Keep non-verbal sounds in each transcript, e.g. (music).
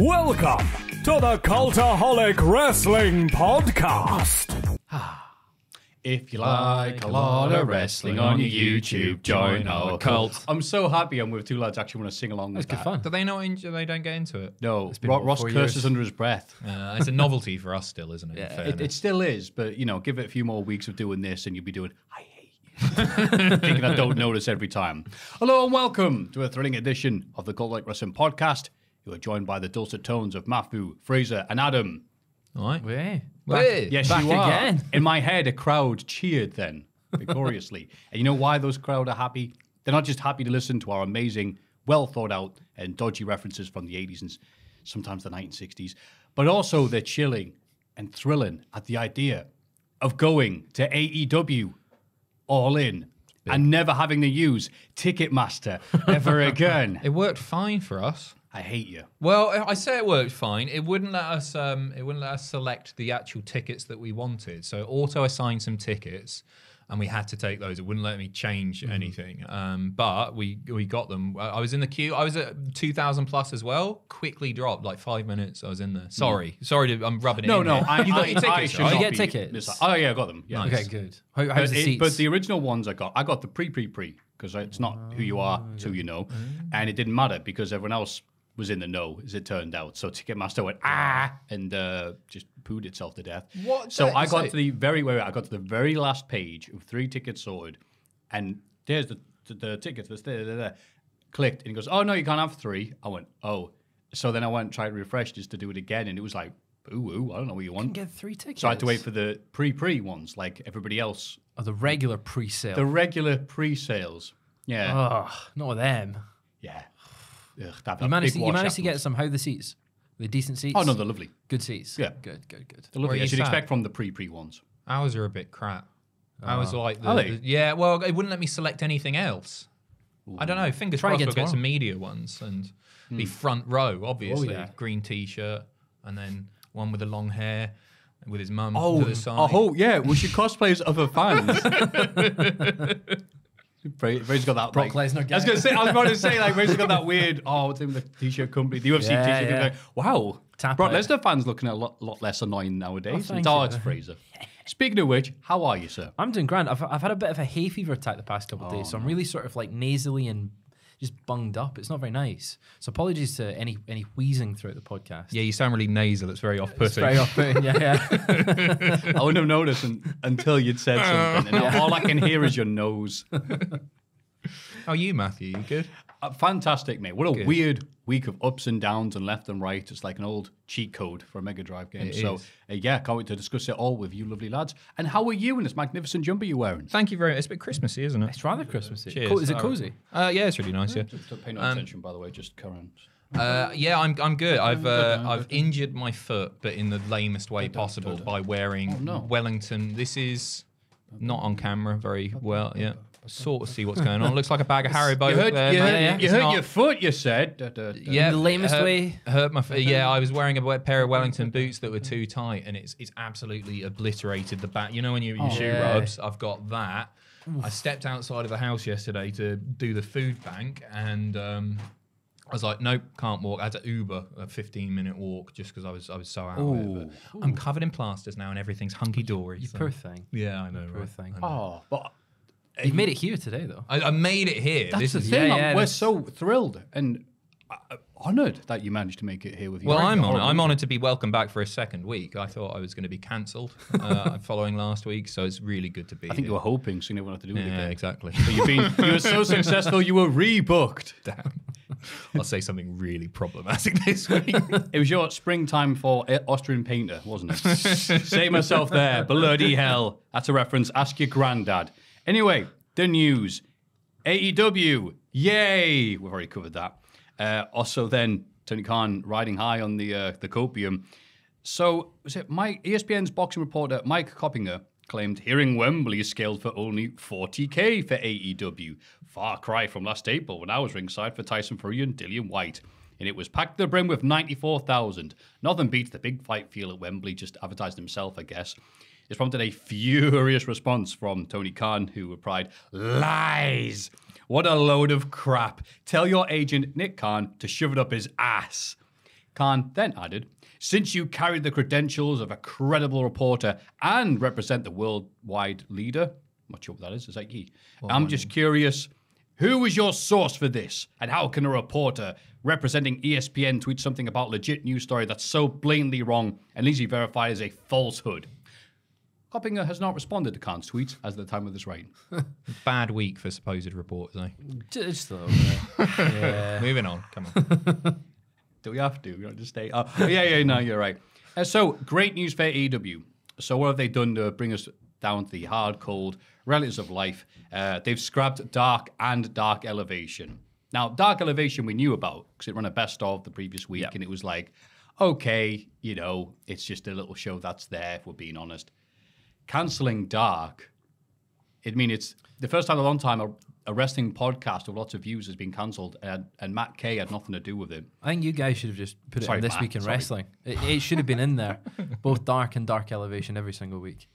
Welcome to the Cultaholic Wrestling Podcast. If you like a lot of wrestling on your YouTube, join our cult. I'm so happy I'm with two lads actually want to sing along with That's good that. fun. Do they not? Enjoy, they don't get into it. No, been, Ro- what, Ross four curses years? under his breath. (laughs) Uh, it's a novelty for us still, isn't it? Yeah. It, it still is, but you know, give it a few more weeks of doing this, and you'll be doing. I hate you. (laughs) Thinking I don't notice every time. Hello and welcome to a thrilling edition of the Cultaholic Wrestling podcast. You are joined by the dulcet tones of Matthew, Fraser, and Adam. All right. Way. Wait. Yes, Back you are. again. In my head, a crowd cheered then vigorously. (laughs) and you know why those crowd are happy? They're not just happy to listen to our amazing, well thought out, and dodgy references from the 80s and sometimes the 1960s, but also they're chilling and thrilling at the idea of going to AEW all in and never having to use Ticketmaster (laughs) ever again. It worked fine for us. I hate you. Well, I say it worked fine. It wouldn't let us. Um, it wouldn't let us select the actual tickets that we wanted. So auto assigned some tickets, and we had to take those. It wouldn't let me change anything. Um, but we we got them. I I was in the queue. I was at two thousand plus as well. Quickly dropped like five minutes. I was in there. Sorry, sorry. To, I'm rubbing it. No, in no. I, you got I, your I tickets. should right? You get be tickets? mis- Oh yeah, I got them. Yeah. Nice. Okay, good. How, how's But, the it- but the original ones I got, I got the pre pre pre because it's not who you are, it's who you know, and it didn't matter because everyone else was in the know, as it turned out. So Ticketmaster went ah and uh, just pooed itself to death. What So I got so- to the very wait, wait, I got to the very last page of three tickets sorted, and there's the the, the tickets. But there, there, there. Clicked and he goes, oh no, you can't have three. I went oh. So then I went and tried to refresh just to do it again, and it was like ooh ooh, I don't know what you You want. can get three tickets. So I had to wait for the pre-pre ones, like everybody else. oh, the regular pre-sale. The regular pre-sales. Yeah. Ugh, not with them. yeah. Ugh, that, You managed, to, you managed to get some. How the seats? The decent seats. Oh no, they're lovely. good seats. Yeah. good, good, good. They're lovely. are As you you'd sat? expect from the pre-pre ones. Ours are a bit crap. I was oh. like, the, the- yeah. Well, it wouldn't let me select anything else. I don't know. Fingers Try crossed again we'll get some media ones and be hmm. front row, obviously. Oh, yeah. Green t-shirt and then one with the long hair with his mum Oh, to the side. oh, yeah. We should (laughs) cosplay as other fans. (laughs) Bray's got that. Brock like, Lesnar I was gonna say. I was about to say like Bray's got that (laughs) weird. Oh, what's in the t-shirt company? The UFC Yeah, t-shirt. yeah. Like, wow. Tap Brock. Lesnar fans looking a lot, lot less annoying nowadays. oh, it's Fraser. (laughs) Speaking of which, how are you, sir? I'm doing grand. I've, I've had a bit of a hay fever attack the past couple of Oh, days, so I'm oh. really sort of like nasally and just bunged up. It's not very nice. So apologies to any any wheezing throughout the podcast. Yeah, you sound really nasal. It's very off-putting. It's very off-putting. Yeah, yeah. (laughs) I wouldn't have noticed un- until you'd said something. And now all I can hear is your nose. (laughs) How are you, Matthew? You good? Uh, fantastic, mate. What a Good. weird week of ups and downs and left and right. It's like an old cheat code for a Mega Drive game. It so, is. uh, yeah, can't wait to discuss it all with you, lovely lads. And how are you in this magnificent jumper you're wearing? Thank you very much. It's a bit Christmassy, isn't it? it's rather Christmassy. Cheers. Co- is it cozy? Uh, yeah, it's really nice. Yeah. Just pay no attention, by the way, just current. Uh, yeah, I'm I'm good. I've uh, I've injured my foot, but in the lamest way possible by wearing Oh, no. Wellington. This is not on camera very well. Yeah, sort of see what's going on. Looks like a bag of Haribo. You hurt, there, you hurt, Yeah, you hurt not- your foot, you said. Da, da, da. yeah, the lamest hurt, way? Hurt my foot. Yeah, I was wearing a pair of Wellington boots that were too tight, and it's it's absolutely obliterated the back. You know when you, your shoe Yeah. rubs? I've got that. I stepped outside of the house yesterday to do the food bank, and um, I was like, nope, can't walk. I had to Uber a 15 minute walk just because I was I was so out of it. But I'm covered in plasters now, and everything's hunky dory. You poor thing. Yeah, I know. Poor right? thing. Know. Oh, but You've made it here today, though. I, I made it here. that's this the is thing. yeah, I'm- yeah, we're that's- so thrilled and uh, honoured that you managed to make it here with you. Well, I'm on on. I'm honoured to be welcomed back for a second week. I thought I was going to be cancelled uh, (laughs) following last week, so it's really good to be. I think here. you were hoping, so you never have to do it Yeah, again. exactly. But you've been, you were so successful, you were rebooked. (laughs) Damn. I'll say something really problematic (laughs) this week. It was your springtime for uh, Austrian painter, wasn't it? Say myself there, bloody hell. That's a reference. Ask your granddad. Anyway, the news. AEW, yay! We've already covered that. Uh, also, then Tony Khan riding high on the uh, the copium. So, was it Mike, ESPN's boxing reporter Mike Coppinger claimed hearing Wembley scaled for only 40k for AEW. Far cry from last April when I was ringside for Tyson Fury and Dillian Whyte. And it was packed to the brim with 94,000. Nothing beats the big fight feel at Wembley, just advertised himself, I guess. This prompted a furious response from Tony Khan, who replied, Lies! What a load of crap. Tell your agent, Nick Khan, to shove it up his ass. Khan then added, Since you carry the credentials of a credible reporter and represent the worldwide leader, I'm not sure what that is, is that key? I'm just curious, who was your source for this? And how can a reporter representing ESPN tweet something about legit news story that's so blatantly wrong and easily verified as a falsehood? Coppinger has not responded to Khan's tweets as of the time of this writing. (laughs) Bad week for supposed reporters, eh? Just a little bit. (laughs) yeah. Moving on. Come on. (laughs) Do we have to? We don't just stay. Oh, yeah, yeah, no, you're right. Uh, so, great news for AEW. So, what have they done to bring us down to the hard, cold realities of life? Uh, they've scrapped Dark and Dark Elevation. Now, Dark Elevation we knew about because it ran a best of the previous week, and it was like, okay, you know, it's just a little show that's there, if we're being honest. Canceling Dark, I mean, it's the first time in a long time a, a wrestling podcast with lots of views has been cancelled, and, and Matt Kay had nothing to do with it. I think you guys should have just put it Sorry, in this Matt, week in sorry. wrestling. It, it should have been in there, (laughs) both dark and dark elevation every single week.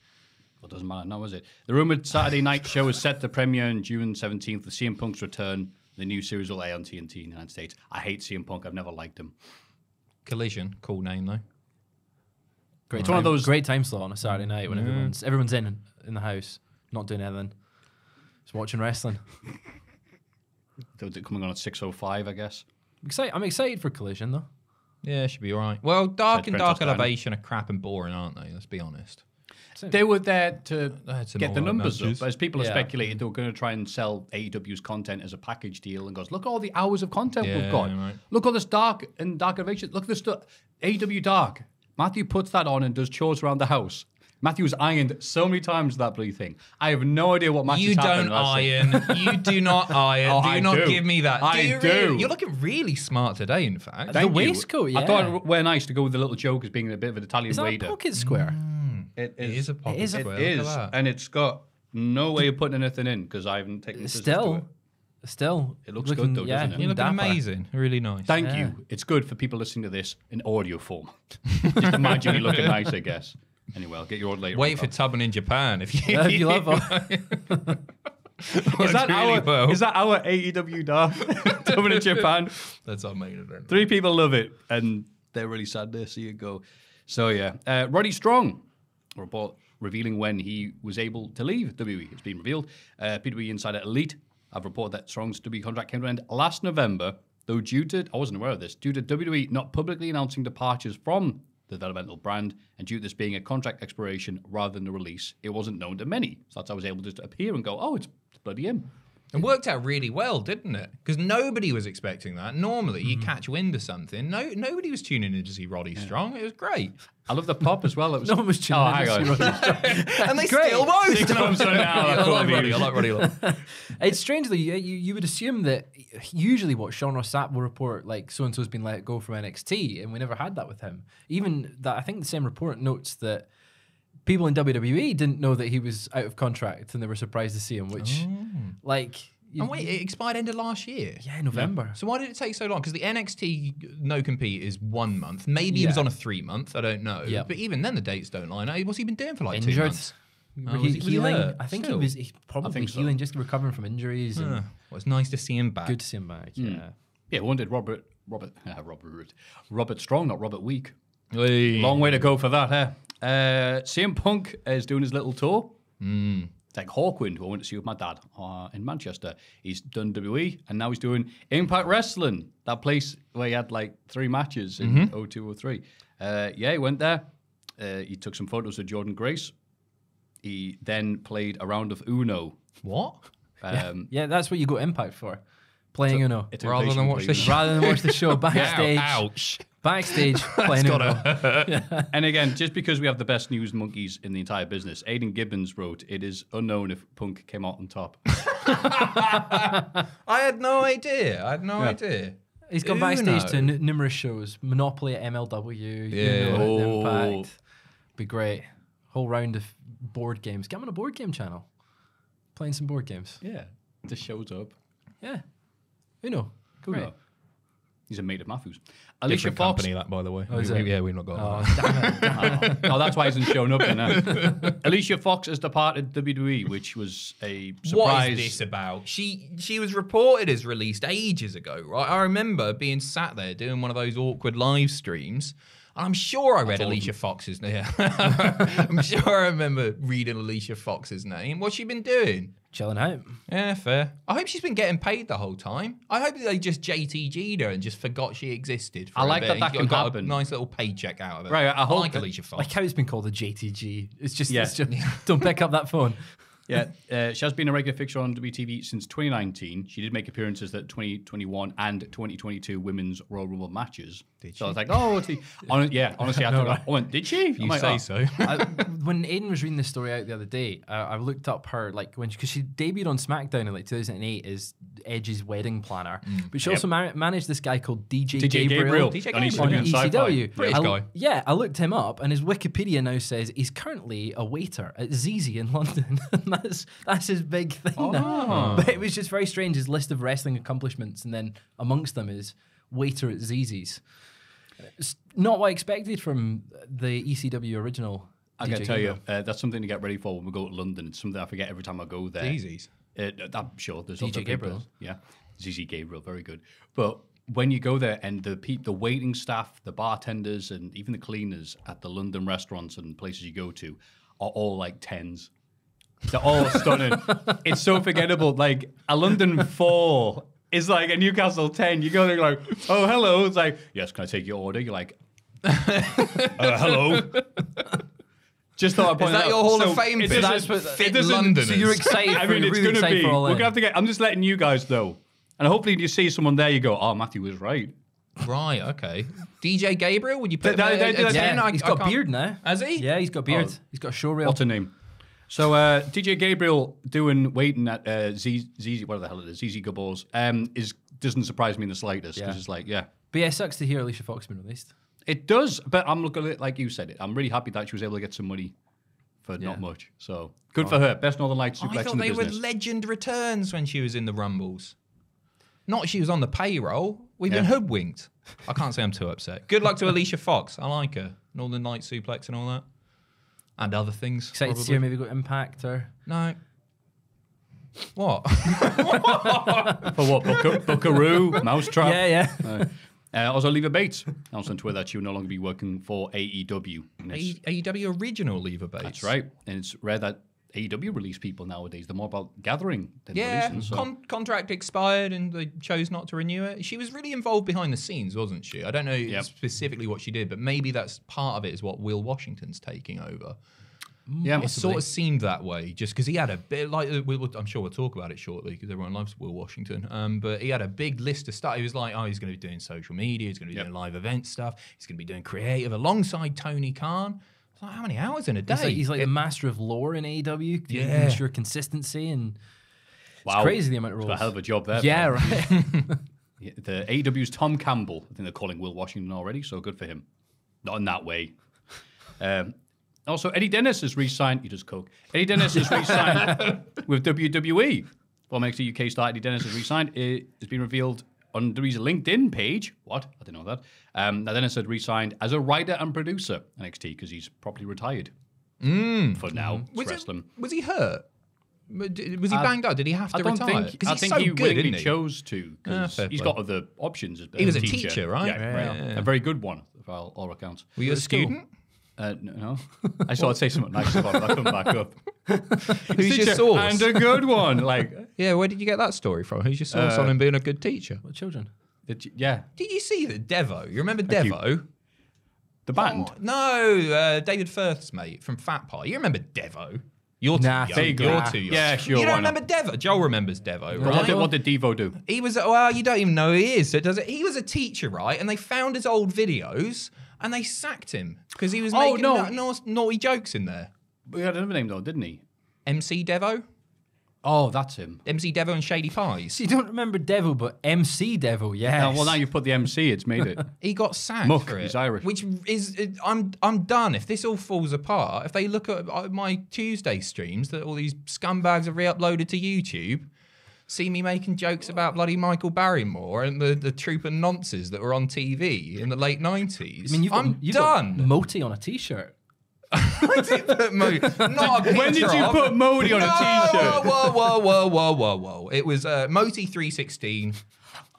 Well, it doesn't matter now, is it? The rumored Saturday night show is set to premiere on June 17th with CM Punk's return. The new series will air on TNT in the United States. I hate CM Punk. I've never liked him. Collision. Cool name, though. Great It's one of those- great time slot on a Saturday night when everyone's everyone's in in the house, not doing anything, just watching wrestling. (laughs) Coming on at 6.05, I guess. Excited, I'm excited for Collision though. Yeah, should be all right. Well, Dark Said and Dark Princess Diana. Elevation are crap and boring, aren't they? Let's be honest. They were there to They had some get the all-out numbers matches. up. As people have Yeah. speculated, they were going to try and sell AEW's content as a package deal and goes, look at all the hours of content Yeah, we've got. right. Look at this Dark and Dark Elevation. Look at this stuff. AEW Dark. Matthew puts that on and does chores around the house. Matthew's ironed so many times that bloody thing. I have no idea what matches You don't last iron. you do not (laughs) oh, iron. Oh, do I not do. give me that. I do. You do. really? You're looking really smart today, in fact. Thank you. waistcoat, I thought yeah. it were nice to go with the little joke as being a bit of an Italian Is that waiter. a pocket square? Mm. It It is a pocket is a- square. It Look is, at that. and it's got no way of putting anything in because I haven't taken the scissors to Still, it. Still, It looks looking, good though, yeah, doesn't it? You're looking dapper. amazing. Really nice. Thank Yeah. you. It's good for people listening to this in audio form. (laughs) Just imagine me looking nice, I guess. Anyway, I'll get your order later. Wait for. Tubman in Japan if (laughs) you. Yeah, if you love (laughs) Is that, really our, well. is that our AEW dark? Coming in Japan. That's our main event. Three people love it, and they're really sad to see it go. So yeah, uh, Roddy Strong report revealing when he was able to leave WWE. It's been revealed. Uh, PWInsider Elite have reported that Strong's WWE contract came to an end last November, though due to I wasn't aware of this due to WWE not publicly announcing departures from the developmental brand, and due to this being a contract expiration rather than a release, it wasn't known to many. So that's how I was able to appear and go, oh, it's bloody him. It worked out really well, didn't it? Because nobody was expecting that. Normally, Mm-hmm. you catch wind of something. No, nobody was tuning in to see Roddy Strong. It was great, I love the pop as well. It was, (laughs) No one was tuning oh, hang on. (laughs) And they Great. still won't. Six months from now, I like Roddy. I like Roddy. (laughs) It's strange though. You, you you would assume that usually what Sean Ross Sapp will report like so and so's been let go from NXT, and we never had that with him. Even that, I think the same report notes that people in WWE didn't know that he was out of contract, and they were surprised to see him. Which, like, you, And wait, it expired end of last year. yeah, November. So why did it take so long? Because the NXT no compete is one month. Maybe he was on a three month. I don't know. Yeah. But even then, the dates don't line up. What's he been doing for like two Injured. months? Oh, He- was he- he healing. hurt I think still? he was he's probably think so. healing, just recovering from injuries. And Uh, well, it's nice to see him back. Good to see him back. Yeah. Yeah, one did Robert Robert uh, (laughs) Robert Robert Strong, not Robert Weak. Hey. Long way to go for that, huh? Uh, CM Punk is doing his little tour. It's like Hawkwind, who I went to see with my dad uh, in Manchester. He's done WWE, and now he's doing Impact Wrestling, that place where he had like three matches in 02 03. Uh, yeah, he went there. Uh, he took some photos of Jordynne Grace. He then played a round of Uno. What? Um, Yeah, that's what you go Impact for. Playing Uno. it Rather than watch the show. (laughs) Rather than watch the show backstage. Ouch. Backstage (laughs) playing Uno. (laughs) And again, just because we have the best news monkeys in the entire business, aiden Gibbons wrote, "It is unknown if Punk came out on top." (laughs) I had no idea. I had no idea. He's gone backstage to n- numerous shows. Monopoly at MLW, Yeah. Uno at Oh. Impact. Be great. Whole round of board games. Get him on a board game channel. Playing some board games. yeah, just shows up. Yeah. Uno. Great. Uno. He's a mate of Matthews. Alicia Different Fox. company, that by the way. Oh, is We- it? yeah, we've not got Oh, that. damn it. (laughs) oh, that's why he hasn't shown up. You (laughs) know? Alicia Fox has departed WWE, which was a surprise. What is this about? She she was reported as released ages ago, right? I remember being sat there doing one of those awkward live streams. And I'm sure I read Alicia Fox's name. (laughs) I'm sure I remember reading Alicia Fox's name. What's she been doing? Chilling out. Yeah, fair. I hope she's been getting paid the whole time. I hope they just JTG'd her and just forgot she existed. For I a like bit. that that You can got happen. A nice little paycheck out of it. Right, I hope like that- Alicia Fox. Like how it's been called a JTG. It's just, Yeah. (laughs) it's just (laughs) don't pick up that phone. Yeah, uh, she has been a regular fixture on WTV since 2019. She did make appearances at 2021 and 2022 Women's Royal Rumble matches. Did so I was like, oh, what's (laughs) he? Hon- yeah, honestly, I, thought, I went, did she? you say so. I, (laughs) when Aiden was reading this story out the other day, uh, I looked up her like when because she, debuted on SmackDown in like 2008 as Edge's wedding planner, but she also ma- managed this guy called DJ, DJ Gabriel, Gabriel. DJ on Gabriel. on ECW and Sci-Fi. ECW. British I- guy. Yeah, I looked him up, and his Wikipedia now says he's currently a waiter at Zizzi in (laughs) London. that's that's his big thing now. But it was just very strange. His list of wrestling accomplishments, and then amongst them is waiter at Zizzi's. It's not what I expected from the ECW original. I DJ gotta tell you, Gabriel. uh, that's something to get ready for when we go to London. It's something I forget every time I go there. Easies. Uh, I'm sure there's DJ other people. Gabriel. Yeah, ZZ Gabriel, very good. But when you go there and the pe- the waiting staff, the bartenders, and even the cleaners at the London restaurants and places you go to are all like tens. They're all stunning. (laughs) It's so forgettable. Like a London four is like a Newcastle ten. You go there like, oh hello. It's like, yes, can I take your order? You're like, (laughs) uh, hello. Just thought I'd point Is that out. your Hall So of Fame it bit? That's what- it Fit doesn't- Londoners. So you're excited I mean, it's going to be. We're going to have to get. I'm just letting you guys know. And hopefully, you see someone there, you go, "Oh, Matthew was right." Right, okay. DJ Gabriel, would you put That- him that- at- at that- 10? Yeah, I- he's I got can't- beard now. Has he? Yeah, he's got beard. Oh. He's got a show reel. What's her name? So uh, DJ Gabriel doing waiting at uh, Z, Z what the hell it is ZZ Gabors um, is doesn't surprise me in the slightest because Yeah. it's like yeah But yeah, it sucks to hear Alicia Fox been released. it does but I'm looking at it like you said it I'm really happy that she was able to get some money for Yeah. not much so good for her best Northern Lights I suplex thought in the they business were legend returns when she was in the Rumbles. Not she was on the payroll. We've been hoodwinked. I can't say I'm too upset. Good luck to Alicia Fox. I like her. Northern Light suplex and all that. And other things. Excited to see her maybe go Impact or. No. What? (laughs) for what Booker, Bookaroo (laughs) Mousetrap Yeah, yeah. uh, also Leva Bates announced on Twitter that she will no longer be working for AEW AEW original Leva Bates. That's right. And it's rare that AEW release people nowadays. They're more about gathering than Yeah, releasing. So. con- contract expired and they chose not to renew it. She was really involved behind the scenes, wasn't she? I don't know Yep. specifically what she did, but maybe that's part of it is what Will Washington's taking over. yeah, It sort of seemed that way, just because he had a bit like uh, we'll- I'm sure we'll talk about it shortly because everyone loves Will Washington. Um, but he had a big list of stuff. He was like, oh, he's going to be doing social media, he's going to be Yep. doing live event stuff, he's going to be doing creative alongside Tony Khan. It's like how many hours in a day? He's like, he's like It- the master of lore in AEW. to Yeah. Ensure consistency and. wow. it's crazy the amount of It's roles. a hell of a job there. Yeah, pal. right. (laughs) Yeah, The AEW's Tom Campbell. I think they're calling Will Washington already, so good for him. Not in that way. Um, also, Eddie Dennis has re-signed. He does coke. Eddie Dennis has re-signed (laughs) with WWE. What makes NXT UK star Eddie Dennis has re-signed. It has been revealed on WWE's LinkedIn page. What? I didn't know that. Um, now Dennis had re-signed as a writer and producer NXT because he's properly retired for now. It's was, it- was he hurt? Was he I- banged out? Did he have to I don't retire? think. I think so he good, willingly he? chose to Ah, because he's got other options. He was a teacher, right? Yeah, Yeah, right. yeah, yeah. A very good one, by all, all accounts. Were you a student? Uh, no. (laughs) I thought I'd say something nice about it. I come back up. (laughs) Who's your source? And a good one. (laughs) Like, Yeah, where did you get that story from? Who's your source Uh, on him being a good teacher? what children? did you- yeah, Did you see the Devo? You remember you. Devo? the band. Oh, no, uh, David Firth's mate from Fat Pie. You remember Devo? You're too Nah, young. vaguely. You're too young. Yeah, sure, You why don't not? remember Devo? Joel remembers Devo, right? What did, what did Devo do? He was well, you don't even know who he is. So does it? He was a teacher, right? And they found his old videos and they sacked him because he was Oh, making no. na- na- naughty jokes in there. We had another name though, didn't he? MC Devo, Oh, that's him. MC Devo and Shady Pies. So you don't remember Devil, but MC Devil, yes. Oh, well, now you've put the MC. It's made it. (laughs) He got sacked Muck, for it. he's Irish. Which is, it- I'm I'm done. If this all falls apart, if they look at uh, my Tuesday streams that all these scumbags have re-uploaded to YouTube, see me making jokes about bloody Michael Barrymore and the, the troop of nonces that were on TV in the late 90s. I mean, you've I'm got, you've done. got Moti on a t-shirt. (laughs) I did put Mo- (laughs) not a When did you of- put Modi on a Whoa, t-shirt? Whoa, whoa, whoa, whoa, whoa, whoa. It was uh, Moti 316.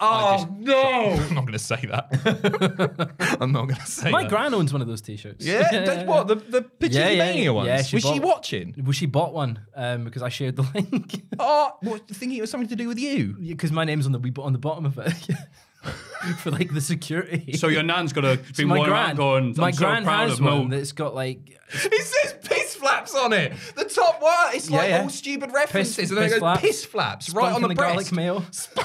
Oh no! (laughs) I'm not going to say that. (laughs) I'm not going to say that. My that. gran owns one of those t-shirts. Yeah, (laughs) that's what the the Yeah, yeah, Mania ones. yeah, she was she watching? Well, she bought one um, because I shared the link. Oh, what, thinking it was something to do with you. Because my name's on the we on the bottom of it for like the security. So your nan's got to be my walking gran, around going, my I'm so gran proud has of Mo. one that's got like It says piss flaps on it. The top one. It's like Yeah, yeah. all stupid references, Piss- and then it piss goes flaps. piss flaps right on in the, the garlic breast. mayo. Did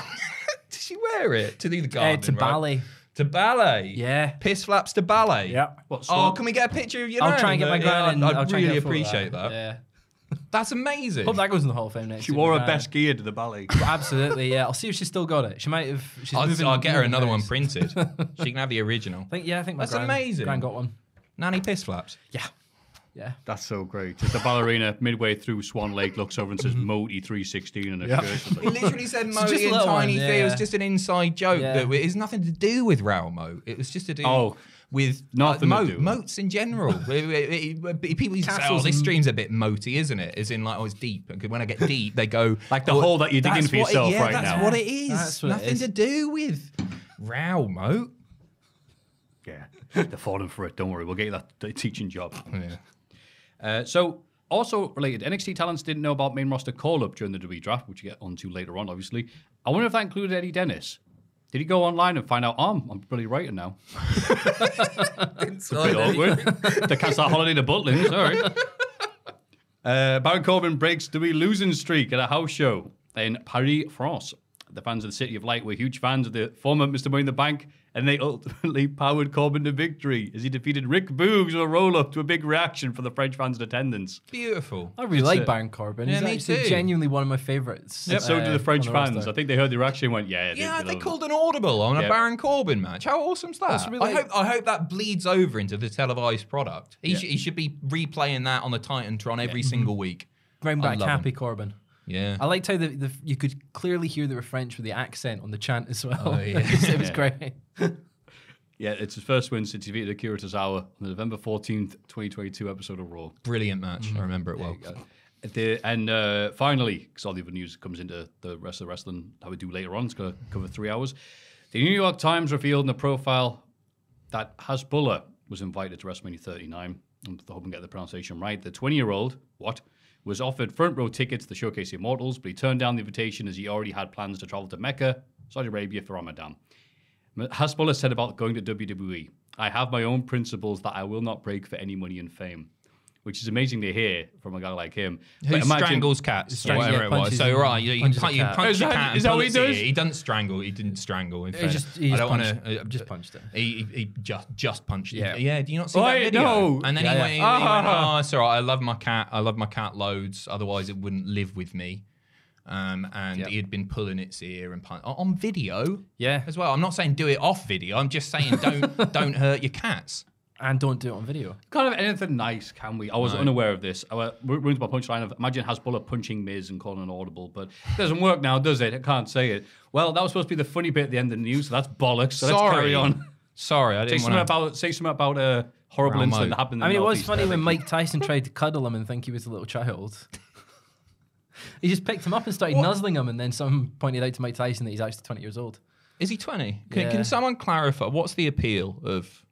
she wear it to do the Uh, garden? to right? ballet. To ballet. Yeah. Piss flaps to ballet. Yeah. What, Oh, can we get a picture of your I'll try and get my Yeah, gran I'd I'll really get a photo of appreciate that. Yeah. (laughs) That's amazing. Hope that goes in the Hall of Fame next She wore her gran. best gear to the ballet. (laughs) Absolutely, yeah. I'll see if she's still got it. She might have. She's I'll, moving, I'll get her moving another one printed. (laughs) she can have the original. I think yeah, I think my That's gran, amazing. Gran got one. Nanny piss flaps. Yeah, yeah. That's so great. Just the ballerina midway through Swan Lake looks over and says Moti 316 in a Yeah. shirt. It's He literally said just Moti a and Tiny one, Thea. It was just an inside joke Yeah. that it has nothing to do with Raoul Moat. It was just to do Oh, with nothing to uh, moat, do with- moats in general. (laughs) People used to say, "Oh, Castles this stream's a bit moaty, isn't it?" As in, like, oh, it's deep. And when I get deep, they go (laughs) Like the "Oh, hole that you're digging for what it- yourself yeah, right that's now." what it is. That's what it Nothing is. to do with Raoul Moat. yeah, they're falling for it. Don't worry, we'll get you that that teaching job. Yeah. Uh, so, also related, NXT talents didn't know about main roster call up during the WWE draft, which you get onto later on, obviously. I wonder if that included Eddie Dennis. Did he go online and find out, oh, I'm bloody writing now? It's a bit awkward. (laughs) they cancel that holiday to Butlin, sorry. (laughs) Uh, Baron Corbin breaks the losing streak at a house show in Paris, France. The fans of the City of Light were huge fans of the former Mr. Money in the Bank, and they ultimately powered Corbin to victory as he defeated Rick Boogs with a roll up to a big reaction from the French fans in attendance. Beautiful. I really It's, like uh, Baron Corbin. yeah, He's me too. genuinely one of my favorites. And so do the French the fans. I think they heard the reaction and went, yeah, Yeah, they love called an audible on Yeah. a Baron Corbin match. How awesome's that? Really- I hope I hope that bleeds over into the televised product. He, Yeah. sh- he should be replaying that on the Titantron every single week. Bring I back love him. Cappy Corbin. Yeah. I liked how the, the you could clearly hear they were French with the accent on the chant as well. Oh, yeah. (laughs) it was, it was Yeah. great. Yeah, it's his first win since he defeated Akira Tozawa on the November 14th, 2022 episode of Raw. Brilliant match. I remember it well. The, and uh, finally, because all the other news comes into the rest of the wrestling that we do later on, it's going to cover three hours. The New York Times revealed in a profile that Hasbulla was invited to WrestleMania 39. I'm hoping I get the pronunciation right. The 20 year old, what? Was offered front row tickets to showcase Immortals, but he turned down the invitation as he already had plans to travel to Mecca, Saudi Arabia for Ramadan. Hasbulla said about going to WWE, I have my own principles that I will not break for any money and fame, which is amazing to hear from a guy like him. Who But imagine- strangles cats? Strangles- whatever yeah, it was. So right, you, you, punch, a you cat. punch Is your cat is that what he does? He doesn't strangle. He didn't strangle. In He just- he I don't want to. Just punched it. He, he, he just just punched it. Yeah. Yeah. Do you not see Oh, that I- video? no. And then Yeah, he, yeah. went, he, he went. "Oh, (laughs) it's all right. I love my cat. I love my cat loads. Otherwise, it wouldn't live with me." Um, and Yeah. he had been pulling its ear and punch on video. Yeah. as well. I'm not saying do it off video. I'm just saying don't (laughs) don't hurt your cats. And don't do it on video. Kind of anything nice, can we? I was No. unaware of this. I uh, ruined my punchline of imagine Hasbulla punching Miz and calling an audible, but it doesn't work now, does it? I can't say it. Well, that was supposed to be the funny bit at the end of the news, so that's bollocks. So let's carry on. Sorry, I Say didn't something want to. about say something about a horrible Brown incident Moat. that happened. In I mean, the it was Northeast funny there. when Mike Tyson tried to cuddle him and think he was a little child. (laughs) he just picked him up and started nuzzling him, and then someone pointed out to Mike Tyson that he's actually 20 years old. Is he 20? Can, Yeah. can someone clarify what's the appeal of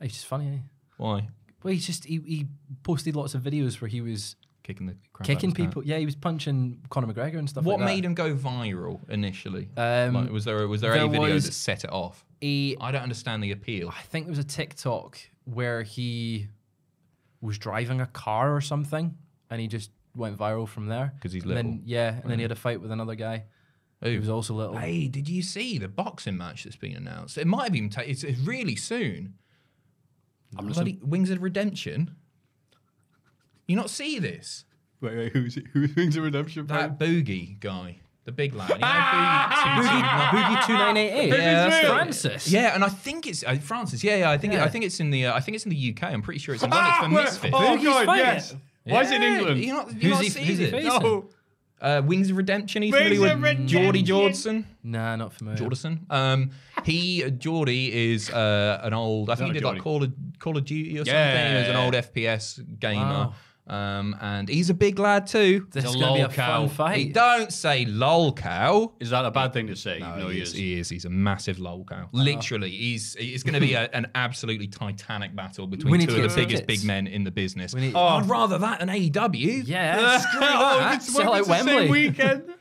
He's just funny. Eh? why Well, he's just he, he posted lots of videos where he was kicking the crap kicking people. Yeah, he was punching Conor McGregor and stuff. What like made him go viral initially? Um, Like, was there was there, there any video that set it off? a I don't understand the appeal. I think there was a TikTok where he was driving a car or something, and he just went viral from there. 'Cause he's And then- little. yeah, and then he had a fight with another guy. He was also little. Hey, did you see the boxing match that's been announced? It might have even taken. It's, it's really soon. I'm just Bloody Wings of Redemption. You not see this? wait, wait, who's who's Wings of Redemption? That boogie guy, the big lad. You know, Boogie, (laughs) Boogie, Boogie two nine eight eight. Yeah, that's it. Francis. Yeah, and I think it's uh, Francis. Yeah, yeah. I think Yeah. I think it's in the uh, I think it's in the UK. I'm pretty sure it's in (laughs) London. It's for Misfits. Oh Boogie's god, fighting yes. it. Why is it in England? You not, you Who's not he- see who's he this? facing? no. Uh, Wings of Redemption. He's Wings familiar with Geordie Redemption. Jordson. Nah, not familiar. Jordison. Um, he Geordie is uh, an old. I think not he did a like Call of Call of Duty or something. Yeah. He was an old FPS gamer. Wow. Um, and he's a big lad too. This is going to be a cow. fun He fight. don't say lol cow. Is that a bad thing to say? No, No, he, is, he is. He's a massive lol cow. Literally, he's it's going to be a, an absolutely titanic battle between need two of the get biggest big men in the business. Need- oh, I'd rather that than AEW. Yeah, (laughs) screw that. it's, Sell out it's the same Wembley. weekend. (laughs)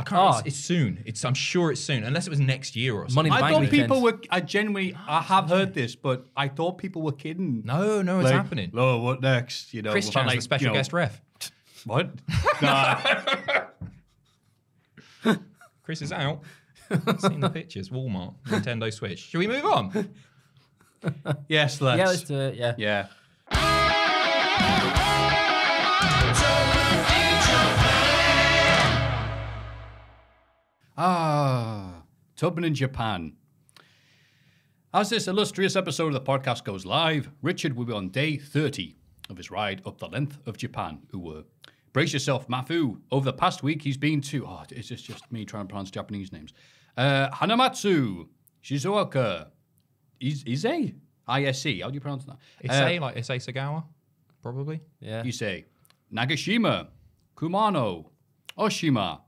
I can't. Oh. It's, it's soon. It's. I'm sure it's soon, unless it was next year or something. Money in the I Bank thought weekend. people were. I genuinely. I have heard this, but I thought people were kidding. No, no, it's Like, happening. Oh, what next? You know, Chris we've Chan's had, the like, special you know- guest ref. (laughs) What? (laughs) Nah. (laughs) Chris is out. Seen the pictures. Walmart, Nintendo Switch. Should we move on? yes, let's. Yeah, let's do it. Yeah. Yeah. Ah, Tubman in Japan. As this illustrious episode of the podcast goes live, Richard will be on day 30 of his ride up the length of Japan. Ooh, brace yourself, Maffew. Over the past week, he's been to. Oh, is this just me trying to pronounce Japanese names? Uh, Hamamatsu, Shizuoka, Is- Ise? ISE. How do you pronounce that? It's Uh, like it's a Sagawa, probably. Yeah. you say Nagashima, Kumano, Oshima,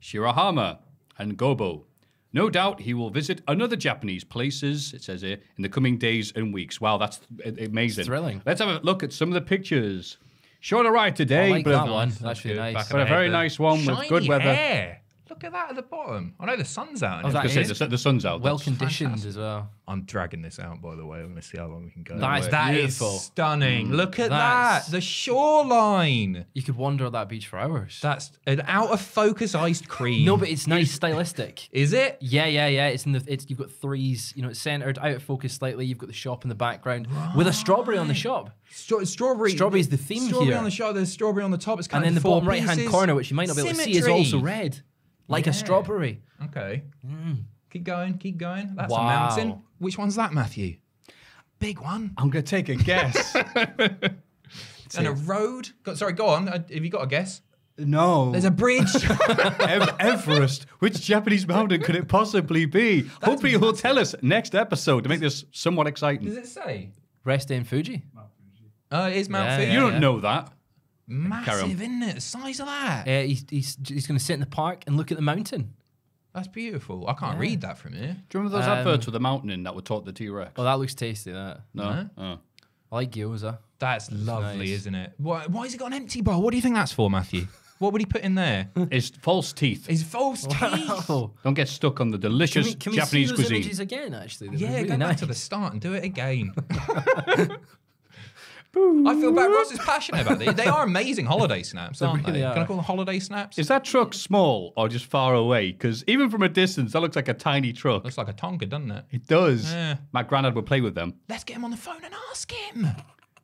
Shirahama, and Gobo. No doubt he will visit another Japanese places, it says here, in the coming days and weeks. Wow, that's a- amazing. thrilling. Let's have a look at some of the pictures. Short ride today, I like but, that a- one. That's That's really nice. But a very head nice one with good weather. hair. Look at that at the bottom. I know the sun's out. and Oh, that I was everything. say, the, the sun's out. Well That's- conditioned as well. I'm dragging this out, by the way. I'm going to see how long we can go. That is That is beautiful. stunning. Mm. Look at that. The shoreline. You could wander on that beach for hours. That's an out of focus iced cream. no, but it's nice, stylistic. Is it? Yeah, yeah, yeah. It's in the. It's you've got threes. You know, it's centered, out of focus slightly. You've got the shop in the background with a strawberry on the shop, Stra- strawberry. is the theme strawberry here. Strawberry on the shop. There's strawberry on the top. It's kind and then of the bottom right hand corner, which you might not be able to see, is also red, like Yeah. a strawberry. Okay. Keep going. Keep going. That's Wow. a mountain. Which one's that, Matthew? Big one. I'm going to take a guess. (laughs) And a road. Go, sorry, go on. Uh, Have you got a guess? no. There's a bridge. (laughs) (laughs) Everest. Which Japanese mountain could it possibly be? Hopefully, he'll tell us next episode to make this somewhat exciting. Does it say? Rest in Fuji. Oh, it is Mount Yeah, Fuji. yeah, You don't yeah. know that. Massive, isn't it? The size of that. Uh, he's he's, he's going to sit in the park and look at the mountain. That's beautiful. I can't read that from here. Do you remember those Um, adverts with the mountain in that would talk the T Rex? Oh, that looks tasty. That no. Oh. I like gyoza. That's lovely, nice. isn't it? Why, why has he got an empty bowl? What do you think that's for, Matthew? what would he put in there? (laughs) His false teeth. His false teeth. Don't get stuck on the can delicious we, can we Japanese see those cuisine. images again? Actually, They were Yeah, really go back nice. to the start and do it again. (laughs) (laughs) I feel bad. Ross is passionate about it. They are amazing holiday snaps, aren't really they? are. Can I call them holiday snaps? Is that truck small or just far away? Because even from a distance, that looks like a tiny truck. Looks like a Tonka, doesn't it? It does. Yeah. My granddad would play with them. Let's get him on the phone and ask him. Have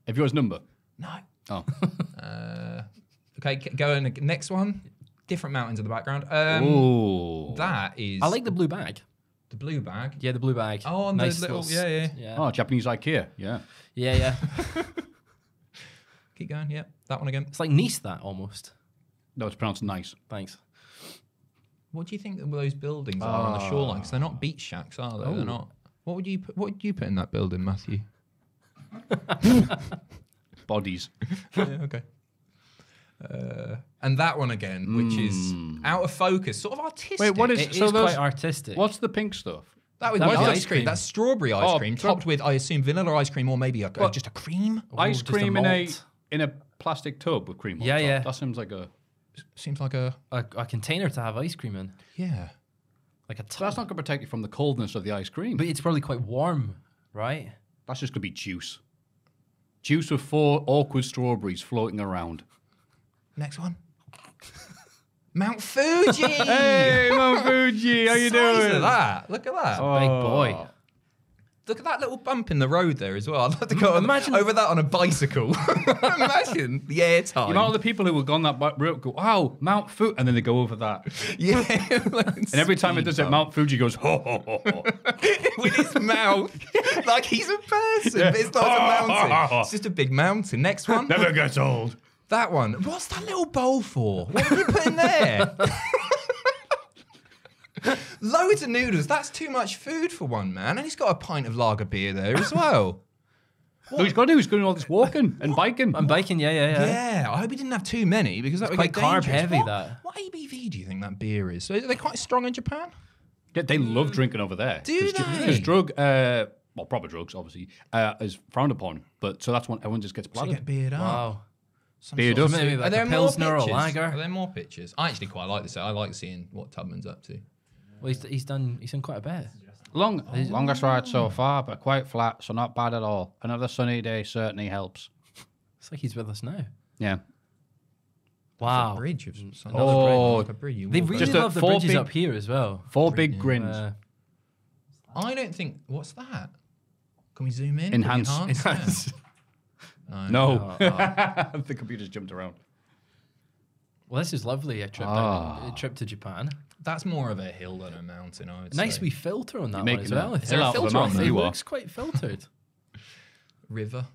you got his number? No. Oh. (laughs) Okay, k- go in. Next one. Different mountains in the background. Um, Ooh. that is I like the blue bag. the blue bag. Yeah, the blue bag. Oh, and nice the little, s- yeah, yeah. yeah, Oh, Japanese IKEA. Yeah. yeah, yeah. (laughs) (laughs) Keep going. Yeah, that one again. it's like Nice, that almost. No, it's pronounced nice. Thanks. What do you think those buildings are on the shoreline? Because they're not beach shacks, are they? Oh. They're not. What would you put, What would you put in that building, Matthew? (laughs) Bodies. (laughs) yeah, okay. Uh, and that one again, which is out of focus, sort of artistic. Wait, what is It is so those, quite artistic. What's the pink stuff? that? With That was ice ice cream. cream. That's strawberry ice Oh, cream, tra- topped with, I assume, vanilla ice cream or maybe a, just a cream. Ice just a cream in a malt. In a plastic tub with cream on Yeah, top. yeah. That seems like a. Seems like a a, a container to have ice cream in, yeah. like a So tub. that's not going to protect you from the coldness of the ice cream. But it's probably quite warm, right? That's just going to be juice. Juice with four awkward strawberries floating around. Next one. (laughs) Mount Fuji. Hey, Mount Fuji, how you Size doing? of that. Look at that. Big boy. Oh. Look at that little bump in the road there as well. (laughs) I'd like to go Imagine- over that on a bicycle. (laughs) Imagine the airtime. The amount of the people who have gone that bu- route go, wow, Mount Fuji, and then they go over that. (laughs) yeah. And every time it does it, Mount Fuji goes, ho, ho, ho, ho. with his mouth like he's a person, but it's not a mountain. It's just a big mountain. Next one. Never gets old. That one. What's that little bowl for? What are you putting there? (laughs) Loads of noodles. That's too much food for one man. And he's got a pint of lager beer there as well. (laughs) What? he's got to do is doing all this walking and biking. I'm biking, yeah, yeah, yeah. Yeah, I hope he didn't have too many because that would quite carb dangerous. heavy, What, that. what ABV do you think that beer is? So are they quite strong in Japan? Yeah, they love drinking over there. Do they? Because drug, uh, well, proper drugs, obviously, uh, is frowned upon. But so that's when everyone just gets To bladdered. get beard up. Wow. Some Beard up. Maybe Are there a more Pilsner or pictures? lager. Are there more pictures? I actually quite like this. I like seeing what Tubman's up to. Well, he's, he's done he's done quite a bit. Long, longest ride so far, but quite flat, so not bad at all. Another sunny day certainly helps. It's like he's with us now. Yeah. Wow. A bridge of some Oh, like a bridge. you They walk really Just a love the four bridges big- up here as well. Four big grins. Uh. I don't think. What's that? Can we zoom in? Can we Enhance. enhance? Enhance. no. Oh, oh. (laughs) the computer's jumped around. Well, this is lovely. A trip, Ah. down, a trip to Japan. That's more of a hill than a mountain. I would Nice say. wee filter on that one making as well. a I hill think. out of a Filter mountain, It you are. looks quite filtered. (laughs) river.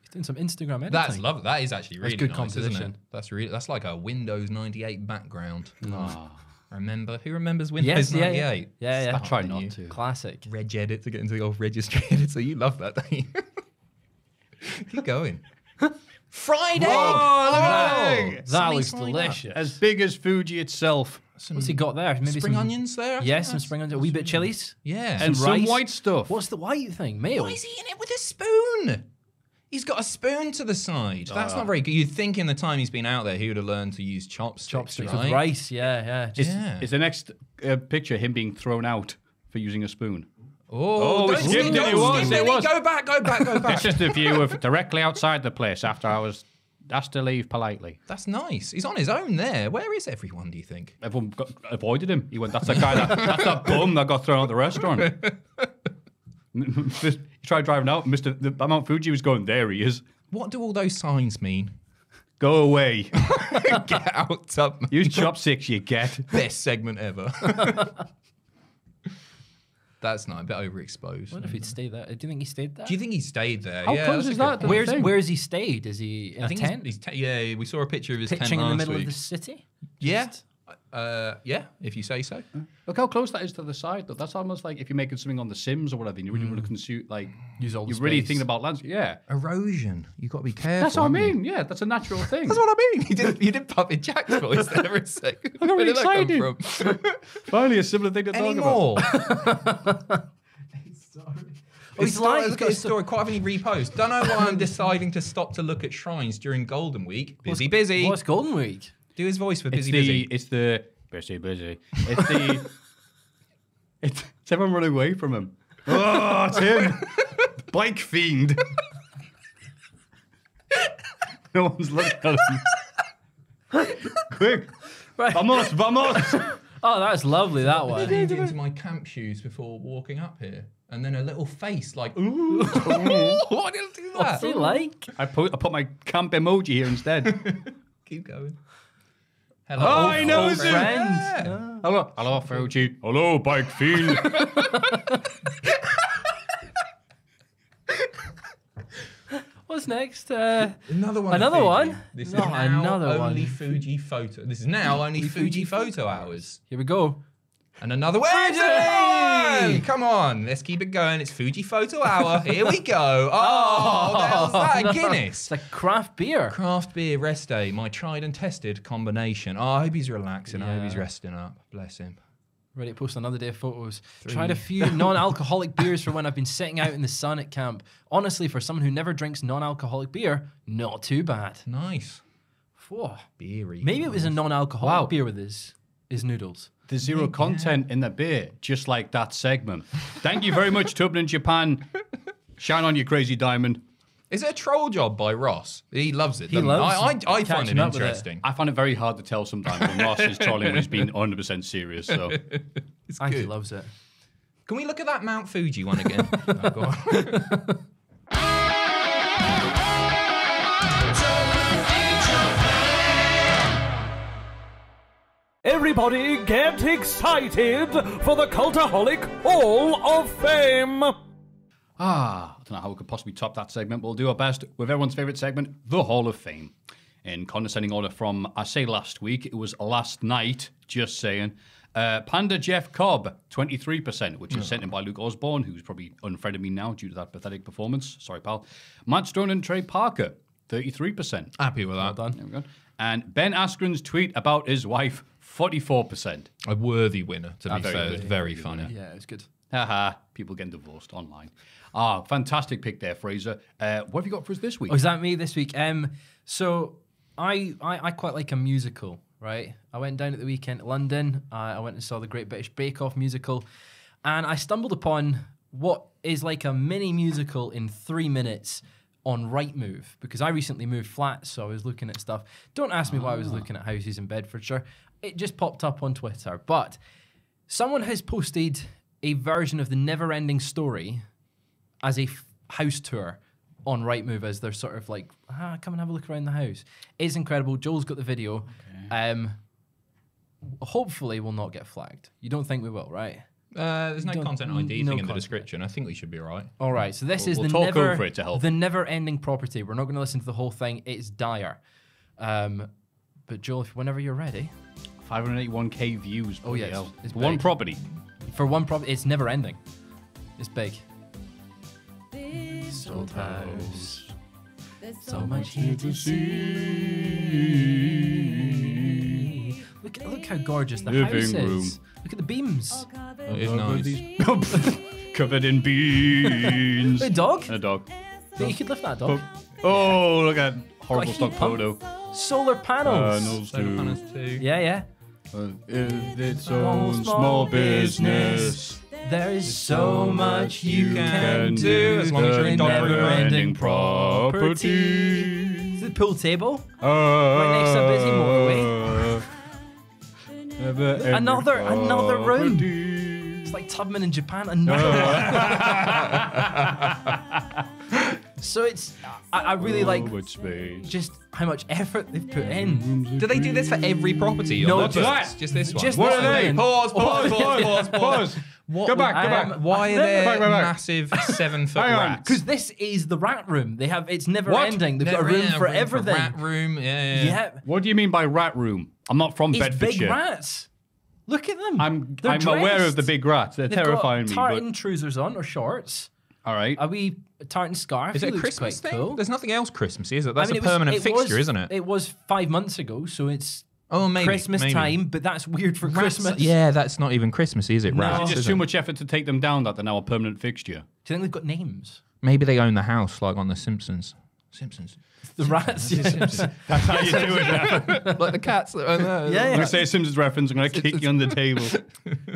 He's doing some Instagram editing. That's lovely. That is actually That's really good nice, isn't it? composition. That's really. That's like a Windows 98 background. Ah. Remember? Who remembers Windows Yes, yeah, 98? yeah. Yeah, yeah. I try not you. to. Classic. Reg edit to get into the old registry (laughs) edit. So you love that, don't you? (laughs) Keep going. Fried egg. Oh, look at Oh, that something looks fried up. delicious. As big as Fuji itself. Some What's he got there? Maybe spring some, onions there. I Yeah, some spring onions. A wee bit of chilies. Yeah. And some rice. white stuff. What's the white thing? Mayo. Why is he eating it with a spoon? He's got a spoon to the side. That's Ah. not very good. You'd think in the time he's been out there, he would have learned to use chopsticks. Chopsticks right? with rice. Yeah, yeah. Just Yeah. Is the next uh, picture him being thrown out for using a spoon? Oh, Oh, don't it's skip it was, skip it it. was. Go back, go back, go (laughs) back. It's just a view of directly outside the place after I was asked to leave politely. That's nice. He's on his own there. Where is everyone, do you think? Everyone got, avoided him. He went, that's the guy that, that's that bum that got thrown out the restaurant. (laughs) (laughs) he tried driving out. Mr. The Mount Fuji was going, there he is. What do all those signs mean? Go away. (laughs) Get out, Tubman. Use chopsticks, you get. Best segment ever. That's not a bit I overexposed. wonder if he'd stayed there. Do you think he stayed there? Do you think he stayed there? How yeah, close that's a is good that to point. Where's thing? Where's he stayed? Is he in I a think he's, tent? he's te- yeah, we saw a picture of his Pitching tent in the last middle week. of the city? Yeah, uh, yeah. If you say so. Look how close that is to the side, though. That's almost like if you're making something on The Sims or whatever, and you really want to consume, like, Use all the you're really space. thinking about landscape. Yeah. Erosion. You've got to be careful. That's what I haven't you? mean. Yeah, that's a natural (laughs) thing. That's what I mean. You did. You did Puppet Jack's voice there for a second. I got Where really did that come excited. from? (laughs) Finally, a similar thing to talk about. more? Oh, (laughs) he's His lying. story, He's look at his story. Quite having reposts. Don't know why I'm deciding to stop to look at shrines during Golden Week. Busy, busy. What's Golden Week? Do his voice for It's busy, the, busy. it's the, busy, busy. It's the, (laughs) it's, it's everyone run away from him. (laughs) Oh, it's him. Bike fiend. (laughs) no one's looking at him. Quick. Right. Vamos, vamos. Oh, that's lovely. That I one. into my camp shoes before walking up here, and then a little face like, ooh, why did I do that? What's he like? I put, I put my camp emoji here instead. Keep going. Hello, Oh, old he knows him. friend. Yeah. Hello, hello, Fuji. Hello, bike fiend. (laughs) What's next? Uh, Another one. Another Fuji. one? This No, is now another only one. Fuji photo. This is now only Fuji photo hours. here we go. And another way. Come on, let's keep it going. It's Fuji photo hour. Here we go. (laughs) Oh, hell's that? A oh, Guinness. It's like craft beer. Craft beer rest day, my tried and tested combination. Oh, I hope he's relaxing. I hope he's resting up. Bless him. Ready to post another day of photos. Tried a few (laughs) non-alcoholic beers for when I've been sitting out in the sun at camp. Honestly, for someone who never drinks non-alcoholic beer, not too bad. Nice. Whoa. Beery. Maybe it was a non-alcoholic Wow. beer with his his noodles. There's zero content in the beer, just like that segment. Thank you very much, Tubman in Japan. Shine on, you crazy diamond. Is it a troll job by Ross? He loves it. He doesn't loves I, I, I find catching it up with it. interesting. I find it very hard to tell sometimes when Ross is trolling when he's being 100% serious. So (laughs) It's I he good. loves it. Can we look at that Mount Fuji one again? (laughs) Oh, go on. Everybody get excited for the Cultaholic Hall of Fame! Ah, I don't know how we could possibly top that segment, but we'll do our best with everyone's favourite segment, the Hall of Fame. In condescending order from, I say last week, it was last night, just saying. Uh, Panda Jeff Cobb, 23%, which is sent in by Luke Osborne, who's probably unfriended me now due to that pathetic performance. Sorry, pal. Matt Stone and Trey Parker, 33%. Happy with that. done. There we go. And Ben Askren's tweet about his wife, 44%. A worthy winner, to be very fair. good. Very funny. Yeah, it's good. Haha, people getting divorced online. Ah, fantastic pick there, Fraser. Uh, what have you got for us this week? Oh, is that me this week? Um, so I, I I quite like a musical, right? I went down at the weekend to London. Uh, I went and saw the Great British Bake Off musical, and I stumbled upon what is like a mini musical in three minutes on Rightmove because I recently moved flats, so I was looking at stuff. Don't ask me why I was looking at houses in Bedfordshire. It just popped up on Twitter, but someone has posted a version of the Never-Ending Story as a f- house tour on Rightmove as they're sort of like, ah, come and have a look around the house. It's incredible. Joel's got the video. Um, hopefully, we'll not get flagged. You don't think we will, right? Uh, there's no Don't- content n- ID no thing in the description. I think we should be all right. All right. So this We'll- is we'll the talk never over it to help. the never-ending property. We're not going to listen to the whole thing. It's dire. Um, but Joel, if whenever you're ready, 581k views. Oh, yeah, it's- it's One big. property. for one property, it's never-ending. It's big. This Old house. There's So much here to see. Look, look how gorgeous the Living house room. is. Look at the beams. It is nice. (laughs) Covered in beans. A dog? A dog. Yeah, you could lift that dog. Oh, oh look at horrible Got stock photo. Solar panels. Uh, panels Solar panels too. Yeah, yeah. Uh, if it's own small business. There is so much you can do as long as you're in in dog room. never-ending property. Is the pool table? Right next to a busy motorway. motorway. Another- another room. It's like Tubman in Japan. Another one. (laughs) (laughs) so it's. I, I really like Much just how much effort they've put in. Do they do this for every property? No, or not just- just, just this one. just what this are they? one. Pause, pause, pause, pause, pause. What, Go back, go back. Um, Why are No, there back, back, back. massive (laughs) seven foot rats? Because this is the rat room. They have it's never What? ending. They've got a Never- room yeah, for room everything. rat room, yeah, yeah. yeah. yeah, What do you mean by rat room? I'm not from it's big rats. Look at them. I'm They're I'm aware of the big rats. They're They've terrifying got me. tartan But trousers on or shorts. All right. Are we a wee tartan scarf. Is He it a Christmas quite thing? Cool. There's nothing else Christmassy, is it? That's I mean, a it was- permanent it fixture, was- isn't it? It was five months ago, so it's Oh, maybe Christmas maybe. time. But that's weird for Rats- Christmas. Yeah, that's not even Christmassy, is it? No. Rats, It's just is too it? much effort to take them down that they're now a permanent fixture. Do you think they've got names? Maybe they own the house, like on The Simpsons. Simpsons. The rats. (laughs) That's how you do it now. like the cats that own Yeah, the. I'm yeah. going to say a Simpsons reference. I'm going to kick you on the table.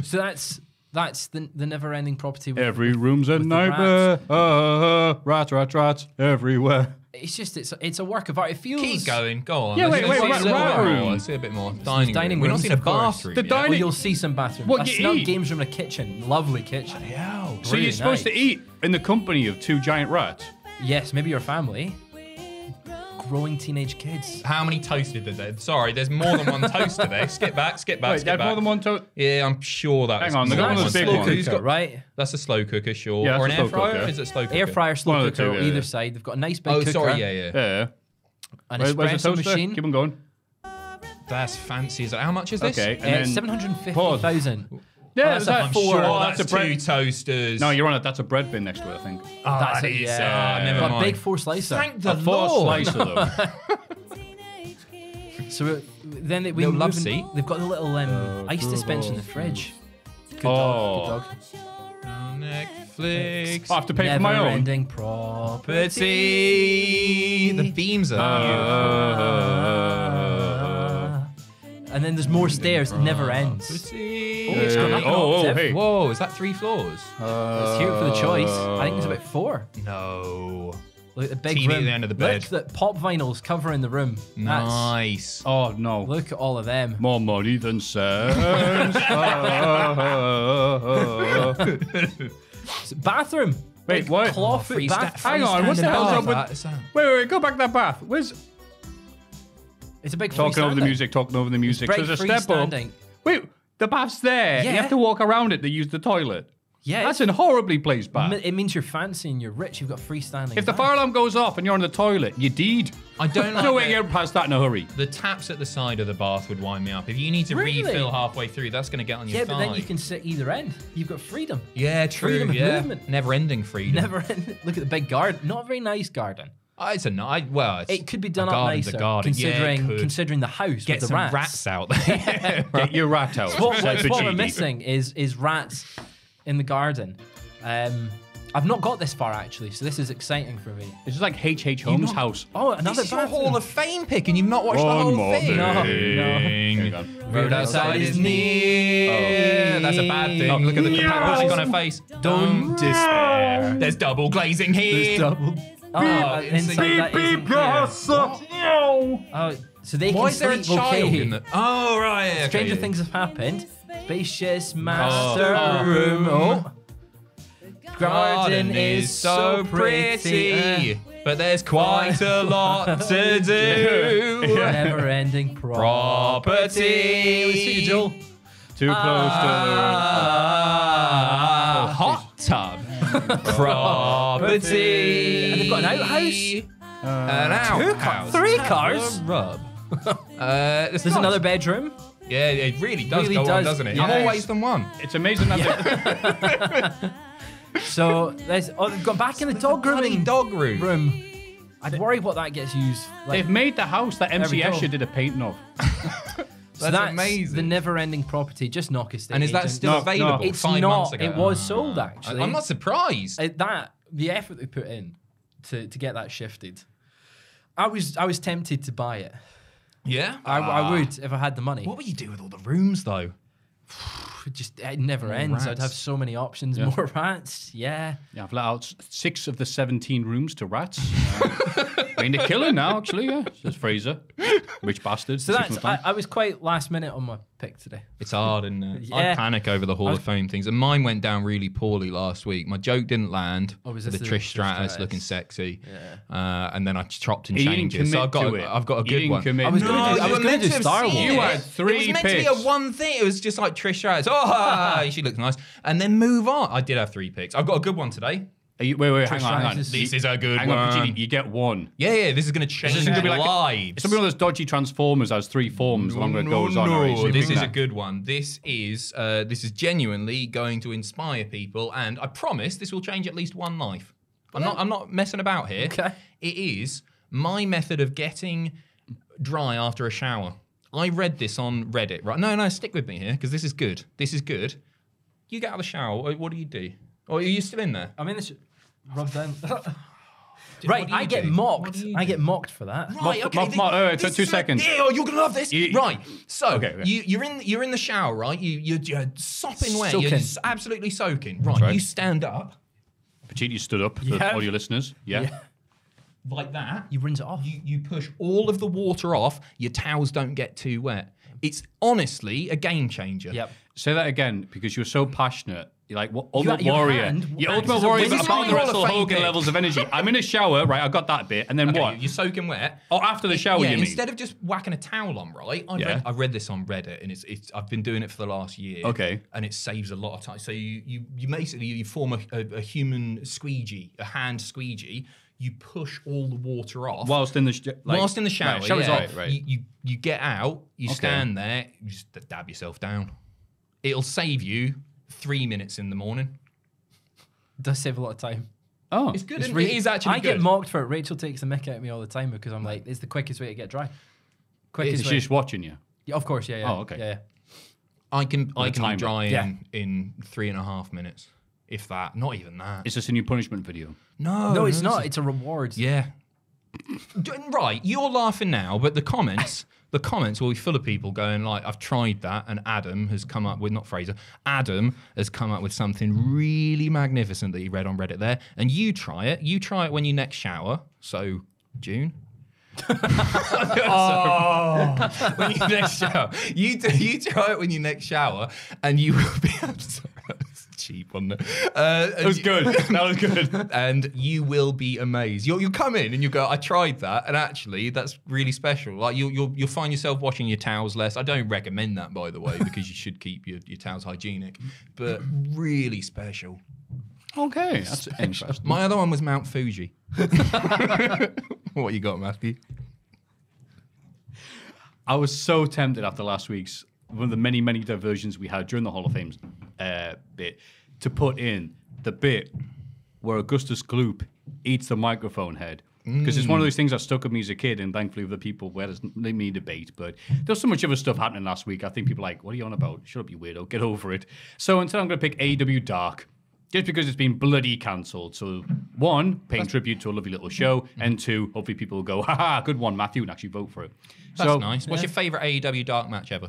so that's that's the the never-ending property. With, Every room's a with the nightmare. Uh, rats, rats, rats everywhere. It's just it's it's a work of art. It feels. Keep going. Go on. Yeah, Let's wait, see wait, a rat- bit room. more. Let's see a bit more. Dining, dining room. We're not rooms, seeing a bathroom. The yet. Well, dining- you'll see some bathrooms. What a you snug eat? games room and a kitchen. Lovely kitchen. Hell. So you're supposed nice. to eat in the company of two giant rats. Yes, maybe your family. Growing teenage kids. How many toasted did they? Sorry, there's more than one toaster there. (laughs) Skip back, skip back, Wait, skip they have back. more than one toast. Yeah, I'm sure that. Hang on, the more guy than the big slow one. cooker, Who's got- right? That's a slow cooker, sure. Yeah, that's or an a air slow fryer? cooker. Is it a slow cooker? Air fryer, slow One of the cooker two, on yeah, either yeah. side. They've got a nice big Oh, cooker. sorry, yeah, yeah. Yeah. An Where- where's the espresso toaster? machine. Keep them going. That's fancy. Is it, how much is this? Okay. Uh, And then Seven hundred fifty thousand. Yeah, that's is a four. sure Oh, that's, that's a bread- two toasters. No, you're on it. That's a bread bin next to it, I think. Oh, That's that it, is, yeah. uh, never Got a mind. big four slicer. Thank the A four Lord. slicer though. (laughs) So uh, then it, we Little move love in- seat. They've got the little um, ice dispenser in the fridge. Good dog. Oh. Good dog. Netflix. I have to pay for my own. Never-ending property. Property. The beams are Uh, and then there's more stairs. It never ends. Property. Oh, it's got Uh, that oh, oh, octave. hey. Whoa, is that three floors? Let's hear it for the choice. I think it's about four. No. Look at the big TV at room. the end of the bed. Look, the pop vinyls covering the room. That's, Nice. Oh no. look at all of them. More money than sense. (laughs) (laughs) It's a bathroom. Wait, what? Cloth Free bath. Hang on, what's the hell's up with- That is, uh, wait, wait, wait, go back to that bath. Where's It's a big talking over the music? Talking over the music. So there's a step up. Wait, the bath's there. You have to walk around it to use the toilet. Yeah, That's it's- an horribly placed bath. it means you're fancy and you're rich. You've got freestanding. If the fire alarm goes off and you're in the toilet, you deed. I don't (laughs) like No way the- you're past that in a hurry. The taps at the side of the bath would wind me up. If you need to Really? refill halfway through, that's going to get on your Yeah, thigh. but then you can sit either end. You've got freedom. Yeah, true. Freedom of yeah, movement. never-ending freedom. Never end. (laughs) Look at the big garden. Not a very nice garden. Oh, it's a nice. Well, it's It could be done a up garden's nicer, a garden. Yeah, considering the house get with the rats. rats, out (laughs) there. Get your rat out. What, said what, what we're missing is is rats in the garden. Um, I've not got this far actually, so this is exciting for me. This is like H. H. Holmes' not- house. Oh, another this is your bathroom. Hall of Fame pick, and you've not watched the whole more thing. No, no. There you go. Road outside is near. That's a bad thing. Look at the capacity on her face. Don't despair. There's double glazing here. double. Oh, beep, it's inside that isn't clear. Oh, so they Why can is there a child okay. in the? Oh right. okay, Stranger yeah. things have happened. Spacious master Oh. room. Oh. Garden is so pretty. pretty, but there's quite a (laughs) lot to do. (laughs) Never ending Property. Let's see you, Joel. Too close to Ah, hot tub. (laughs) Property. And they've got an outhouse? An outhouse. Three cars? Rub. (laughs) Uh, There's another bedroom. Yeah, it really does Really go on, does, doesn't it? yes. I'm always the one. It's amazing that they- (laughs) So there's oh they've got back in the dog Bloody grooming dog room. room. I'd worry what that gets used. Like, they've made the house that we MC go. Escher did a painting of. so (laughs) That's amazing. The never-ending property. Just knock a state And is that agent. still No, available? no. It's five not. months ago. It was sold, actually. I- I'm not surprised. Uh, that the effort they put in to to get that shifted. I was I was tempted to buy it. yeah, I, I Ah. would if I had the money. What would you do with all the rooms though? (sighs) It just it never ends. I'd rats. have so many options. More (laughs) rats. Yeah. Yeah, I've let out six of the 17 rooms to rats. (laughs) Uh, I mean, they're killing now, actually, yeah. Says Fraser. Rich bastards. So that's I, I was quite last minute on my pick today. It's hard, and uh, Yeah. I panic over the Hall of Fame things. And mine went down really poorly last week. My joke didn't land. Oh, was this the the Trish Trish Stratus Stratus? looking sexy? Uh, and then I chopped and He didn't changed it. So I've got, to a, it. I've got a good one. commit. I was No, gonna do, you I was gonna meant do to have Star seen Wars. it. You had three It was meant picks. to be a one thing. It was just like Trish Stratus. Oh, (laughs) she looks nice. And then move on. I did have three picks. I've got a good one today. Are you, wait, wait, hang on, hang on. Stratus. This is a good Hang one. on, Pachini, you get one. Yeah, yeah. This is going to change This is gonna be like lives. It's something one of those dodgy Transformers has three forms the longer it goes on. no, alright, so this bring is a good one. This is uh, this is genuinely going to inspire people, and I promise this will change at least one life. I'm not I'm not messing about here. Okay. It is my method of getting dry after a shower. I read this on Reddit. Right? No, no, stick with me here because this is good. This is good. You get out of the shower. what- What do you do? Or are you still in there? I'm in this. Rub (laughs) down. what (laughs) right, I get do? mocked. What do you I get mocked for that. Right, okay. Mark- thi- Mark- oh, uh, wait, this two seconds. Yeah, oh, you're gonna love this. You- right. So Okay, okay. you you're in you're in the shower, right? You you're, you're sopping wet. You're Soaking. absolutely soaking. Right. right. You stand up Pachini stood up for Yeah. all your listeners. Yeah. Yeah. like that. You rinse it off. You you push all of the water off. Your towels don't get too wet. It's honestly a game changer. Yep. Say that again because you're so passionate. You're like what, Ultimate your Warrior. hand Your Ultimate Warrior is about the Wrestle Hogan pick. levels of energy. I'm in a shower, right? I got that bit, and then Okay, what? You're soaking wet. Oh, after the shower, yeah, you mean? instead of just whacking a towel on, right? I Yeah. read I read this on Reddit, and it's it's I've been doing it for the last year. Okay. and it saves a lot of time. So you you you basically you form a, a, a human squeegee, a hand squeegee. You push all the water off. Whilst in the sh- like, Whilst in the shower, right, shower's yeah, off, right? You, you you get out, you Okay. stand there, you just dab yourself down. It'll save you three minutes in the morning. Does save a lot of time. oh, It's good. It's isn't really- it? it is actually I good. get mocked for it. Rachel takes the mick out of me all the time because I'm like, it's the quickest way to get dry. Quickest She's way. just watching you. Yeah, of course, yeah, yeah. Oh, okay. Yeah, yeah. I can I can timer. dry in, Yeah. in three and a half minutes, if that. Not even that. Is this a new punishment video? no, No, it's not. It's a reward. Yeah. (laughs) D- right, you're laughing now, but the comments, the comments will be full of people going like, "I've tried that," and Adam has come up with not Fraser. Adam has come up with something really magnificent that he read on Reddit there, and you try it. You try it when you next shower. So June. (laughs) oh. when you next shower, you do, you try it when you next shower, and you will be. (laughs) That's cheap, wasn't it? Uh, That was good. (laughs) that was good. and you will be amazed. You'll, you'll come in and you go, I tried that, and actually that's really special. Like you'll, you'll you'll find yourself washing your towels less. I don't recommend that, by the way, (laughs) because you should keep your, your towels hygienic. But really special. Okay, that's interesting. My other one was Mount Fuji. (laughs) what you got, Maffew? I was so tempted after last week's one of the many, many diversions we had during the Hall of Fame uh, bit to put in the bit where Augustus Gloop eats the microphone head. Because it's one of mm. those things that stuck with me as a kid, and thankfully the people where there's no me debate. But there's so much other stuff happening last week. I think people are like, "What are you on about? Shut up, you weirdo! Get over it." So instead, I'm going to pick AEW Dark, just because it's been bloody cancelled. So one, paying tribute to a lovely little show, and two, hopefully people will go, "Ha good one, Maffew," and actually vote for it. That's so nice. What's your favorite AEW dark match ever?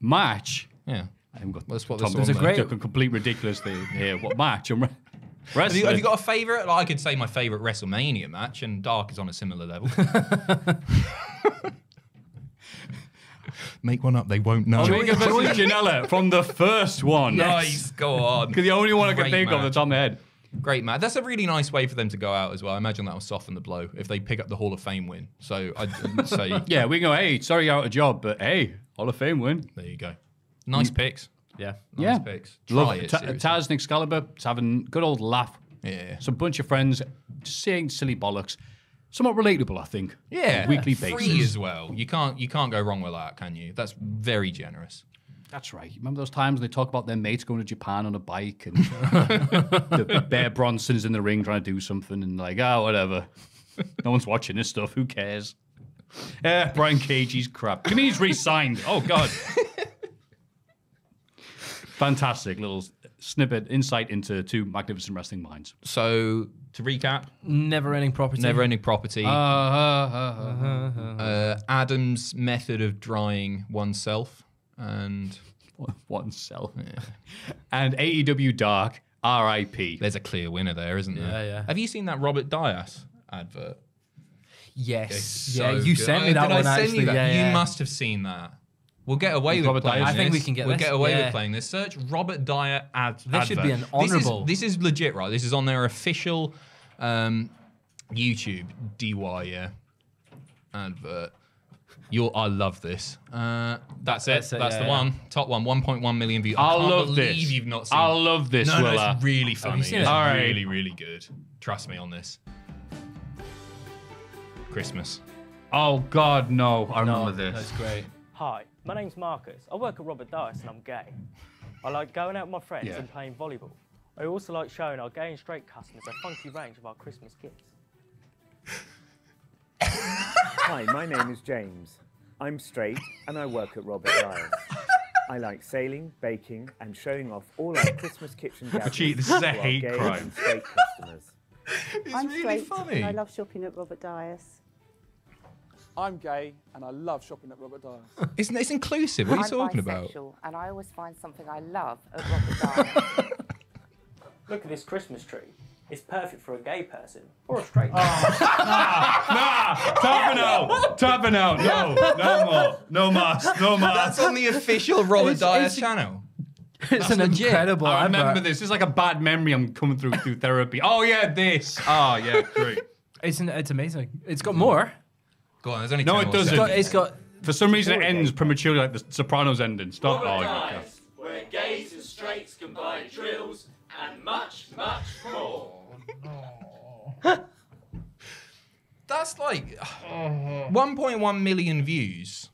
match? Yeah. I haven't got That's what Tom, this there's one- a There's a great, complete ridiculous thing here. What match? I'm (laughs) Have you, have you got a favorite? Like, I could say my favorite WrestleMania match, and Dark is on a similar level. (laughs) (laughs) Make one up; they won't know. Omega versus Janela from the first one. nice, go on. Because the only one I can Great think of match. that's on the head. Great match. That's a really nice way for them to go out as well. I imagine that will soften the blow if they pick up the Hall of Fame win. So I'd say, Yeah, we can go, hey, sorry you're out of job, but hey, Hall of Fame win. there you go. Nice picks. Yeah. Nice yeah. picks. Love Try it. it. Ta- Taz and Excalibur, just having a good old laugh. Yeah. Some bunch of friends just saying silly bollocks. Somewhat relatable, I think. Yeah, weekly free basis. as well. You can't you can't go wrong with that, can you? That's very generous. That's right. Remember those times they talk about their mates going to Japan on a bike and (laughs) the Bear Bronson's in the ring trying to do something and like, ah, whatever. No one's watching this stuff. Who cares? Yeah, Brian Cagey's crap. Me he's re-signed. Oh God. Fantastic little snippet, insight into two magnificent wrestling minds. So to recap, Never ending property. never ending property. Uh, uh, Adam's method of drying oneself, and (laughs) oneself. And AEW Dark, RIP. there's a clear winner there, isn't there? Yeah, yeah. Have you seen that Robert Dyas advert? Yes. It's yeah, you good. sent me Oh, that did one I send actually. You, that? Yeah, yeah. you must have seen that. We'll get away with Robert playing Dyer. I think this. we can get We'll this, get away yeah. with playing this. Search Robert Dyer ad. This should be advert. an honourable- This is, this is legit, right? This is on their official um, YouTube DY yeah advert. You'll, I love this. Uh, that's it. That's That's, it, the yeah, one. Top one. 1.1 million views. I I'll can't love believe this. you've not seen. I'll love this, No, no, Willa. it's really funny. seen it's? All right. really, really good. Trust me on this. Christmas. Oh God, no! I No, remember this. That's great. Hi, my name's Marcus. I work at Robert Dyas and I'm gay. I like going out with my friends Yeah. and playing volleyball. I also like showing our gay and straight customers a funky range of our Christmas gifts. Hi, my name is James. I'm straight and I work at Robert Dyas. I like sailing, baking, and showing off all our Christmas kitchen gadgets Cheat, this is a to our hate gay crime. and straight customers. I'm really straight funny. and I love shopping at Robert Dyas. I'm gay and I love shopping at Robert Dyas. (laughs) It's, it's inclusive. What are you I'm talking about? and I always find something I love at Robert (laughs) Dyas. Look at this Christmas tree. It's perfect for a gay person or a straight ah. person. (laughs) Nah, tapping out, tapping out. No, no more, no mas, no mas. That's on the official Robert It's- Dyas it's- channel. It's an legit. incredible I remember advert. this. This is like a bad memory I'm coming through through therapy. Oh yeah, this. Oh yeah, great. It's an, it's amazing. It's got more. Go on, there's only No, 10 it more doesn't. It's got, seconds. it's got For some reason, it ends prematurely, like the Sopranos ending. Stop. Oh, yeah. where gays and straights combine drills and much, much more. (laughs) That's like 1.1 million views.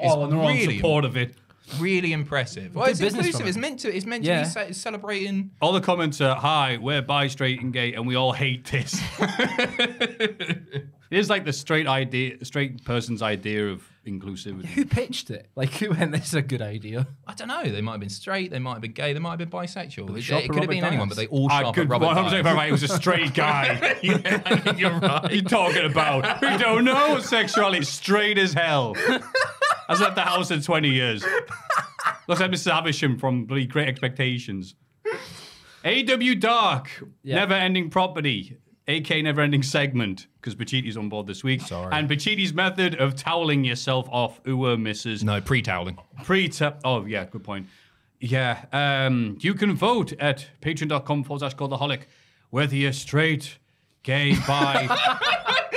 Oh, and they're all in really, support of it. really impressive. Well, Good it's business inclusive. from it. It's meant to. It's meant Yeah. to be ce- celebrating. All the comments are, "Hi, we're bi, straight, and gay, and we all hate this." (laughs) it is like the straight idea, straight person's idea of inclusivity. who pitched it? Like who went? This is a good idea. I don't know. They might have been straight. They might have been gay. They might have been bisexual. It, shop it could have Robert been anyone, but they all I shop could at Robert 100% Dyas. right. It was a straight guy. yeah, I think you're right. What are you talking about? We don't know sexuality. Straight as hell. Has left the house in 20 years. Looks like Mr. Havisham from bloody Great Expectations. AW Dark, Yeah. never ending property. AK never ending segment, because Bachiti's on board this week. Sorry. And Bachiti's method of toweling yourself off ooh misses. No, pre-toweling. Pre Oh, yeah, good point. Yeah. Um, you can vote at patreon.com forward slash Cultaholic whether you're straight, gay, bi,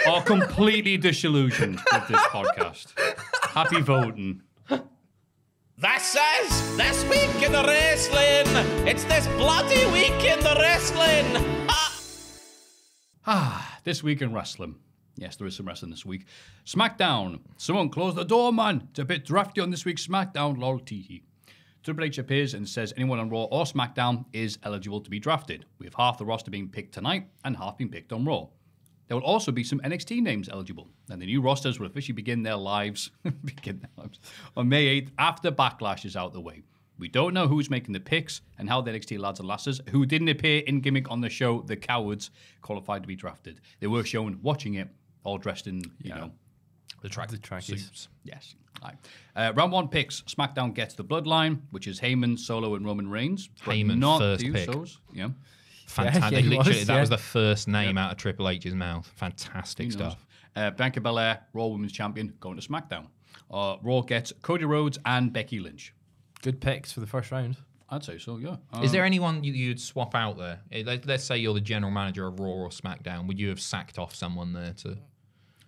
(laughs) or completely disillusioned with this podcast. Happy voting. This is this week in the wrestling. It's this bloody week in the wrestling. Ah, this week in wrestling. Yes, there is some wrestling this week. SmackDown. Someone close the door, man. It's a bit drafty on this week's SmackDown. Lol, teehee. Triple H appears and says anyone on Raw or SmackDown is eligible to be drafted, with half the roster being picked tonight and half being picked on Raw. There will also be some NXT names eligible, and the new rosters will officially begin their lives (laughs) begin their lives on May 8th after Backlash is out the way. We don't know who's making the picks and how the NXT lads and lasses who didn't appear in gimmick on the show, the cowards, qualified to be drafted. They were shown watching it, all dressed in, you know, The track. The suits. Yes. Aye. Uh, round one picks. SmackDown gets the Bloodline, which is Heyman, Solo, and Roman Reigns. Heyman not first the pick. Usos. Yeah. Fantastic. yeah, Literally, was, that yeah. was the first name out of Triple H's mouth. Fantastic stuff. Uh, Bianca Belair, Raw Women's Champion, going to SmackDown. Uh, Raw gets Cody Rhodes and Becky Lynch. Good picks for the first round. I'd say so. Yeah. Is Um, there anyone you, you'd swap out there? Eh, Let, let's say you're the general manager of Raw or SmackDown. Would you have sacked off someone there to?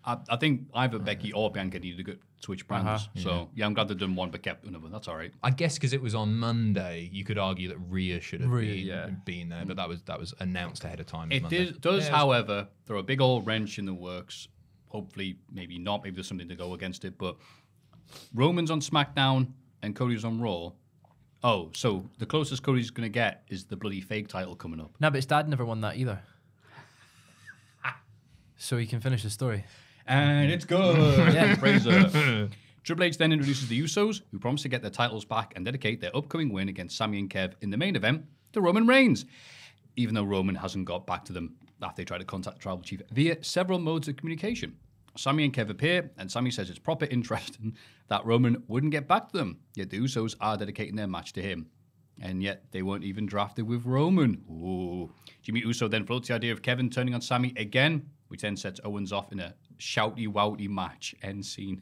I, I think either Becky or Bianca needed to go switch brands. Uh-huh. So yeah, I'm glad they've done one but kept another. That's all right. I guess because it was on Monday, you could argue that Rhea should have Rhea, been, yeah. been there, but that was that was announced ahead of time. It Monday. did, does, Yeah, however, throw a big old wrench in the works. Hopefully, maybe not. Maybe there's something to go against it. But Roman's on SmackDown and Cody's on Raw. Oh, so the closest Cody's going to get is the bloody fake title coming up. No, but his dad never won that either. (laughs) so he can finish the story. And it's good. (laughs) Yeah. Fraser. (laughs) Triple H then introduces the Usos, who promise to get their titles back and dedicate their upcoming win against Sami and Kev in the main event to Roman Reigns. Even though Roman hasn't got back to them after they tried to contact the tribal chief via several modes of communication. Sami and Kev appear, and Sami says it's proper interesting (laughs) that Roman wouldn't get back to them, yet the Usos are dedicating their match to him. And yet they weren't even drafted with Roman. Ooh. Jimmy Uso then floats the idea of Kevin turning on Sami again, which then sets Owens off in a shouty wouty match. End scene.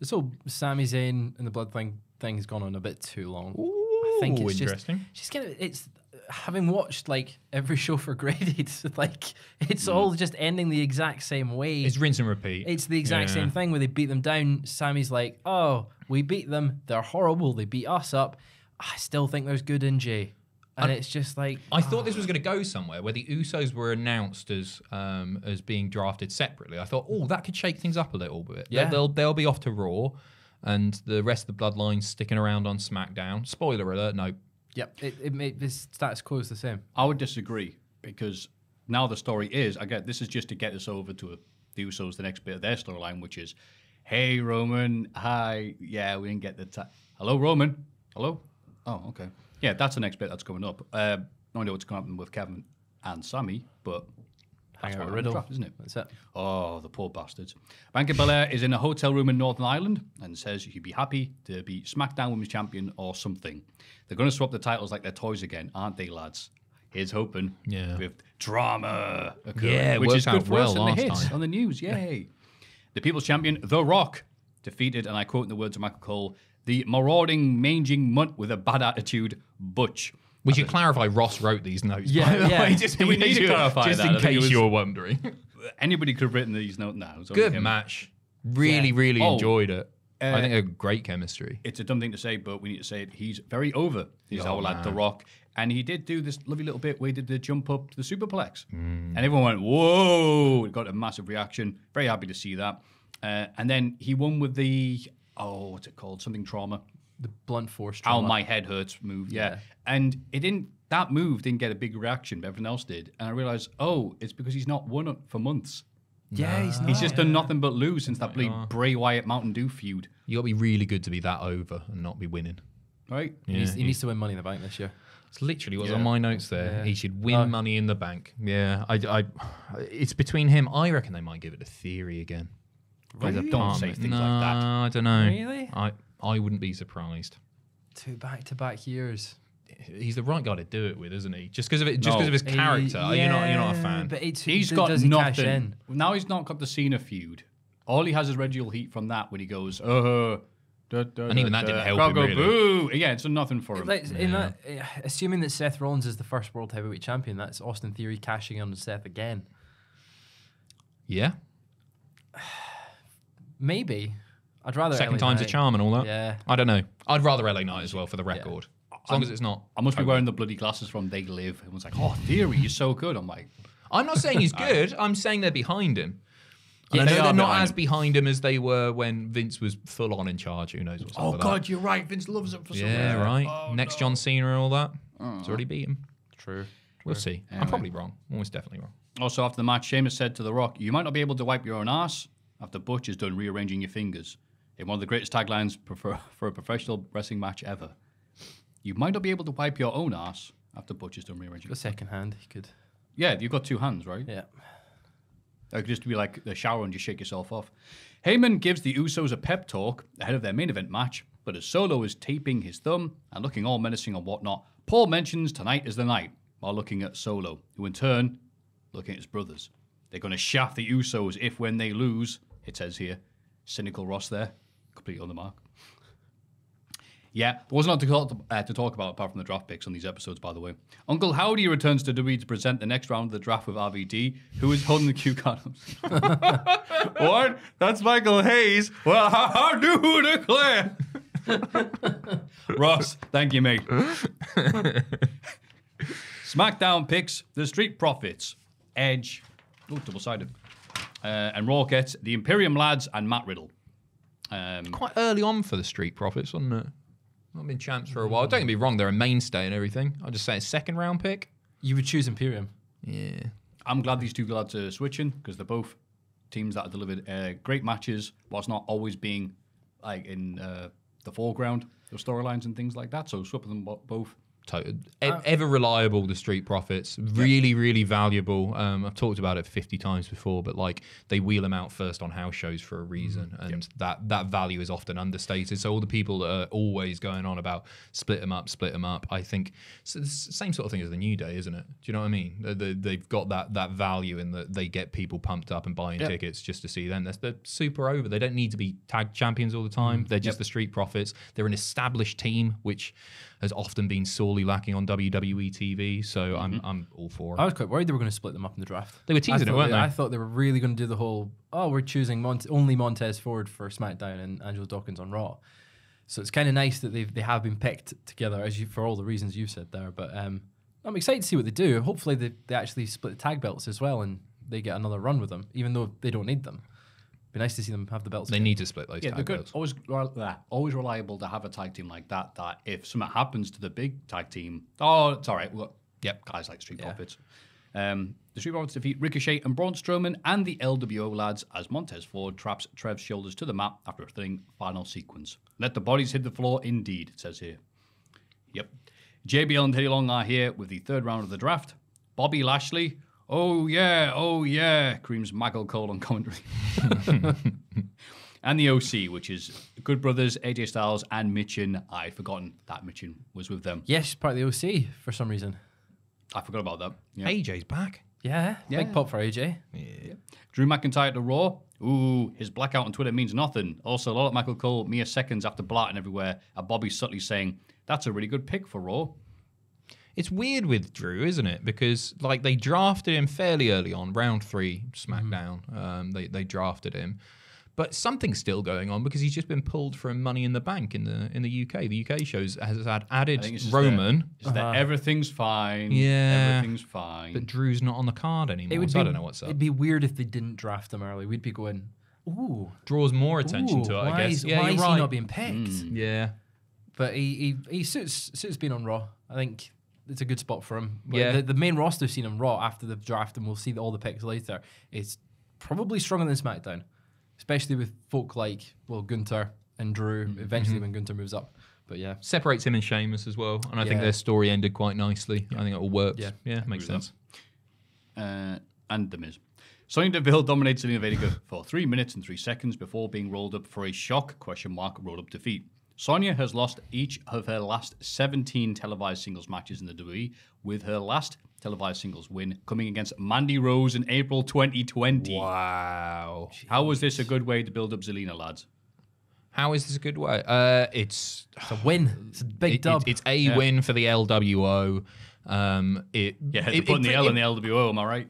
This whole Sami Zayn and the blood thing thing has gone on a bit too long. I think it's interesting. just, just kind of it's having watched like every show for (laughs) graded, like it's all just ending the exact same way. It's rinse and repeat. It's the exact Yeah. same thing where they beat them down. Sami's like, "Oh, we beat them. They're horrible. They beat us up. I still think there's good in Jay." And it's just like I thought this was going to go somewhere where the Usos were announced as um, as being drafted separately. I thought, oh, that could shake things up a little bit. Yeah. They'll, they'll be off to Raw, and the rest of the Bloodline sticking around on SmackDown. Spoiler alert, no. Yep, it, it made this status quo is the same. I would disagree because now the story is I get this is just to get us over to the Usos, the next bit of their storyline, which is, hey Roman, hi, yeah, we didn't get the ta- hello Roman, hello, oh okay, yeah, that's the next bit that's coming up. Uh, no idea what's going to happen with Kevin and Sami, but that's what riddle, draft, isn't it? That's it. Oh, the poor bastards. Bianca Belair is in a hotel room in Northern Ireland and says she'd be happy to be SmackDown Women's Champion or something. They're going to swap the titles like they're toys again, aren't they, lads? Here's hoping. Yeah. With drama occurring, Yeah, which is good for us well in the hits time. on the news. Yay. The People's Champion, The Rock, defeated, and I quote in the words of Michael Cole, the marauding, manging mutt with a bad attitude, Butch. We should clarify Ross wrote these notes. Yeah, by the yeah. way, just We need to clarify just that. in I think it case was- you were wondering. (laughs) Anybody could have written these notes now. It was only Good him. match. Really, Yeah. really Oh, enjoyed it. I uh, think a great chemistry. it's a dumb thing to say, but we need to say it. He's very over. He's our lad, The. Rock. And he did do this lovely little bit where he did the jump up to the superplex. Mm. And everyone went, whoa. It got a massive reaction. Very happy to see that. Uh, and then he won with the, oh, what's it called? Something trauma. The blunt force. Ow, trauma. my head hurts move. Yeah. Yeah. And it didn't, that move didn't get a big reaction, but everyone else did. And I realized, oh, it's because he's not won for months. Yeah, he's not. He's just done nothing but lose since that bloody Bray Wyatt Mountain Dew feud. You got to be really good to be that over and not be winning. Right? He, needs, Yeah, he needs to win Money in the Bank this year. It's literally what's Yeah. on my notes there. Yeah. He should win Oh. money in the bank. Yeah, I, I, it's between him. I reckon they might give it a theory again. As a Really? Don't say things no, like that. I don't know. Really? I, I wouldn't be surprised. Two back-to-back years. He's the right guy to do it with, isn't he? Just because of it, just No. because of his character. You're not, you're not a fan. But it's, He's d- got does he cash nothing. in? Now he's not got the Cena feud. All he has is Reginald Heat from that when he goes, uh, da, da, And even da, that didn't da. help Crowd him, go, really. boo. Yeah, it's nothing for him. Like, in that, uh, assuming that Seth Rollins is the first world heavyweight champion, that's Austin Theory cashing in on Seth again. yeah, (sighs) Maybe. I'd rather second LA time's a charm and all that. Yeah. I don't know. I'd rather LA Knight as well for the record, as long as it's not. I must be wearing the bloody glasses from They Live. Everyone's like, oh, Theory, you're so good. I'm like, I'm not saying he's (laughs) good. I'm saying they're behind him. And I They know are they're not behind as him. behind him as they were when Vince was full on in charge. Who knows what's Oh with God, that. you're right. Vince loves it for some reason. Yeah, reason. right. Oh, Next no. John Cena and all that. Oh. It's already beat him. True. We'll see. I'm probably wrong. Almost definitely wrong. Also, after the match, Sheamus said to The Rock, "You might not be able to wipe your own ass after Butch has done rearranging your fingers." In one of the greatest taglines for, (laughs) for a professional wrestling match ever. You might not be able to wipe your own ass after Butch is done rearranging. The second hand, he could. Yeah, you've got two hands, right? Yeah. That could just be like the shower and just shake yourself off. Heyman gives the Usos a pep talk ahead of their main event match, but as Solo is taping his thumb and looking all menacing and whatnot, Paul mentions tonight is the night while looking at Solo, who in turn looking at his brothers. They're going to shaft the Usos if when they lose, it says here. Cynical Ross there, completely on the mark. Yeah, there wasn't a lot to talk, uh, to talk about apart from the draft picks on these episodes, by the way. Uncle Howdy returns to WWE to present the next round of the draft with RVD, who is holding the cue card. (laughs) what? That's Michael Hayes. Well, how do you declare. (laughs) Ross, thank you, mate. SmackDown picks the Street Profits, Edge, oh, double sided, uh, and Raw gets the Imperium Lads and Matt Riddle. Um, Quite early on for the Street Profits, wasn't it? Not been champs for a while. Don't get me wrong, they're a mainstay and everything. I'll just say a second round pick. You would choose Imperium. Yeah. I'm glad these two lads are switching because they're both teams that have delivered uh, great matches whilst not always being like in uh, the foreground of storylines and things like that. So swap them both. Total, e- ever reliable, the Street Profits. Really, really valuable. Um, I've talked about it 50 times before, but like they wheel them out first on house shows for a reason. And that, that value is often understated. So all the people that are always going on about split them up, split them up, I think so it's the same sort of thing as the New Day, isn't it? Do you know what I mean? They, they've got that, that value in that they get people pumped up and buying Yep. tickets just to see them. They're, they're super over. They don't need to be tag champions all the time. They're just the Street Profits. They're an established team, which has often been sorely lacking on WWE TV. So I'm I'm all for it. I was quite worried they were going to split them up in the draft. They were teasing it, weren't they? I thought they were really going to do the whole, oh, we're choosing Mont- only Montez Ford for SmackDown and Angelo Dawkins on Raw. So it's kind of nice that they've, they have been picked together as you, for all the reasons you've said there. But um, I'm excited to see what they do. Hopefully they, they actually split the tag belts as well and they get another run with them, even though they don't need them. Be nice to see them have the belts. They again. need to split those Yeah, they're good. belts. Always, rel- uh, always reliable to have a tag team like that. That if something happens to the big tag team, oh, it's all right. We've got Yep. guys like Street Profits. Um, the Street Profits defeat Ricochet and Braun Strowman and the LWO lads as Montez Ford traps Trev's shoulders to the mat after a thrilling final sequence. Let the bodies hit the floor, indeed, it says here. Yep. JBL and Teddy Long are here with the third round of the draft. Bobby Lashley, oh yeah, oh yeah, creams Michael Cole on commentary. (laughs) and the OC, which is Good Brothers, AJ Styles, and Michin. I'd forgotten that Michin was with them. Yes, part of the OC for some reason. I forgot about that. Yeah. AJ's back. Yeah, Yeah. big pop for AJ. Drew McIntyre to Raw. Ooh, his blackout on Twitter means nothing. Also, a lot of Michael Cole mere seconds after blatting everywhere, and Bobby subtly saying, that's a really good pick for Raw. It's weird with Drew, isn't it? Because like they drafted him fairly early on, round three, SmackDown. Mm-hmm. Um, they they drafted him, but something's still going on because he's just been pulled from Money in the Bank in the in the UK. The UK shows has had I added think it's just Roman, that- it's that uh-huh. everything's fine. Yeah. Everything's fine. but Drew's not on the card anymore. It would so be, I don't know what's up. It'd be weird if they didn't draft him early. We'd be going, ooh, Draws more attention ooh, to it, why I guess. Is, yeah, why is right. he not being picked? Mm. yeah, But he, he, he suits suits being on Raw. I think it's a good spot for him. But Yeah. The, the main roster seen him Raw after the draft, and we'll see all the picks later. It's probably stronger than SmackDown, especially with folk like well Gunther and Drew. Mm-hmm. Eventually, when Gunther moves up. But yeah, separates him and Sheamus as well, and I think their story ended quite nicely. I think it all worked. Yeah. Yeah, makes sense. uh, and The Miz. Sonya Deville dominates Zelina Vega for three minutes and three seconds before being rolled up for a shock question mark roll up defeat. Sonya has lost each of her last 17 televised singles matches in the WWE, with her last televised singles win coming against Mandy Rose in April 2020. Wow. How was this a good way to build up Zelina, lads? How is this a good way? Uh, it's it's a win. It's a big it- it- dub. it's a win for the LWO. Um, it Yeah, they're it, putting the it- L in the LWO, am I right?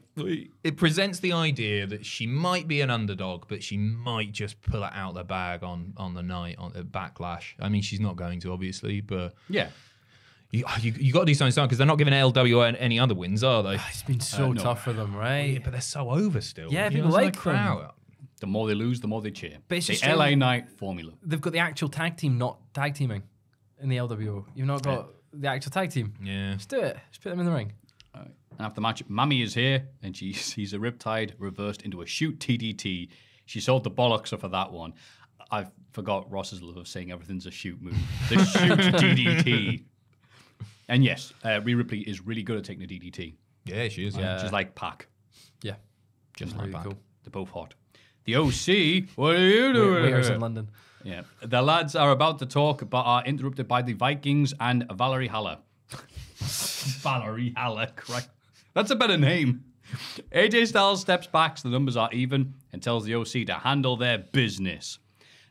It presents the idea that she might be an underdog, but she might just pull it out the bag on on the night on the backlash. I mean, she's not going to obviously, but Yeah. you you, you got to do something because they're not giving LWO any other wins, are they? it's been so no. tough for them, right? Yeah, but they're so over still. Yeah, people know, it's like them. crowd. The more they lose, the more they cheer. But it's the just LA strange. Knight formula. They've got the actual tag team not tag teaming in the LWO. You've not got the actual tag team. Yeah. Just do it. Just put them in the ring. And after the match, Mami is here and she (laughs) sees a riptide reversed into a shoot DDT. She sold the bollocks for that one. I forgot Ross's love of saying everything's a shoot move. The (laughs) shoot DDT. And yes, uh, Rhea Ripley is really good at taking a DDT. Yeah, she is. Yeah. Yeah. She's like Pac. Yeah. Just Really like Pac. cool. They're both hot. The OC, what are you doing? Waiters here? in London. Yeah. The lads are about to talk, but are interrupted by the Vikings and Valerie Haller. (laughs) Valerie Haller, Christ. That's a better name. AJ Styles steps back so the numbers are even and tells the OC to handle their business.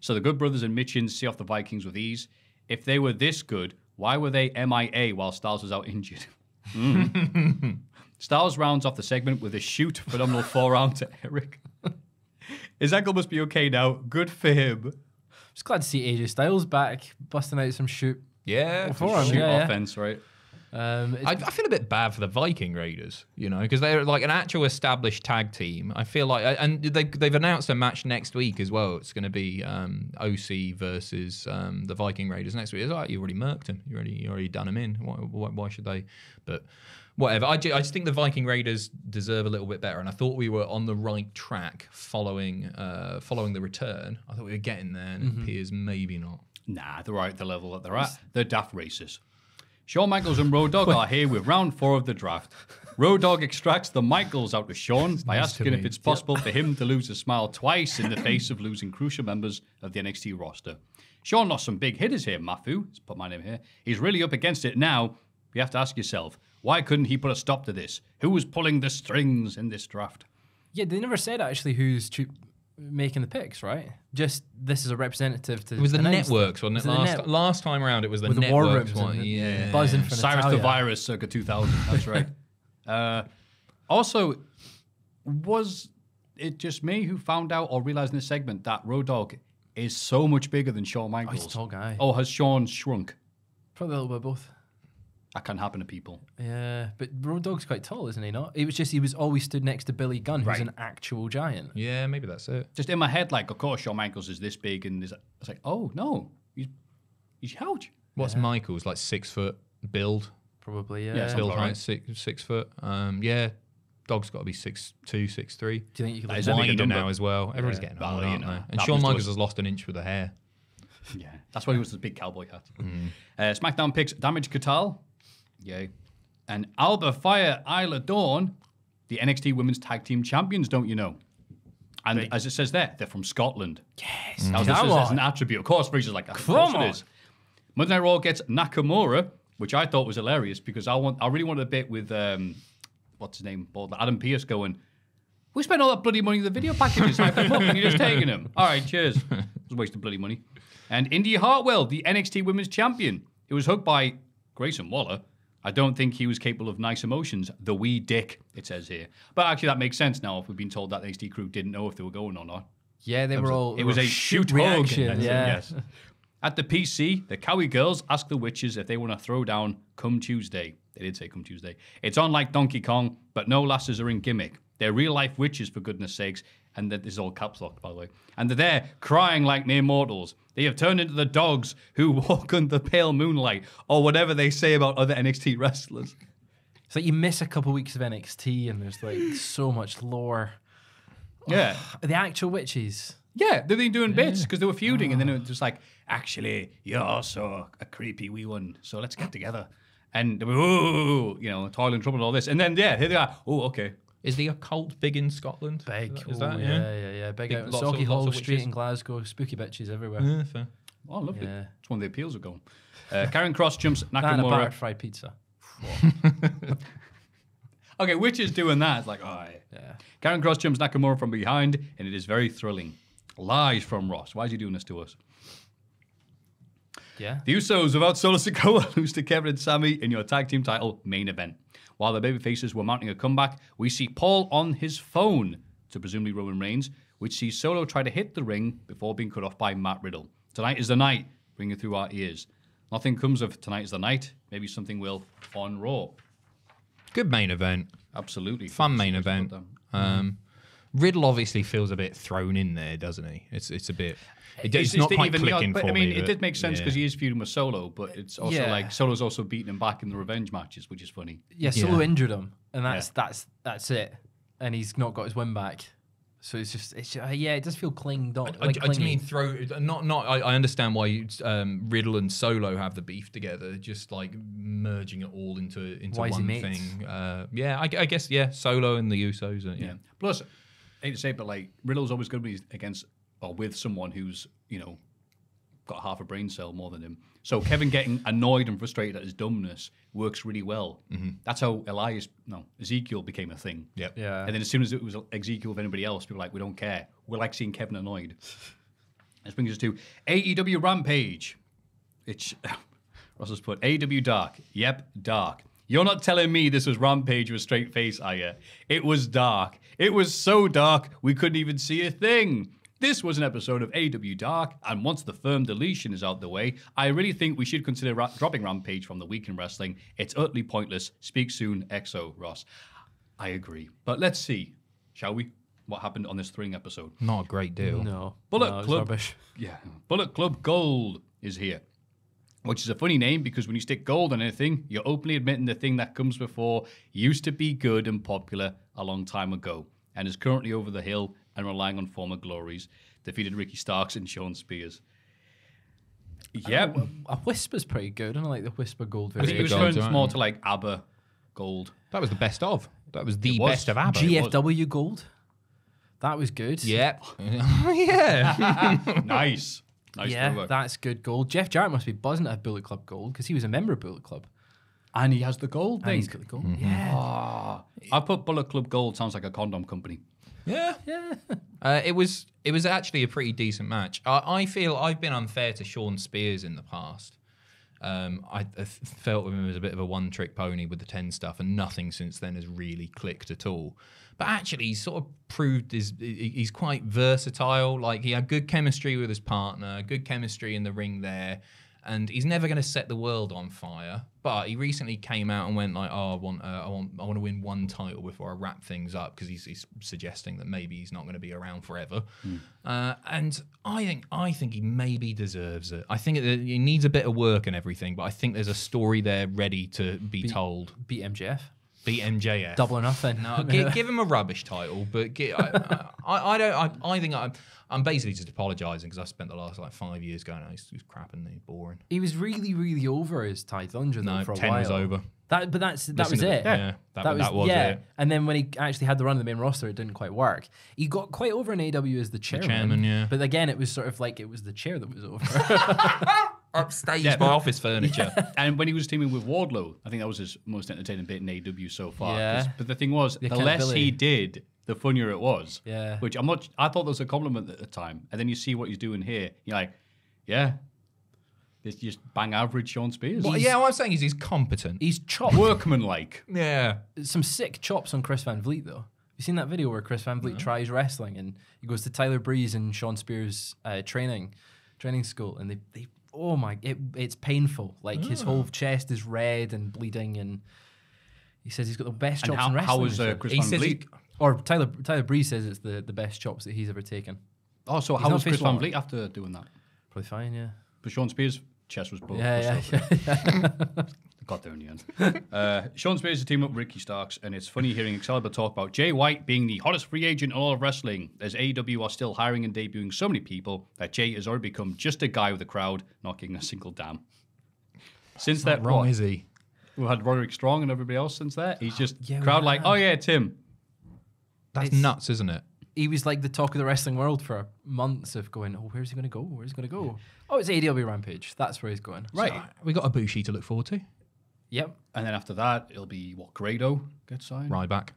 So the Good Brothers and Mitchins see off the Vikings with ease. If they were this good, why were they MIA while Styles was out injured? Mm. (laughs) Styles rounds off the segment with a shoot phenomenal forearm (laughs) to Eric. His ankle must be okay now. Good for him. Just glad to see AJ Styles back, busting out some shoot. Yeah. for him. Shoot Yeah, yeah. offense, right? Um, I, I feel a bit bad for the Viking Raiders, you know, because they're like an actual established tag team. I feel like, and they, they've announced a match next week as well. It's going to be um, OC versus um, the Viking Raiders next week. It's like you already murked them. You already, you already done them in. Why, why, why should they? But whatever. I, ju- I just think the Viking Raiders deserve a little bit better, and I thought we were on the right track following uh, following the return. I thought we were getting there, and it appears maybe not. Nah, they're right at the level that they're at. They're daft racers. Shawn Michaels and Road Dogg are here with round four of the draft. Road Dogg extracts the Michaels out of Shawn by nice to asking if it's possible for him to lose a smile twice in the face of losing crucial members of the NXT roster. Shawn lost some big hitters here, Maffew. Let's put my name here. He's really up against it now. You have to ask yourself, why couldn't he put a stop to this? Who was pulling the strings in this draft? yeah, they never said actually who's choo- making the picks, right? Just this is a representative to. It was the networks, wasn't it? Last, net- last time around, it was the with the war networks rooms one. Yeah. buzzing for Cyrus the Virus, circa 2000. That's right. (laughs) uh, also, was it just me who found out or realized in this segment that Road Dogg is so much bigger than Shawn Michaels? he's a tall guy. Oh, has Shawn shrunk? Probably a little bit of both. That can happen to people. Yeah, but Road Dogg's quite tall, isn't he? Not. It was just he was always stood next to Billy Gunn, who's Right. an actual giant. Yeah, maybe that's it. Just in my head, like, of course, Shawn Michaels is this big, and is, it's like, oh no, he's he's huge. What's Michael's like six foot build? Probably, yeah. Yeah, so- build about height right. six six foot. Um, yeah, dog's got to be six two, six three. Do you think you could? That live is a bigger Wider number. now as well. Everyone's Yeah. getting Well, old, you aren't know, they? And that Shawn was Michaels just- has lost an inch with the hair. Yeah, that's why he was the big cowboy hat. Mm. Uh, SmackDown picks Damage Catal, yay, and Alba Fyre Isla Dawn, the NXT Women's Tag Team Champions. Don't you know? And as it says there, they're from Scotland. Yes, that was Come listed as an attribute. Of course, Fraser's like, of course it is. Monday Night Raw gets Nakamura, which I thought was hilarious because I want, I really wanted a bit with um, what's his name, Bald- Adam Pearce going. We spent all that bloody money on the video packages, hyped them up, and you're just taking them. All right, cheers. (laughs) It was a waste of bloody money. And Indi Hartwell, the NXT Women's Champion, it was hugged by Grayson Waller. I don't think he was capable of nice emotions. The wee dick, it says here. But actually, that makes sense now if we've been told that the HD crew didn't know if they were going or not. Yeah, they were all. It was a shoot hug. reaction. It, Yeah. yes. At the PC, the Cowie girls ask the witches if they want to throw down come Tuesday. They did say come Tuesday. It's on like Donkey Kong, but no lasses are in gimmick. They're real life witches, for goodness sakes. And that this is all caps locked, by the way. And they're there crying like mere mortals. They have turned into the dogs who (laughs) walk under the pale moonlight, or whatever they say about other NXT wrestlers. It's like you miss a couple weeks of NXT, and there's like so much lore. Yeah. The actual witches. Yeah, they've been doing bits because they were feuding, and then it was just like, actually, you're also a creepy wee one, so let's get together. And they were, ooh, you know, toil and trouble and all this. And then, yeah, here they are. Oh, okay. Is the occult big in Scotland? Big. Is Ooh, that, yeah, yeah? yeah, yeah. Big, Big- out in lots of- Socky lots Hall of Street witches. in Glasgow. Spooky bitches everywhere. Yeah, fair. Oh, lovely. Yeah. It's one of the appeals are going. Uh, Karrion Kross jumps That and a battered fried pizza. (laughs) Okay, which is doing that? It's like, oh, yeah. Yeah. Karrion Kross jumps Nakamura from behind, and it is very thrilling. Lies from Ross. Why is he doing this to us? Yeah. The Usos without Solo Sikoa lose to Kevin and Sami in your tag team title main event. While the babyfaces were mounting a comeback, we see Paul on his phone to presumably Roman Reigns, which sees Solo try to hit the ring before being cut off by Matt Riddle. Tonight is the night, ringing through our ears. Nothing comes of tonight is the night. Maybe something will on Raw. Good main event. Absolutely. Fun main event. Um, Riddle obviously feels a bit thrown in there, doesn't he? It's it's a bit. It, it's, It's- not quite even- clicking but, for I mean, me. it but- did make sense yeah. because he is feuding with Solo, but it's also Yeah. like Solo's also beating him back in the revenge matches, which is funny. Yeah, Solo Yeah. injured him, and that's Yeah. that's that's it. And he's not got his win back. So it's just, it's just, yeah, it does feel clinged on. I, like I, I clingy. mean, throw not not. I, I understand why um, Riddle and Solo have the beef together, just like merging it all into into Why one mates? thing. Uh, yeah, I, I guess yeah, Solo and the Usos. Uh, yeah. Yeah. Plus, I hate to say, it, but like Riddle's always going to be against or with someone who's you know got half a brain cell more than him. So Kevin getting annoyed and frustrated at his dumbness works really well. Mm-hmm. That's how Elias, no, Ezekiel became a thing. Yep. Yeah. And then as soon as it was Ezekiel with anybody else, people were like, we don't care. We like seeing Kevin annoyed. This brings us to AEW Rampage. It's (laughs) Russell's put AEW Dark. Yep, dark. You're not telling me this was Rampage with straight face, are you? It was dark. It was so dark we couldn't even see a thing. This was an episode of AW Dark, and once the firm deletion is out the way, I really think we should consider ra- dropping Rampage from the week in wrestling. It's utterly pointless. Speak soon, EXO Ross. I agree. But let's see, shall we? What happened on this thrilling episode? Not a great deal. no, Bullet no, Club. rubbish. (laughs) Yeah. Bullet Club Gold is here. Which is a funny name because when you stick gold on anything, you're openly admitting the thing that comes before used to be good and popular a long time ago and is currently over the hill and relying on former glories. Defeated Ricky Starks and Shawn Spears. Yep. A whisper's pretty good. I don't like the whisper gold I think version. it was Gold's going alright. more to like ABBA Gold. That was the best of. That was the It was. best of ABBA. GFW gold. That was good. Yep. (laughs) (laughs) yeah. (laughs) nice. Nice yeah, throwback. that's good gold. Jeff Jarrett must be buzzing to have Bullet Club gold because he was a member of Bullet Club. And he has the gold And he's thing. got the gold. Mm-hmm. Yeah. Ah, I put Bullet Club Gold sounds like a condom company. Yeah, yeah. Uh, it was it was actually a pretty decent match. I, I feel I've been unfair to Shawn Spears in the past. Um, I, I felt with him as a bit of a one-trick pony with the ten stuff, and nothing since then has really clicked at all. But actually, he's sort of proved his, he's quite versatile. Like he had good chemistry with his partner, good chemistry in the ring there, and he's never going to set the world on fire. But he recently came out and went like, "Oh, I want, uh, I want, I want to win one title before I wrap things up," because he's, he's suggesting that maybe he's not going to be around forever. Uh, and I think, I think he maybe deserves it. I think it, he needs a bit of work and everything, but I think there's a story there ready to be told. Beat MJF. Beat MJF. Double or nothing. No, (laughs) give, give him a rubbish title, but I, I, I don't. I, I think I'm. I'm basically just apologising because I've spent the last like five years going, oh, he's, he's crap and he's boring. He was really, really over as Ty Thunder though No, for a 10 while. was over. That, but that's that Listen was the- it. yeah, that- that was yeah. it. And then when he actually had the run of the main roster, it didn't quite work. He got quite over in AW as the chairman. chairman, yeah. But again, it was sort of like it was the chair that was over. (laughs) (laughs) Upstage by office furniture. And when he was teaming with Wardlow, I think that was his most entertaining bit in AW so far. Yeah. But the thing was, The the, less he did, the funnier it was. Yeah. Which I'm not. I thought that was a compliment at the time, and then you see what he's doing here. You're like, yeah, it's just bang average Shawn Spears. well, yeah, what I'm saying is he's competent. He's chopped (laughs) workmanlike. Yeah. some sick chops on Chris Van Vliet though. You seen that video where Chris Van Vliet tries wrestling and he goes to Tyler Breeze and Shawn Spears' uh, training training school and they, they oh my it, it's painful. Like his Ah. whole chest is red and bleeding and he says he's got the best chops how- in how wrestling. was, and uh. Chris He Van Vliet? or Tyler Tyler Breeze says it's the, the best chops that he's ever taken. Oh, so He's how was Chris Van. Vliet after doing that? Probably fine, yeah. But Shawn Spears' chest was broken. Yeah, yeah, (laughs) (laughs) Got there in the end. (laughs) uh, Shawn Spears is teaming up with Ricky Starks, and it's funny hearing Excalibur talk about Jay White being the hottest free agent in all of wrestling, as AEW are still hiring and debuting so many people that Jay has already become just a guy with a crowd, not giving a single damn. Since that, Not wrong, what? is he? We've had Roderick Strong and everybody else since that. He's just Yeah, we crowd like, oh yeah, Tim. That's It's- nuts, isn't it? he was like the talk of the wrestling world for months of going, oh, where's he going to go? Where's he going to go? Oh, it's AEW Rampage. That's where he's going. Right. We got a Bushi to look forward to. Yep. And then after that, it'll be what Grado gets signed. Ryback,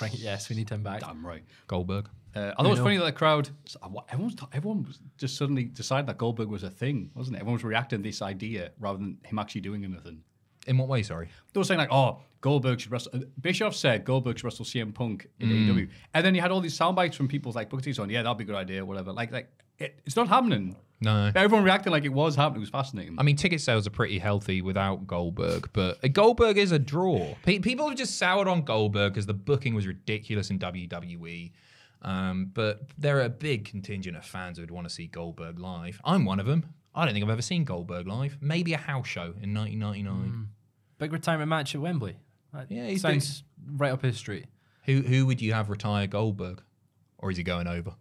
Right. Yes, we need him back. Damn right. Goldberg. Uh, although it's funny that the crowd, everyone was, everyone was just suddenly decided that Goldberg was a thing, wasn't it? Everyone was reacting to this idea rather than him actually doing anything. In what way? Sorry. They were saying like, oh, Goldberg should wrestle. uh, Bischoff said Goldberg should wrestle CM Punk in Mm. AEW, and then you had all these sound bites from people like Booker T saying, yeah, that'd be a good idea, whatever. Like, like it, it's not happening. No. Everyone reacted like it was happening. It was fascinating. I mean, ticket sales are pretty healthy without Goldberg, but Goldberg is a draw. Pe- people have just soured on Goldberg because the booking was ridiculous in WWE. Um, but there are a big contingent of fans who would want to see Goldberg live. I'm one of them. I don't think I've ever seen Goldberg live. Maybe a house show in 1999. Big retirement match at Wembley. That Yeah, he's sounds right up his street. Who who would you have retire Goldberg, or is he going over?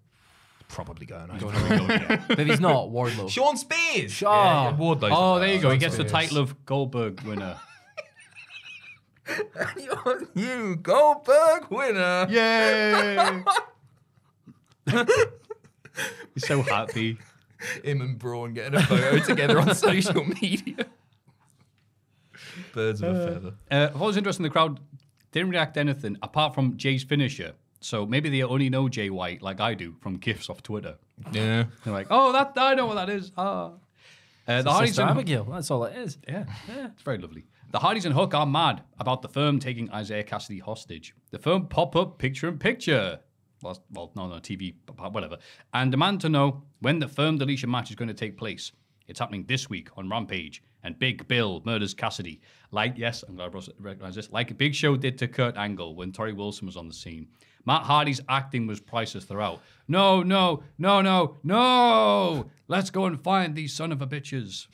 Probably going over. (laughs) But if he's not, Wardlow. Shawn Spears. Sure. Yeah, Wardlow's oh, there you best. go. He gets the title of Goldberg winner. (laughs) you Goldberg winner. Yay! (laughs) He's so happy. him and Braun getting a photo together on social media. Birds of a feather. Uh, what was interesting, the crowd didn't react to anything apart from Jay's finisher. So maybe they only know Jay White like I do from gifs off Twitter. Yeah. (laughs) They're like, oh, that I know what that is. Ah. Uh, the Hardys Sister and Abigail. That's all it is. yeah, (laughs) yeah, it's very lovely. The Hardys and Hook are mad about the firm taking Isiah Kassidy hostage. The firm pop up picture in picture. Well, well, no, no, TV, whatever, and demand to know when the firm deletion match is going to take place. It's happening this week on Rampage, and Big Bill murders Cassidy. Like, yes, I'm glad I recognize this. Like a Big Show did to Kurt Angle when Torrie Wilson was on the scene. Matt Hardy's acting was priceless throughout. No, no, no, no, no! Let's go and find these son of a bitches.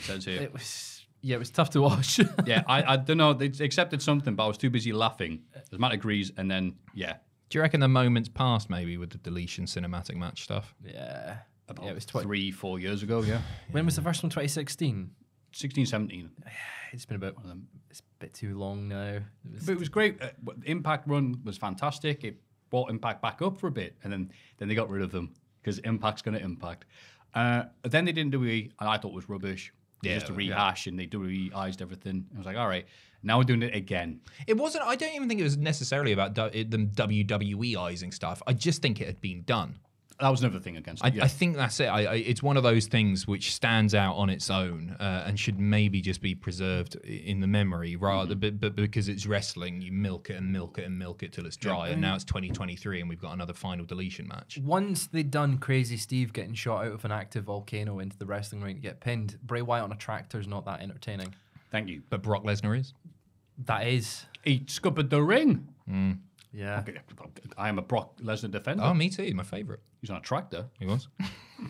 Says here. It was yeah, it was tough to watch. (laughs) Yeah, I, I don't know. They accepted something, but I was too busy laughing. As Matt agrees, and then yeah, Do you reckon the moments passed maybe with the deletion cinematic match stuff? yeah. about Yeah, it was twi- three, four years ago. Yeah, When was the first one? 2016. 16, 17. (sighs) It's been about one of them. it's a bit too long now. It was- But it was great. Uh, Impact run was fantastic. It brought Impact back up for a bit, and then then they got rid of them because Impact's going to Impact. Uh, then they didn't do E, and I thought it was rubbish. It was Yeah, just a yeah. rehash, and they WEized everything. I was like, all right, now we're doing it again. It wasn't. I don't even think it was necessarily about them WWEizing stuff. I just think it had been done. That was another thing against I, it. Yeah. I think that's it. I, I, it's one of those things which stands out on its own uh, and should maybe just be preserved in the memory rather. But, but because it's wrestling, you milk it and milk it and milk it till it's dry. And now it's 2023 and we've got another final deletion match. Once they'd done Crazy Steve getting shot out of an active volcano into the wrestling ring to get pinned, Bray Wyatt on a tractor is not that entertaining. Thank you. But Brock Lesnar is. That is. He scuppered the ring. Yeah. I am a Brock Lesnar defender. Oh, me too. My favourite. He's on a tractor. He was.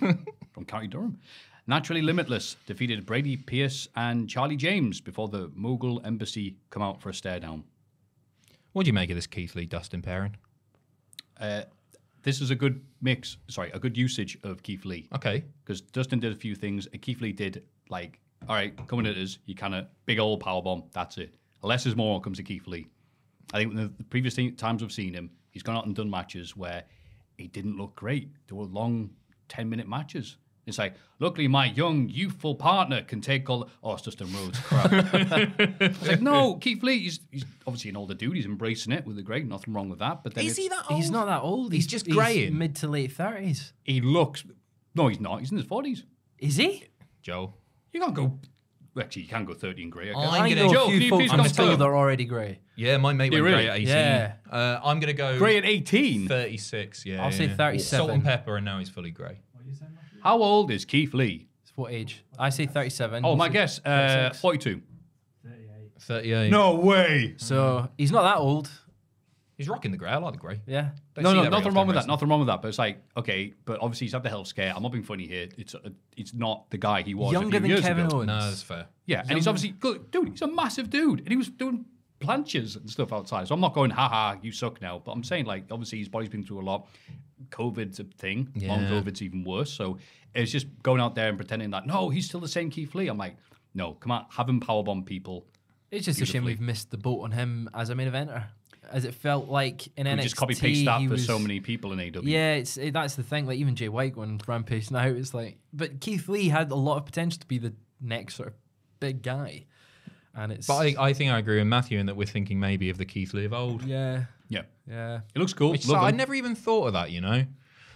(laughs) from County Durham. Naturally Limitless defeated Brady Pierce and Charlie James before the Mogul Embassy come out for a stare down. What do you make of this Keith Lee Dustin pairing? Uh, this is a good mix, sorry, a good usage of Keith Lee. Okay. Because Dustin did a few things, and Keith Lee did like, all right, coming at us, you kind of big old power bomb. That's it. Less is more comes to Keith Lee. I think the, the previous thing, times I've seen him, he's gone out and done matches where he didn't look great. They were long, ten minute matches. It's like, luckily, my young, youthful partner can take all. Oh, it's Dustin Rhodes crap. (laughs) it's like, no, Keith Lee, he's, he's obviously an older dude. He's embracing it with the great. Nothing wrong with that. But then Is he that old? He's not that old. He's just greying. mid to late 30s. He looks. No, he's not. He's in his forties. Is he? Joe. You can't go. Well, Actually, you can go thirty and grey. I guess. I'm gonna- know Joe, a can few you folks please in come the field through? that are already grey. Yeah, my mate Yeah, went really? great at 18. Yeah. Uh, I'm going to go Grey at eighteen. 36. Yeah. I'll say yeah. 37. Salt and pepper, and now he's fully grey. How old is Keith Lee? It's what age? I say 37. Oh, my guess, uh, 36. 42. 38. No way. So he's not that old. He's rocking the grey. I like the grey. Yeah. Don't No, no, nothing wrong in with that. Nothing wrong with that. But it's like, okay, but obviously he's had the health scare. I'm not being funny here. It's uh, it's not the guy he was a Younger few than years Kevin ago. Owens. No, that's fair. Yeah, and he's obviously good, dude. He's a massive dude, and he was doing planches and stuff outside. So I'm not going, haha, you suck now. But I'm saying, like, obviously his body's been through a lot. COVID's a thing. Yeah. Long COVID's even worse. So it's just going out there and pretending that no, he's still the same Keith Lee. I'm like, no, come on, have him powerbomb people. It's just a shame we've missed the boat on him as a main eventer. As it felt like in We NXT, just copy paste that for was- so many people in AW. Yeah, it's it, that's the thing. Like even Jay White going rampage now, it's like, but Keith Lee had a lot of potential to be the next sort of big guy, and it's But I, I think I agree with Matthew in that we're thinking maybe of the Keith Lee of old. yeah, yeah. yeah. It looks cool. Which Love I never even thought of that, you know?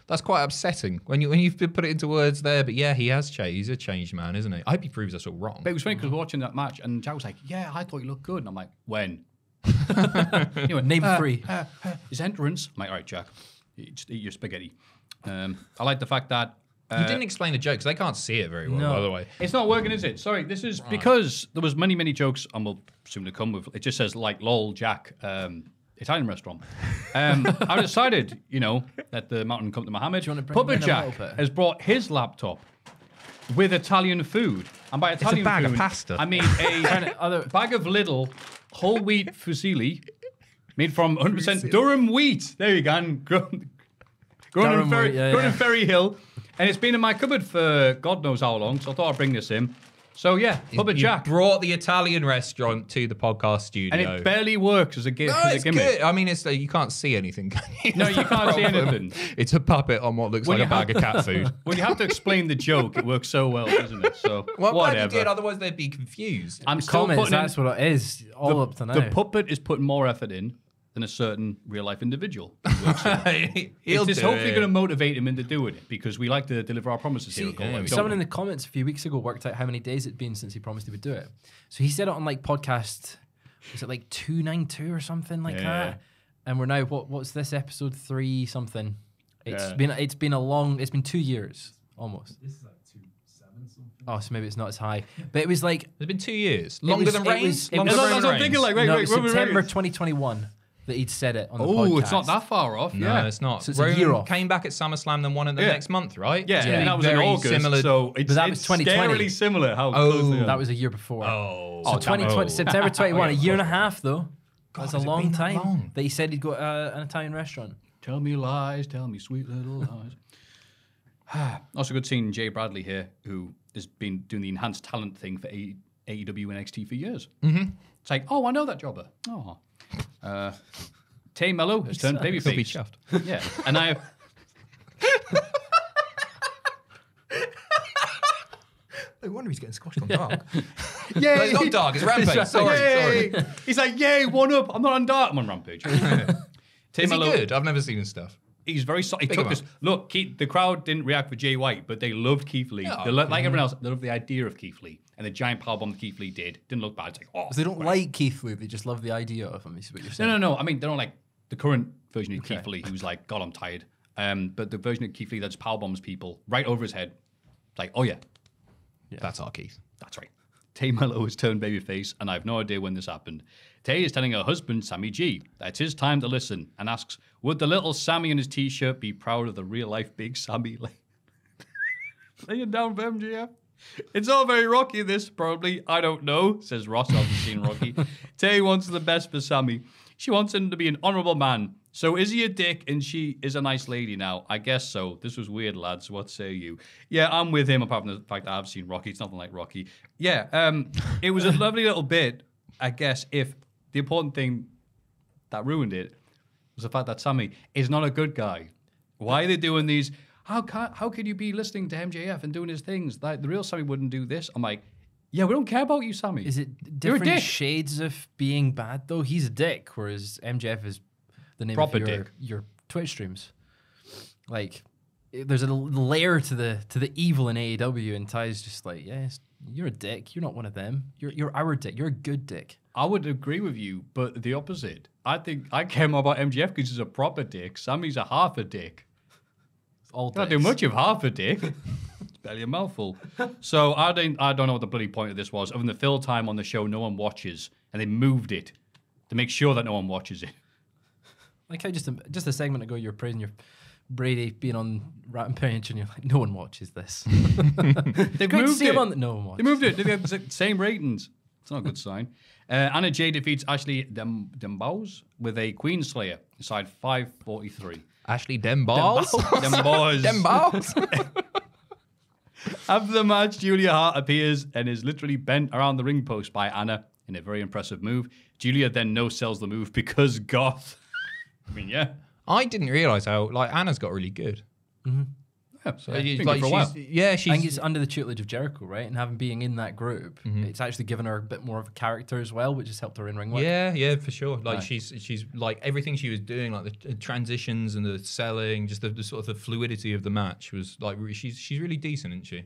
That's quite upsetting when you when you've put it into words there. But yeah, he has changed. He's a changed man, isn't he? I hope he proves us all wrong. But it was funny because we're watching that match, and Jack was like, "Yeah, I thought you looked good," and I'm like, "When?" (laughs) he went, Name "Uh, three. uh, uh, his entrance. I'm "All right, Jack, eat, just eat your spaghetti." Um, I like the fact that you didn't explain the joke because they can't see it very well. No. By the way, It's not working, is it? Sorry, this is because there was many, many jokes, and we'll soon to come with. It just says like "lol Jack," um, Italian restaurant. Um, I decided, you know, that the mountain come to Mohammed. you Puppet him in a Jack has brought his laptop with Italian food, and by Italian bag of pasta. I mean a (laughs) other- (laughs) bag of little whole wheat fusilli made from 100% Durham wheat. There you go. and Grown, grown, in, Ferry, wheat, yeah, grown in. Ferry Hill. And it's been in my cupboard for God knows how long, so I thought I'd bring this in. So yeah, Puppet you Jack. brought the Italian restaurant to the podcast studio. and it barely works as a, gi- no, as a it's gimmick. good. I mean, it's uh, you can't see anything. Can you? No, you can't see anything. It's a puppet on what looks When like a you have- bag of cat food. (laughs) When you have to explain the joke, it works so well, doesn't it? So (laughs) well, I'm whatever. you did. Otherwise, they'd be confused. I'm still Comments, putting in- that's what it is. All up to now. The puppet is putting more effort in than a certain real life individual. (laughs) who. Uh, He'll it's just hopefully going to motivate him into doing it because we like to deliver our promises here. at yeah, Line, we- don't Someone we? in the comments a few weeks ago worked out how many days it'd been since he promised he would do it. So he said it on like podcast, was it like 292 or something like Yeah. that? And we're now, what what's this episode three something? It's Yeah. been it's been a long, it's been two years almost. This is like two seven something. Oh, so maybe it's not as high. But it was like, It's been two years. Longer was- than it Reigns. was- it Longer was- than That's what I'm thinking, like, wait, no, wait, it was wait, wait, September 2021 that he'd said it on the podcast. Oh, it's not that far off. No, yeah, it's not. So it's a Roman year off. came back at SummerSlam, then won it the Yeah. next month, right? Yeah, So and that was in very August. Similar. So it's, But that was it's 2020. scarily similar. How Oh. close they are. That was a year before. oh, So 2020, September 21, a year and a half though. That's a long been that time. long? That he said he'd got uh, an Italian restaurant. Tell me lies, tell me sweet little (laughs) lies. (sighs) also good seeing Jay Bradley here, who has been doing the enhanced talent thing for AEW and NXT for years. Mm-hmm. It's like, oh, I know that jobber. Oh. Uh, Tay Melo has turned He'll be babyface. Yeah, and I No (laughs) wonder he's getting squashed on dark. yeah, (laughs) No, it's not dark. It's Rampage. Sorry, sorry. He's like, yay, one up. I'm not on dark. I'm on Rampage. (laughs) Tay Is he Mello- good? I've never seen his stuff. He's very solid. He Big took this. Look, Keith, the crowd didn't react for Jay White, but they loved Keith Lee. Yeah. They lo- like everyone else, they loved the idea of Keith Lee. And the giant powerbomb that Keith Lee did didn't look bad. It's like, oh. So they don't like Keith Lee, they just love the idea of him, is what you're No, saying. no, no. I mean, they don't like the current version of Keith Lee, who's like, God, I'm tired. Um, but the version of Keith Lee that just powerbombs people right over his head. Like, oh, yeah, That's our Keith. that's right. Tay Melo has turned babyface, and I have no idea when this happened. Tay is telling her husband, Sammy G, that it's his time to listen, and asks, Would the little Sammy in his t shirt be proud of the real life big Sammy lay- laying (laughs) down for MJF? It's all very Rocky, this, probably. I don't know, says Ross, hasn't seen Rocky. (laughs) Tay wants the best for Sammy. She wants him to be an honorable man. So is he a dick and she is a nice lady now? I guess so. This was weird, lads. What say you? Yeah, I'm with him, apart from the fact that I've seen Rocky. It's nothing like Rocky. Yeah, um, it was a lovely little bit, I guess, if the important thing that ruined it was the fact that Sammy is not a good guy. Why are they doing these? How can how could you be listening to MJF and doing his things? Like the real Sammy wouldn't do this. I'm like, yeah, we don't care about you, Sammy. Is it different shades of being bad though? He's a dick, whereas MJF is the name Proper of your, dick. your Twitch streams. Like, there's a layer to the to the evil in AEW, and Ty's just like, yes, you're a dick. You're not one of them. You're you're our dick. You're a good dick. I would agree with you, but the opposite. I think I care more about MJF because he's a proper dick. Sammy's a half a dick. All Not do dicks. much of half a dick. (laughs) it's barely a mouthful. So I don't I don't know what the bloody point of this was. Other than the fill time on the show, no one watches, and they moved it to make sure that no one watches it. Like how just a, just a segment ago, you're praising your Brady being on Rampage, and you're like, no one watches this. (laughs) They've Great moved see it. him on the- no one watches. They moved it. They have the same ratings. It's not a good sign. Uh, Anna Jay defeats Ashley Dem- Dembows with a Queen Slayer inside 543. Ashley Dem Balls. Dembows. Dem After the match, Julia Hart appears and is literally bent around the ring post by Anna in a very impressive move. Julia then no sells the move because goth. (laughs) I mean, yeah. I didn't realize how like Anna's got really good. So Yeah, it's been like good for a she's, while. yeah, I think it's under the tutelage of Jericho, right? And having being in that group, it's actually given her a bit more of a character as well, which has helped her in ring work. Yeah, yeah, for sure. Like Right. she's she's like everything she was doing, like the transitions and the selling, just the, the sort of the fluidity of the match was like she's she's really decent, isn't she?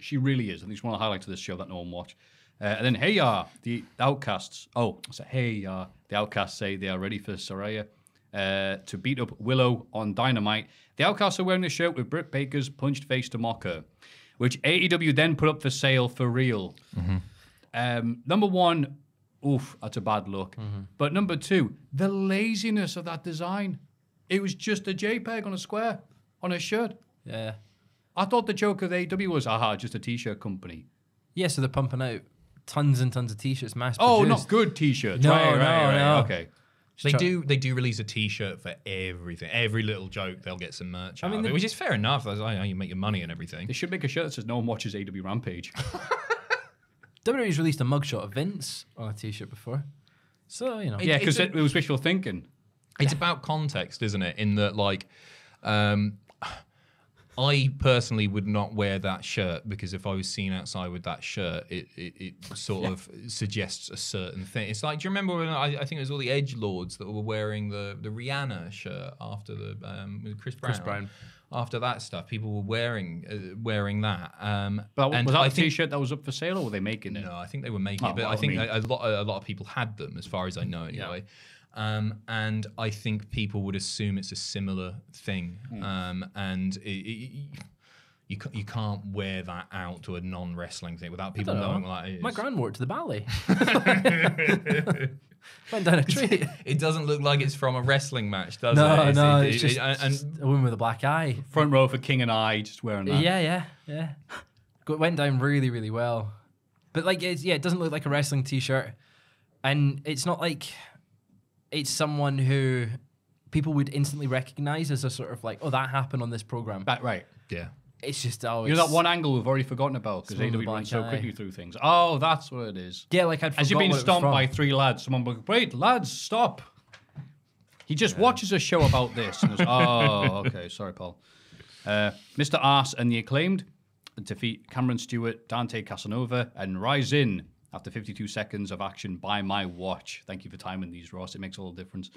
She really is. I think it's one of the highlights of this show that no one watched. Uh, and then, hey, ya, the Outcasts. Oh, so hey, ya, the Outcasts say they are ready for Saraya uh, to beat up Willow on Dynamite. The Outcasts are wearing a shirt with Britt Baker's punched face to mock her, which AEW then put up for sale for real. Um, number one, oof, that's a bad look. But number two, the laziness of that design. It was just a JPEG on a square on a shirt. Yeah. I thought the joke of AEW was, aha, just a t-shirt company. Yeah, so they're pumping out tons and tons of t-shirts mass Oh, not good t-shirts. No, right, right, no, right. no. Okay. They try- do they do release a T-shirt for everything, every little joke. They'll get some merch I out mean, of it, which is fair enough. That's how you make your money and everything. They should make a shirt that says no one watches AW Rampage. (laughs) WWE's released a mugshot of Vince on a t-shirt before. So, you know. yeah, because it, it was wishful thinking. It's about context, isn't it? In that, like, um, I personally would not wear that shirt because if I was seen outside with that shirt, it it, it sort of suggests a certain thing. It's like, do you remember when I, I think it was all the edge lords that were wearing the the Rihanna shirt after the um, Chris Brown. Chris Brown. After that stuff, people were wearing uh, wearing that. Um, But was that I a think- t-shirt that was up for sale, or were they making it? no, I think they were making Oh, it, but I I think mean- a, a lot a lot of people had them, as far as I know, anyway. Um, and I think people would assume it's a similar thing, Hmm. um, and it, it, you you can't wear that out to a non wrestling thing without people I knowing know. what that is. My gran wore it to the ballet. (laughs) (laughs) Went down a tree. it doesn't look like it's from a wrestling match, does no, it? It's- no, it- it's it- just, and, and just a woman with a black eye. Front row for King and I, just wearing that. Yeah, yeah, yeah. Go- went down really, really well. But like, it's, yeah, it doesn't look like a wrestling T-shirt, and it's not like it's someone who people would instantly recognize as a sort of like, oh, that happened on this program. That right. yeah. It's just oh, You know that one angle we've already forgotten about because one with AW runs so eye. quickly through things. Oh, that's what it is. Yeah, like I'd As you're forgot being what it was stomped from. by three lads, someone go, wait, lads, stop. He just watches a show about this and goes, oh, (laughs) okay, sorry, Paul. Uh, Mr. Arse and the Acclaimed defeat Cameron Stewart, Dante Casanova, and rise in after 52 seconds of action by my watch. Thank you for timing these, Ross. It makes all the difference.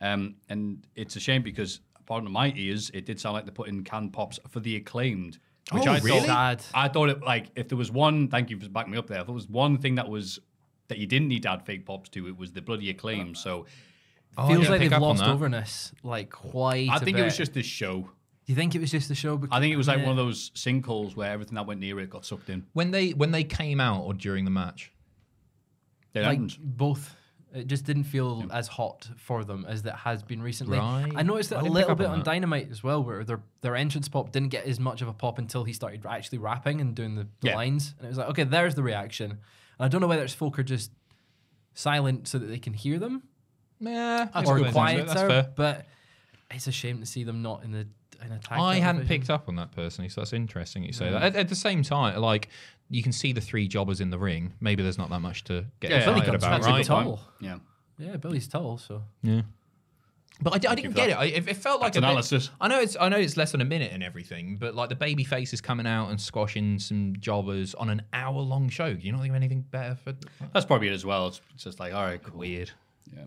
Um, and it's a shame because, pardon my ears, it did sound like they put in canned pops for the Acclaimed. Which Oh, I really? thought, I thought it like if there was one. Thank you for backing me up there. If there was one thing that was that you didn't need to add fake pops to, it was the bloody acclaim. So Oh, I Feels like pick they've lost overness, like quite. I think it was just this show. Do you think it was just the show? I think it was like Yeah. one of those sinkholes where everything that went near it got sucked in. When they when they came out or during the match. It like both. It just didn't feel as hot for them as it has been recently. Right. I noticed that a little bit on on. Dynamite as well, where their their entrance pop didn't get as much of a pop until he started actually rapping and doing the, the Yeah. lines, and it was like, okay, there's the reaction. And I don't know whether it's folk are just silent so that they can hear them, Yeah, or quieter. But it's a shame to see them not in the in a tag. I hadn't picked up on that personally, so that's interesting you say that. Mm. At, at the same time, like you can see the three jobbers in the ring. Maybe there's not that much to get Yeah, excited comes about, right? tall. Yeah. Yeah, Billy's tall, so Yeah. But I, d- I didn't get that. it. I, it. It felt like That's a bit- analysis. I know it's I know it's less than a minute and everything, but like the baby face is coming out and squashing some jobbers on an hour long show. Do you not think of anything better for? That's probably it as well. It's it's just like, all right, cool. Weird. Yeah.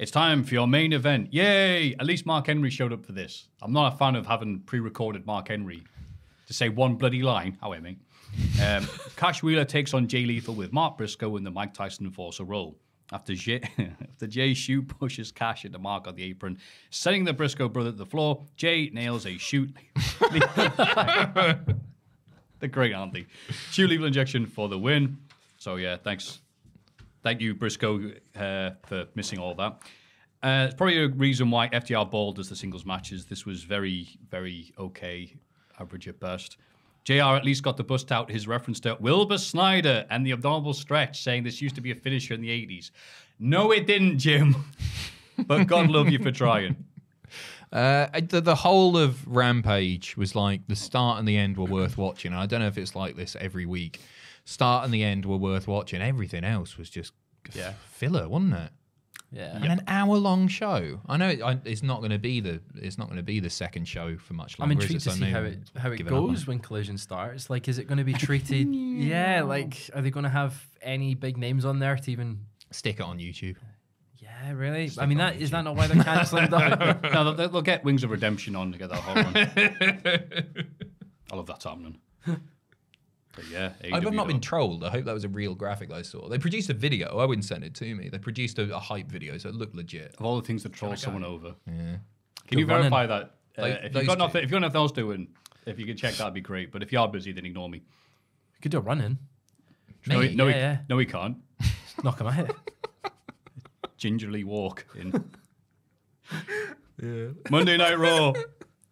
It's time for your main event. Yay! At least Mark Henry showed up for this. I'm not a fan of having pre-recorded Mark Henry to say one bloody line. How I. Um, (laughs) Cash Wheeler takes on Jay Lethal with Mark Briscoe in the Mike Tyson Enforcer role. After Jay, (laughs) after Jay shoot pushes Cash into Mark on the apron, sending the Briscoe brother to the floor, Jay nails a shoot. (laughs) They're great aren't they? Shoot lethal injection for the win. So yeah, thanks thank you, Briscoe, uh, for missing all that. Uh, it's probably a reason why FTR Ball does the singles matches. This was very, very okay, average at best. JR at least got to bust out his reference to Wilbur Snyder and the abdominal stretch, saying this used to be a finisher in the 80s. No, it didn't, Jim. (laughs) but God love you for trying. (laughs) Uh, the, the whole of Rampage was like the start and the end were worth watching. I don't know if it's like this every week. Start and the end were worth watching. Everything else was just Yeah. filler, wasn't it? Yeah. And an hour long show. I know it, I, it's not going to be the it's not going to be the second show for much longer. I'm longer. intrigued is to? So see how it how it give up goes when Collision starts. Like, is it going to be treated? (laughs) yeah, like, are they going to have any big names on there to even? Stick it on YouTube. Yeah, really. Stick I mean, on that is that not why they're cancelling (laughs) that? (laughs) no, they'll, they'll get Wings of Redemption on to get that whole run. I love that's happening. But yeah, I hope I've not been trolled. I hope that was a real graphic that I saw. They produced a video. I wouldn't send it to me. They produced a, a hype video, so it looked legit. Of all the things to troll someone over. Yeah. Can you Good running. verify that? Uh, Those- if you've those got two. nothing, if you've got nothing else doing, if you could check, that'd be great. But if you are busy, then ignore me. You could do a run in. No, Me? he, no, Yeah, he, yeah. no, he can't. Knock him out. Gingerly walk in. (laughs) Monday Night Raw. (laughs)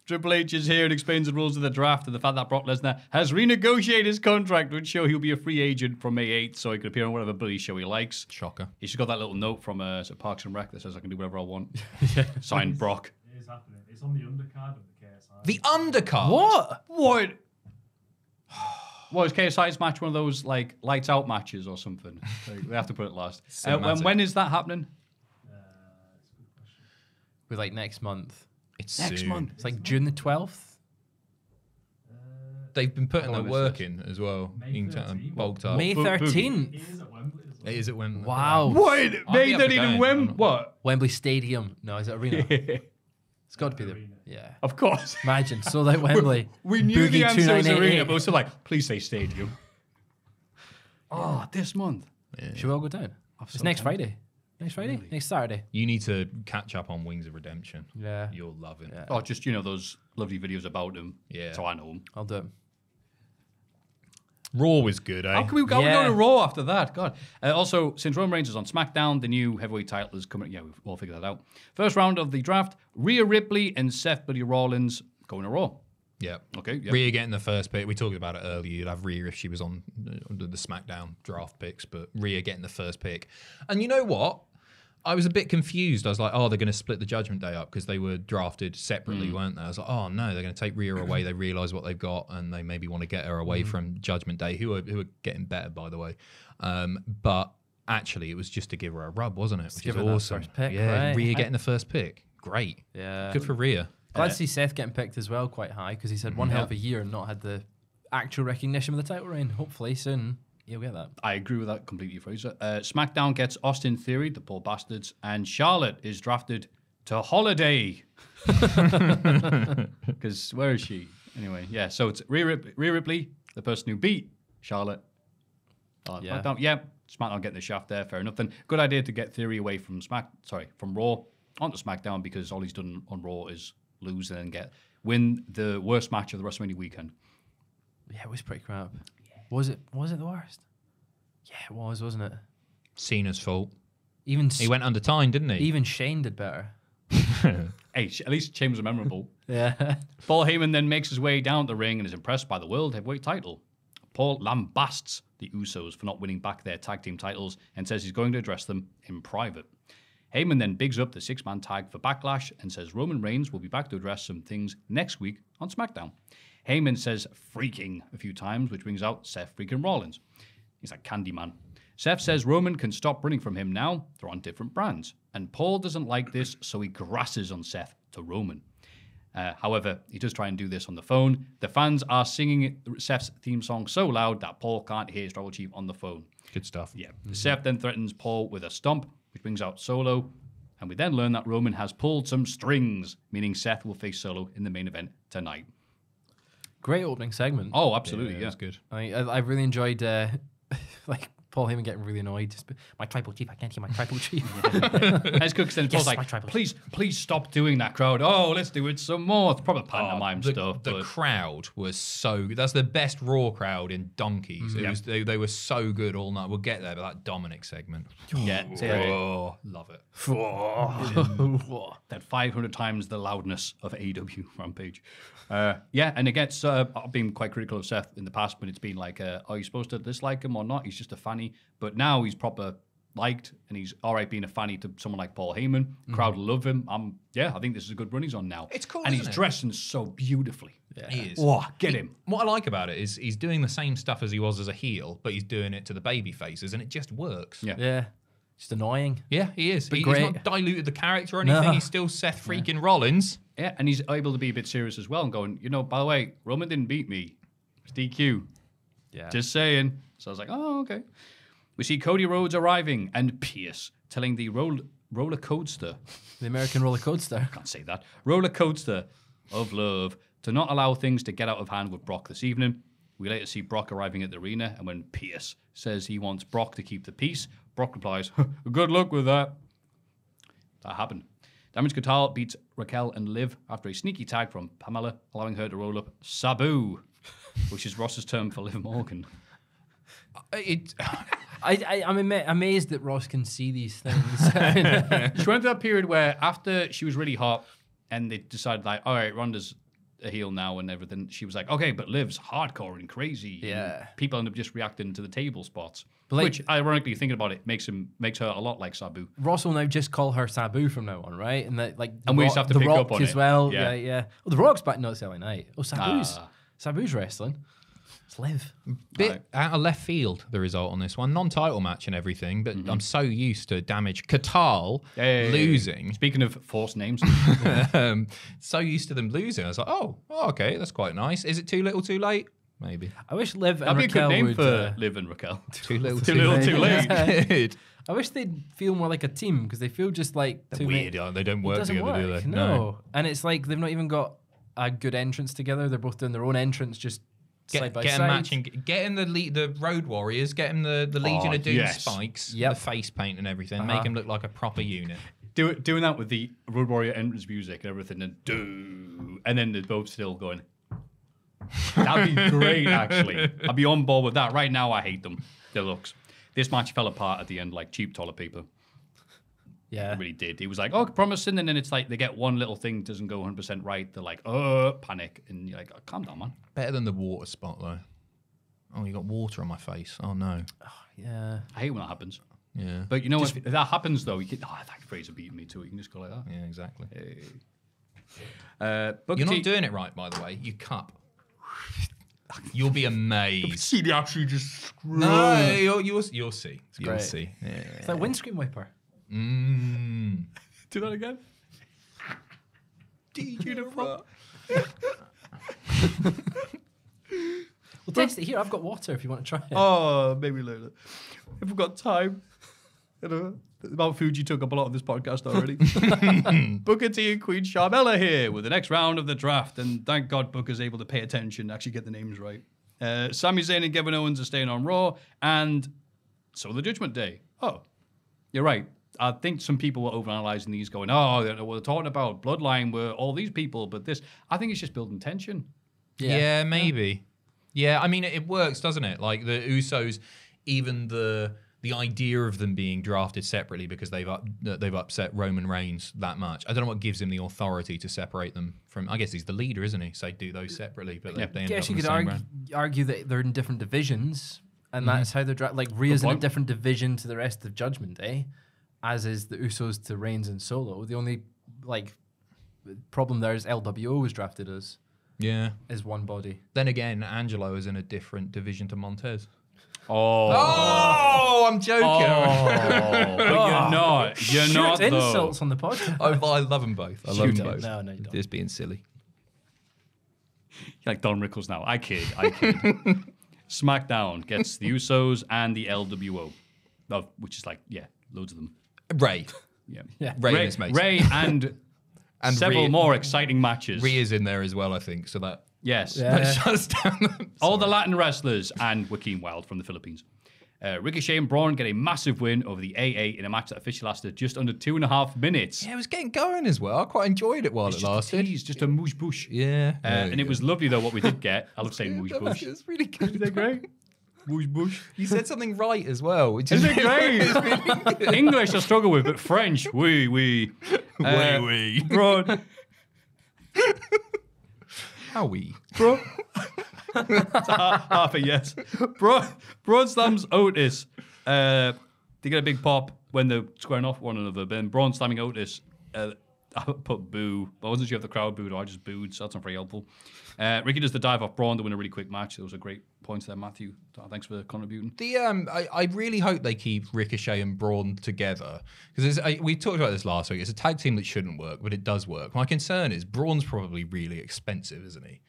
Triple H is here and explains the rules of the draft and the fact that Brock Lesnar has renegotiated his contract, which show he'll be a free agent from May 8th, so he can appear on whatever bloody show he likes. Shocker. He's just got that little note from uh, is Parks and Rec that says I can do whatever I want. (laughs) Signed Brock. It is happening. It's on the undercard of the KSI. The undercard. what? What? (sighs) What is KSI's match one of those like lights out matches or something? (laughs) Like, they have to put it last. Uh, when, when is that happening? With like next month. It's Next soon. month. It's like June the twelfth. Uh, They've been putting How their long is work in as well. May You can 13th. bulked up. May Bo- Boogie. thirteenth. It is at Wembley as well. It is at Wembley. Wow. What? I'll May be up that for even going. win? What? Wembley Stadium. No, is it arena? (laughs) it's got to be the Arena. yeah. Of course. Imagine sold out (laughs) Wembley. We knew the Boogie answer was 2988. arena, but we're still like, please say stadium. Oh, this month. Should we all go down? It's next. Friday. Next Friday. Next Saturday. You need to catch up on Wings of Redemption. Yeah. You'll love it. Yeah. Oh, just you know those lovely videos about him. Yeah. So I know him. I'll do it. Raw was good, eh? How can we go, Yeah. we go to Raw after that? God. Uh, also, since Roman Reigns is on SmackDown, the new heavyweight title is coming. Yeah, we've all figured that out. First round of the draft: Rhea Ripley and Seth Buddy Rollins going to Raw. Yeah. Okay, yeah. Rhea getting the first pick. We talked about it earlier. You'd have Rhea if she was on uh, under the SmackDown draft picks, but Rhea getting the first pick. And you know what? I was a bit confused. I was like, oh, they're going to split the Judgment Day up because they were drafted separately, mm. weren't they? I was like, oh no, they're going to take Rhea away. (clears throat) They realize what they've got, and they maybe want to get her away mm. from Judgment Day, who are who are getting better, by the way. Um, but actually, it was just to give her a rub, wasn't it? Which give is her awesome. first pick, yeah, right. Rhea getting the first pick, great. Yeah. Good for Rhea. Glad to see Seth getting picked as well, quite high, because he's had one mm. hell of a year and not had the actual recognition of the title reign. Hopefully soon he'll get that. I agree with that completely, Fraser. Uh, SmackDown gets Austin Theory, the poor bastards, and Charlotte is drafted to Holiday. (laughs) (laughs) Because where is she? Anyway, yeah. So it's Rhea, Rip- Rhea Ripley, the person who beat Charlotte. Uh, Yeah. SmackDown, yeah. SmackDown getting the shaft there. Fair enough. Then good idea to get Theory away from Smack. Sorry, from Raw onto SmackDown because all he's done on Raw is lose and then get win the worst match of the WrestleMania weekend. Yeah, it was pretty crap. Was it? Was it the worst? Yeah, it was, wasn't it? Cena's fault. Even He went under time, didn't he? even Shane did better. (laughs) Hey, at least James was memorable. (laughs) Yeah. Paul Heyman then makes his way down the ring and is impressed by the World Heavyweight title. Paul lambasts the Usos for not winning back their tag team titles and says he's going to address them in private. Heyman then bigs up the six man tag for Backlash and says Roman Reigns will be back to address some things next week on SmackDown. Heyman says freaking a few times, which brings out Seth freaking Rollins. He's like Candyman. Seth says Roman can stop running from him now. They're on different brands. And Paul doesn't like this, so he grasses on Seth to Roman. Uh, however, he does try and do this on the phone. The fans are singing Seth's theme song so loud that Paul can't hear his tribal chief on the phone. Good stuff. Yeah. Seth then threatens Paul with a stomp, which brings out Solo. And we then learn that Roman has pulled some strings, meaning Seth will face Solo in the main event tonight. Great opening segment. Oh, absolutely. Yeah, Yeah. that's good. I, I, I really enjoyed uh, (laughs) like Paul Heyman getting really annoyed. Just, my tribal chief, I can't hear my tribal chief. (laughs) As Cooks then Paul's my like, tribal. please, please stop doing that, crowd. Oh, let's do it some more. It's probably pantomime Oh, the, stuff. The but crowd was so good. That's the best Raw crowd in donkeys. Mm-hmm. It was they, they were so good all night. We'll get there, but that Dominic segment. yeah, it's great. Oh, love it. (laughs) that 500 times the loudness of AW Rampage. Uh, yeah, and it gets, uh, I've been quite critical of Seth in the past when it's been like, uh, are you supposed to dislike him or not? He's just a fanny. But now he's proper liked and he's all right being a fanny to someone like Paul Heyman. Crowd love him. Um, yeah, I think this is a good run he's on now. It's cool, And he's isn't it? dressing so beautifully. He is. Whoa, get him. What I like about it is he's doing the same stuff as he was as a heel, but he's doing it to the baby faces, and it just works. Yeah. yeah. Just annoying. Yeah, he is. But He- he's not diluted the character or anything. No. He's still Seth freaking Rollins. Yeah, and he's able to be a bit serious as well and going, you know, by the way, Roman didn't beat me. It's DQ. Yeah. Just saying. So I was like, oh, okay. We see Cody Rhodes arriving and Pierce telling the roll, roller coaster, The American roller coaster. can't say that, roller coaster of love to not allow things to get out of hand with Brock this evening. We later see Brock arriving at the arena, and when Pierce says he wants Brock to keep the peace, Brock replies, Good luck with that. That happened. Damage CTRL beats Raquel and Liv after a sneaky tag from Pamela, allowing her to roll up Sabu, which is Ross's term for Liv Morgan. It, I, I, I'm ama- amazed that Ross can see these things. (laughs) (laughs) she went through that period where after she was really hot and they decided like, all right, Ronda's a heel now and everything, she was like, okay, but Liv's hardcore and crazy. and Yeah. people end up just reacting to the table spots. Which ironically thinking about it makes him makes her a lot like Sabu. Ross will now just call her Sabu from now on, right? And that like And we Rock, just have to pick Rock up on as it. well. Yeah. Yeah, yeah. Oh, the Rock's back. No, it's LA Knight. Oh, Sabu's Ah. Sabu's wrestling. It's Liv. bit Right. out of left field, the result on this one. Non-title match and everything, but Mm-hmm. I'm so used to Damage CTRL Hey. losing. Speaking of forced names, (laughs) um, so used to them losing. I was like, oh, oh, okay, that's quite nice. Is it too little, too late? Maybe. I wish Liv that'd and be a good name would. for uh, Liv and Raquel. (laughs) Too little, (laughs) Too too, little, too late. Good. I wish they'd feel more like a team because they feel just like They're two ma- weird, aren't they? They don't work doesn't together, do work, they? No. And it's like they've not even got a good entrance together. They're both doing their own entrance, just Get, side by get side. him matching. Get him the le- the Road Warriors. Get him the, the Legion Oh, of Doom yes. spikes. Yep. The face paint and everything. Uh-huh. Make him look like a proper unit. Do it, doing that with the Road Warrior entrance music and everything, and do, and then they're both still going. That'd be (laughs) great, actually. I'd be on board with that. Right now, I hate them. Their looks. This match fell apart at the end like cheap toilet paper. Yeah. It really did. He was like, oh, promising, and then it's like they get one little thing doesn't go 100 percent right. They're like, oh, panic, and you're like, oh, calm down, man. Better than the water spot though. Oh, you got water on my face. Oh no. (sighs) Yeah. I hate when that happens. Yeah. But you know what? If that happens though, you can. Oh, that Fraser beating me too. You can just go like that. Yeah, exactly. Hey. Uh, You're not doing it right, by the way. You cup. You'll be amazed. See the actually just screw. no, you'll, you'll, you'll see. You'll great. see. Yeah. It's like windscreen wiper. Mm. (laughs) Do that again. DJ the Rock. Well, test it here. I've got water if you want to try it. Oh, maybe later. If we've got time. You know, about Fuji took up a lot of this podcast already. (laughs) Booker T and Queen Charmella here with the next round of the draft, and thank God Booker's able to pay attention, and actually get the names right. Uh, Sami Zayn and Kevin Owens are staying on Raw, and so the Judgment Day. Oh, you're right. I think some people were overanalyzing these, going, "Oh, they- we're talking about Bloodline, were all these people, but this." I think it's just building tension. Yeah. maybe. Yeah, I mean it, it works, doesn't it? Like the Usos, even the the idea of them being drafted separately because they've up, they've upset Roman Reigns that much. I don't know what gives him the authority to separate them from. I guess he's the leader, isn't he? So do those separately, but they, they end guess up you could argue, argue that they're in different divisions, and mm-hmm. that's how they're dra- like Rhea's in a different division to the rest of Judgment Day, as is the Usos to Reigns and Solo. The only like problem there is LWO was drafted as Yeah. as one body. Then again, Angelo is in a different division to Montez. Oh, Oh, I'm joking. Oh. (laughs) but you're oh. not. You're Shoot not though. insults on the podcast. (laughs) I, oh, I love them both. I love Shoot them both. No, no, you don't. Just being silly. like Don Rickles now. I kid. I kid. (laughs) SmackDown gets the Usos and the LWO, of which is like yeah, loads of them. Ray. (laughs) Yeah, Yeah. Ray, Ray, and his mates. Ray (laughs) and, And several Rhea- more exciting matches. Rhea's in there as well, I think. So that, yes, Yeah. that (laughs) shuts down. all the Latin wrestlers and Joaquin Wilde from the Philippines. Uh, Ricochet and Braun get a massive win over the AA in a match that officially lasted just under two and a half minutes. Yeah, it was getting going as well. I quite enjoyed it while It's it just a lasted. tease, just a moosh bush. Yeah. Uh, and it was lovely though what we did get. I love saying moosh bush. It was really good. Isn't great? Moosh bush. You said something right as well, which is Isn't it (laughs) great? English I struggle with, but French, oui, oui. (laughs) Uh, oui. Braun, How we? bro. (laughs) half a yes. Bro, Braun slams Otis. Uh, they get a big pop when they're squaring off one another. Then Braun slamming Otis. Uh, I put boo, but I wasn't sure if the crowd booed or I just booed, so that's not very helpful. Uh, Ricky does the dive off Braun to win a really quick match. It was a great point there, Matthew. Thanks for contributing. The um, I, I really hope they keep Ricochet and Braun together because we talked about this last week. It's a tag team that shouldn't work, but it does work. My concern is Braun's probably really expensive, isn't he?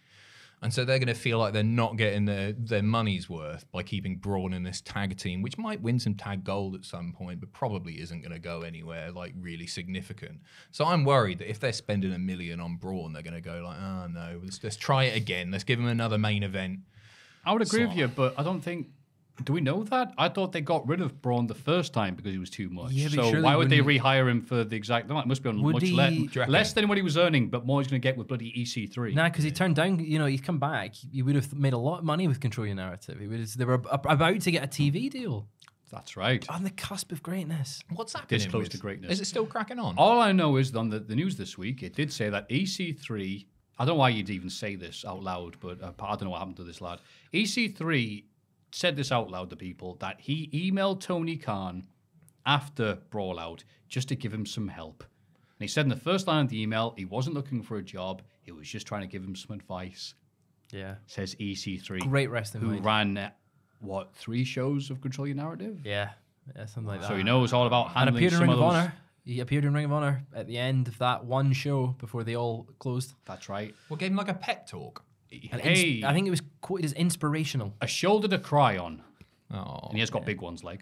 And so they're going to feel like they're not getting their, their money's worth by keeping Braun in this tag team, which might win some tag gold at some point, but probably isn't going to go anywhere like really significant. So I'm worried that if they're spending a million on Braun, they're going to go like, oh no, let's, let's try it again. Let's give him another main event. I would agree So- with you, but I don't think. Do we know that? I thought they got rid of Braun the first time because he was too much. Yeah, but so why would they rehire him for the exact? No, it must be on Would much he- le- Do you reckon? less than what he was earning, but more he's going to get with bloody EC3. Nah, because he turned down. You know, he's come back. He would have made a lot of money with Control Your Narrative. He was. They were about to get a TV deal That's right. on the cusp of greatness. What's happening? This close with- to greatness. Is it still cracking on? All I know is on the, the news this week, it did say that EC3. I don't know why you'd even say this out loud, but uh, I don't know what happened to this lad. EC3 said this out loud to people that he emailed Tony Khan after Brawl Out just to give him some help. And he said in the first line of the email, he wasn't looking for a job, he was just trying to give him some advice. Yeah. Says EC3. Great wrestling Who mind. ran, uh, what, three shows of Control Your Narrative? Yeah. Yeah, something like that. So he knows all about and handling appeared in Ring of of those. Honor. He appeared in Ring of Honor at the end of that one show before they all closed. That's right. What gave him like a pep talk? And ins- Hey, I think it was quoted as inspirational. a shoulder to cry on. Oh, And he has got big ones, like.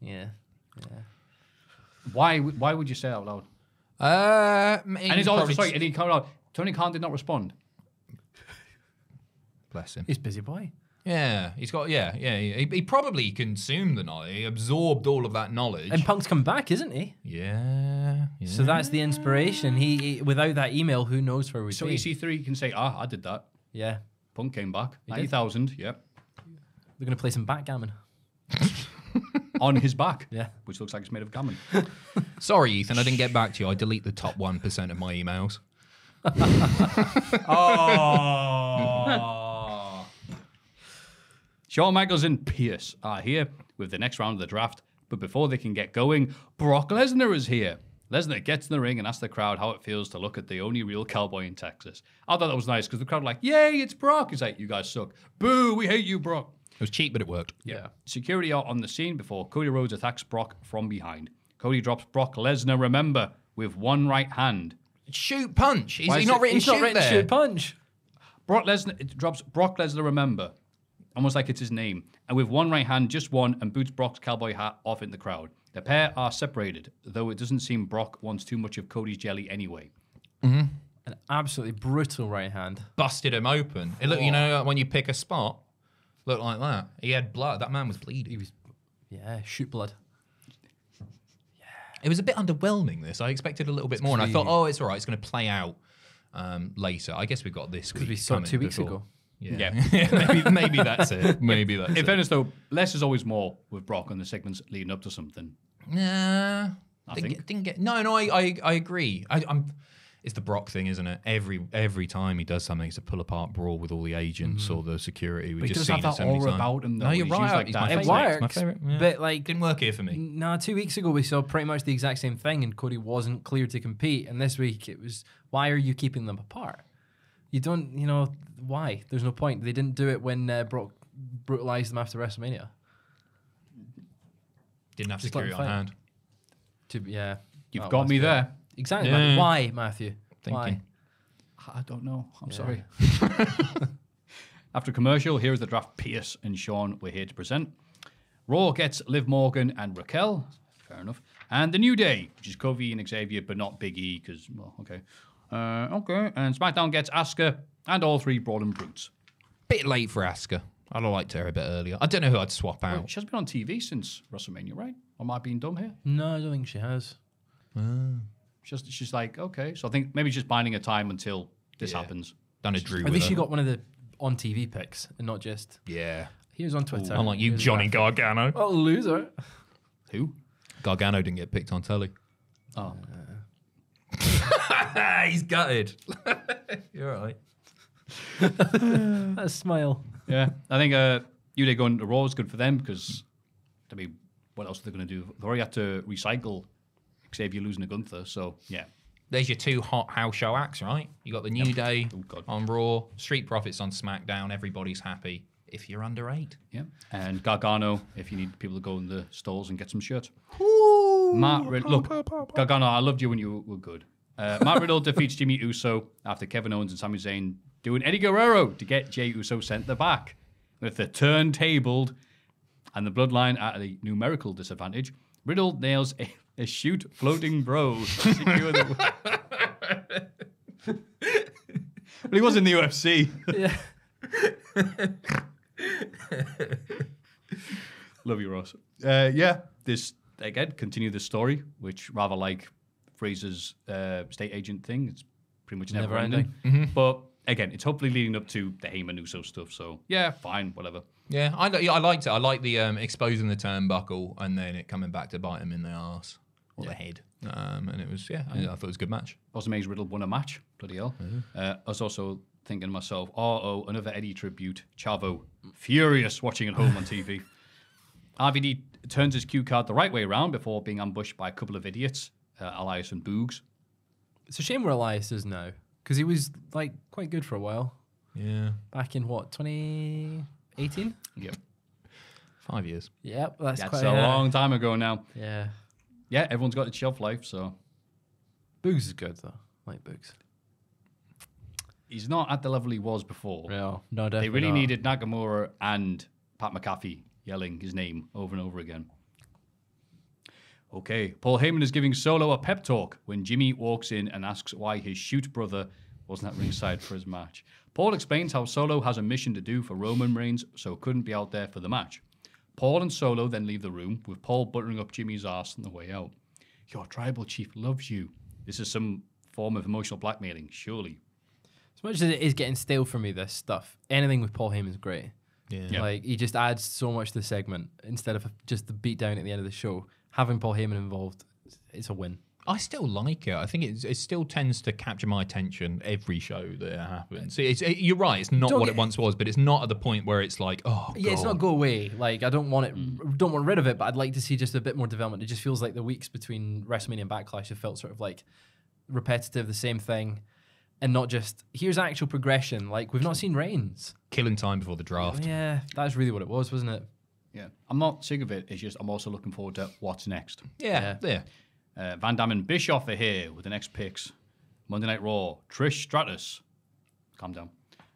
Yeah. Yeah. Why? Why would you say that out loud? Uh, And he's also sorry, and he came out. Tony Khan did not respond. bless him. He's busy boy. Yeah, he's got yeah, yeah. He, he probably consumed the knowledge. He absorbed all of that knowledge. And Punk's come back, isn't he? yeah, yeah. So that's the inspiration. He, he- without that email, who knows where we'd be. So be? EC3 can say, ah, I did that. Yeah. Punk came back. did. 90,000, yep. They're going to play some backgammon. (laughs) On his back. Yeah. Which looks like it's made of gammon. (laughs) Sorry, Ethan, I didn't get back to you. I delete the top one percent of my emails. (laughs) oh. Shawn Michaels and Pearce are here with the next round of the draft. But before they can get going, Brock Lesnar is here. Lesnar gets in the ring and asks the crowd how it feels to look at the only real cowboy in Texas. I thought that was nice because the crowd were like, yay, it's Brock. He's like, you guys suck. Boo, we hate you, Brock. It was cheap, but it worked. Yeah. Security are on the scene before Cody Rhodes attacks Brock from behind. Cody drops Brock Lesnar, remember, with one right hand. Shoot punch. Is he not it- written He's shoot not written there? shoot punch. Brock Lesnar drops Brock Lesnar, remember, almost like it's his name, and with one right hand, just one, and boots Brock's cowboy hat off in the crowd. The pair are separated, though it doesn't seem Brock wants too much of Cody's jelly anyway. An absolutely brutal right hand. Busted him open. It looked, you know, when you pick a spot, looked like that. He had blood. That man was bleeding. He was. Yeah, shoot blood. Yeah. It was a bit underwhelming. This I expected a little bit more, and I thought, oh, it's all right. It's going to play out um, later. I guess we've got this week. we saw it two weeks before. ago. Yeah, (laughs) maybe, maybe that's it. (laughs) Maybe that's In it. fairness, though, less is always more with Brock on the segments leading up to something. Nah, I didn't think. get, didn't get. No, no, I, I, I agree. I, I'm. It's the Brock thing, isn't it? Every every time he does something, it's a pull apart brawl with all the agents or the security. We've But he just does seen have that so aura times. about him, though. No, you're right. like He's that. my It favorite. works, my favorite. Yeah. But like, didn't work here for me. nah, two weeks ago we saw pretty much the exact same thing, and Cody wasn't clear to compete. And this week it was, why are you keeping them apart? You don't, you know, why? There's no point. They didn't do it when uh, Brock brutalized them after WrestleMania. Didn't have Just let security him on fight. hand. To yeah, You've Oh, got that's me good. there. Exactly. Yeah. Matthew. Why, Matthew? Why? Thinking. I don't know. I'm Yeah. sorry. (laughs) (laughs) After commercial, here is the draft Pearce and Shawn we're here to present. Raw gets Liv Morgan and Raquel. Fair enough. And the New Day, which is Kofi and Xavier, but not Big E, because, well, okay. Uh, okay. And SmackDown gets Asuka and all three Brawling Brutes. Bit late for Asuka. I'd have liked her a bit earlier. I don't know who I'd swap out. She hasn't been on TV since WrestleMania, right? Am I being dumb here? No, I don't think she has. She's, she's like, okay. So I think maybe she's binding her time until this Yeah. happens. Done a Drew. At with least her. you got one of the on TV picks and not just Yeah. He was on Twitter. Unlike you, Here's a Johnny graphic. Gargano. Oh, loser. Who? Gargano didn't get picked on telly. Oh. (laughs) He's gutted. (laughs) You're all right. (laughs) That smile. Yeah, I think uh, New Day going to Raw is good for them because, I mean, what else are they going to do? They've already had to recycle Xavier losing to Gunther, so yeah. There's your two hot house show acts, right? You got the New Day Oh, God. on Raw, Street Profits on SmackDown. Everybody's happy. if you're under eight. Yeah. And Gargano, if you need people to go in the stalls and get some shirts. Matt Riddle, look, Gargano, I loved you when you were good. Uh, Matt Riddle (laughs) defeats Jimmy Uso after Kevin Owens and Sami Zayn doing Eddie Guerrero to get Jay Uso sent the back. With the turntabled and the bloodline at a numerical disadvantage, Riddle nails a, a shoot floating bro. to (laughs) secure the- (laughs) but he was in the UFC. Yeah. (laughs) Love you, Ross. Uh, yeah, this again continue the story, which rather like Fraser's uh, state agent thing. It's pretty much never, Never ending. ending. But again, it's hopefully leading up to the Heyman Uso stuff. So yeah, fine, whatever. Yeah, I, yeah, I liked it. I like the um, exposing the turnbuckle and then it coming back to bite him in the ass or the head. Um, and it was, yeah, I, I thought it was a good match. Wasn't amazed Riddle won a match. Bloody hell. Uh, I was also thinking to myself, oh, oh, another Eddie tribute. Chavo, furious watching at home on TV. (laughs) RVD turns his cue card the right way around before being ambushed by a couple of idiots, uh, Elias and Boogs. It's a shame where Elias is now because he was like quite good for a while. Yeah. Back in what 2018? Yep. Five years. Yep, that's, That's quite a uh, long time ago now. Yeah, Yeah, everyone's got its shelf life, so Boogs is good though. I like Boogs. he's not at the level he was before. No, no, They really not. needed Nakamura and Pat McAfee yelling his name over and over again. Okay, Paul Heyman is giving Solo a pep talk when Jimmy walks in and asks why his shoot brother wasn't at ringside for his match. Paul explains how Solo has a mission to do for Roman Reigns, so couldn't be out there for the match. Paul and Solo then leave the room, with Paul buttering up Jimmy's ass on the way out. Your tribal chief loves you. This is some form of emotional blackmailing, surely. As much as it is getting stale for me, this stuff, anything with Paul Heyman's great. Yeah. Like he just adds so much to the segment instead of just the beat down at the end of the show. Having Paul Heyman involved, it's a win. I still like it. I think it's, it still tends to capture my attention every show that it happens. It's, it, you're right. It's not Don't what get- it once was, but it's not at the point where it's like, oh, Yeah, it's not go away. Like I don't want it, mm. don't want rid of it, but I'd like to see just a bit more development. It just feels like the weeks between WrestleMania and Backlash have felt sort of like repetitive, the same thing, and not just here's actual progression. Like we've not seen Reigns. killing time before the draft. Yeah, that's really what it was, wasn't it? Yeah, I'm not sick of it. It's just I'm also looking forward to what's next. Yeah, yeah. Uh, Van Damme and Bischoff are here with the next picks. Monday Night Raw, Trish Stratus. Calm down.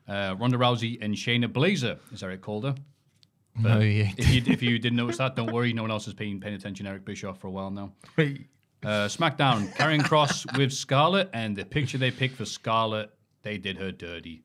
Uh, Ronda Rousey and Shayna Blazer, as Eric called her. Oh, yeah. If you, if you didn't notice that, don't worry. No one else has been paying attention to Eric Bischoff for a while now. Uh, SmackDown, Karrion Kross with Scarlett, and the picture they picked for Scarlett, they did her dirty.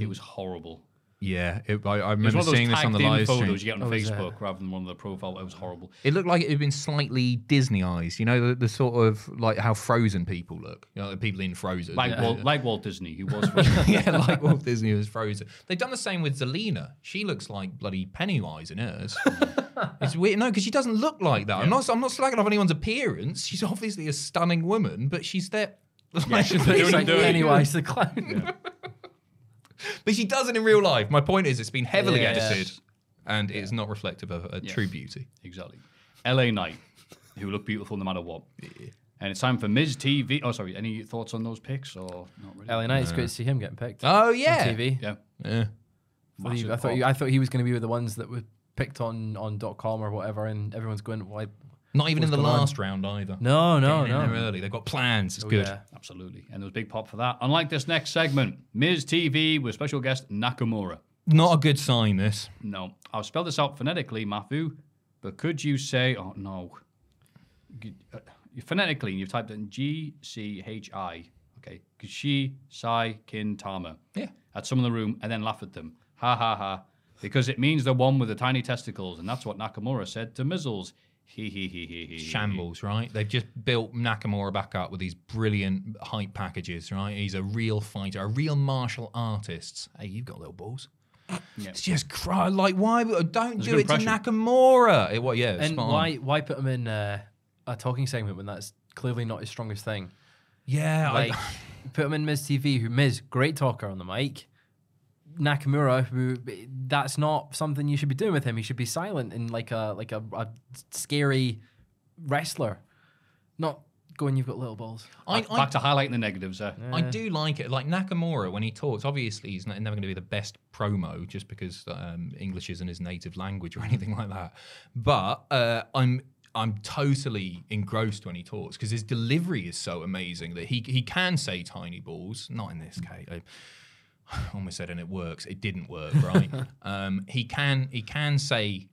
It was horrible. Yeah, it, I, I It was remember one of those seeing this on the live stream. photos you get on Oh, is it? Facebook rather than one of the profile. It was horrible. It looked like it had been slightly Disneyized. You know, the, the sort of like how Frozen people look. You know, the people in Frozen. Like, yeah. Walt, like Walt Disney, who was. (laughs) yeah, like Walt Disney was Frozen. They've done the same with Zelina. She looks like bloody Pennywise in hers. (laughs) it's weird, no, because she doesn't look like that. I'm not. I'm not slagging off anyone's appearance. She's obviously a stunning woman, but she's there. (laughs) Like, she's It's doing. Pennywise the clown. But she does it in real life. My point is, it's been heavily Yes. edited, and it's not reflective of her true beauty. Exactly. LA Knight, who look beautiful no matter what. And it's time for Miz TV. Oh, sorry. Any thoughts on those picks or not really? LA Knight, it's great to see him getting picked. Oh on yeah, TV. Yeah. yeah. I thought, he, Massive I, thought pop. he, I thought he was going to be with the ones that were picked on on .com or whatever, and everyone's going, "Why?" Not even in the going on? last round either. No, no, Getting in no. there early. They've got plans. It's Oh, good. yeah. Absolutely. And there was big pop for that. Unlike this next segment, Miz TV with special guest Nakamura. Not a good sign. This. No, I'll spell this out phonetically, Matthew. But could you say, oh no, uh, phonetically, and you've typed in G C H I. Okay, Kishi Sai Kin Tama. Yeah. At some in the room and then laugh at them. Ha ha ha. Because it means the one with the tiny testicles, and that's what Nakamura said to Mizzles. He he he he he. shambles, right? They've just built Nakamura back up with these brilliant hype packages, right? He's a real fighter, a real martial artist. Hey, you've got little balls. Yeah. It's just cry like why? Don't a do good it to. Nakamura. It, what? Yeah, And spot on. why why put him in uh, a talking segment when that's clearly not his strongest thing? Yeah, Like, I, put him in Miz TV, who Miz, great talker on the mic. Nakamura, who that's not something you should be doing with him. He should be silent and like a like a, a scary wrestler, not going. you've got little balls. I, Back, I, back to highlighting the negatives there. I do like it. Like Nakamura, when he talks, obviously he's never going to be the best promo just because um, English isn't his native language or (laughs) anything like that. But uh, I'm I'm totally engrossed when he talks because his delivery is so amazing that he he can say tiny balls. Not in this case. I, (sighs) almost said and it works. It didn't work, right? (laughs) um, he can he can say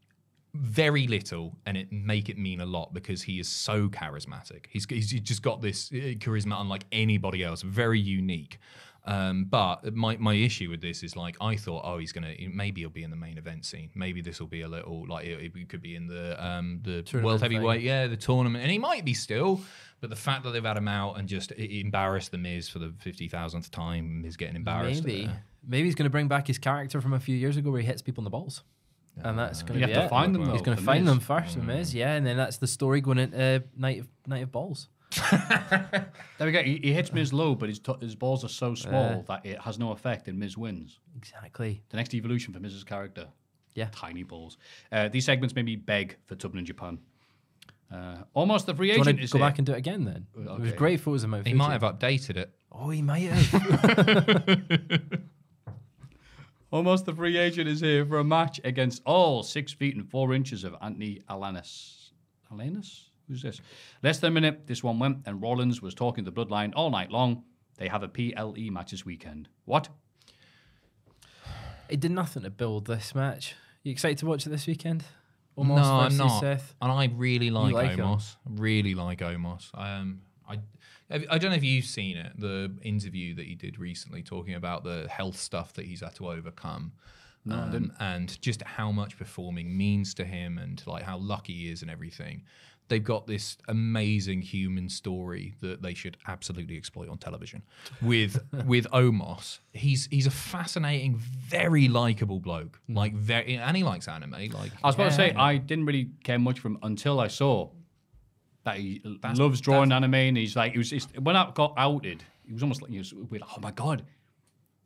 very little and it make it mean a lot because he is so charismatic. He's he's just got this uh, charisma unlike anybody else, very unique. Um, but my my issue with this is like I thought, oh, he's gonna maybe he'll be in the main event scene. Maybe this will be a little like it, it could be in the um the world thing. heavyweight, yeah, the tournament, and he might be still. But the fact that they've had him out and just embarrassed the Miz for the fifty thousandth time, Miz getting embarrassed. Maybe. uh, Maybe he's going to bring back his character from a few years ago where he hits people in the balls. And that's going You be have to it. find them, He's going the to find Miz. them first, the Miz, yeah, and then that's the story going into uh, night of night of balls. (laughs) There we go. He, he hits Miz low, but his, t- his balls are so small that it has no effect, and Miz wins. Exactly. The next evolution for Miz's character. Yeah. Tiny balls. Uh, these segments made me beg for Tubman in Japan. Uh, Omos the free Do you want agent to is go here. back and do it again then? It was okay. great photos of my he might have updated it. Oh, he might have. (laughs) Omos the free agent is here for a match against all six feet and four inches of Anthony Alanis. Alanis? Who's this? Less than a minute, this one went, and Rollins was talking to the Bloodline all night long. They have a PLE match this weekend. What? it did nothing to build this match. You excited to watch it this weekend? no, I'm not. Seth. And I really like, like him? Omos. Really like Omos. Um, I, I don't know if you've seen it, the interview that he did recently talking about the health stuff that he's had to overcome. No, I didn't. And just how much performing means to him and like how lucky he is and everything. They've got this amazing human story that they should absolutely exploit on television. With (laughs) with Omos, he's he's a fascinating, very likable bloke. Hmm. Like very, and he likes anime. Like I was about to say, I didn't really care much for him until I saw that he That's- loves drawing anime, and he's like, he was when I got outed, he was almost like, he was like, oh my god.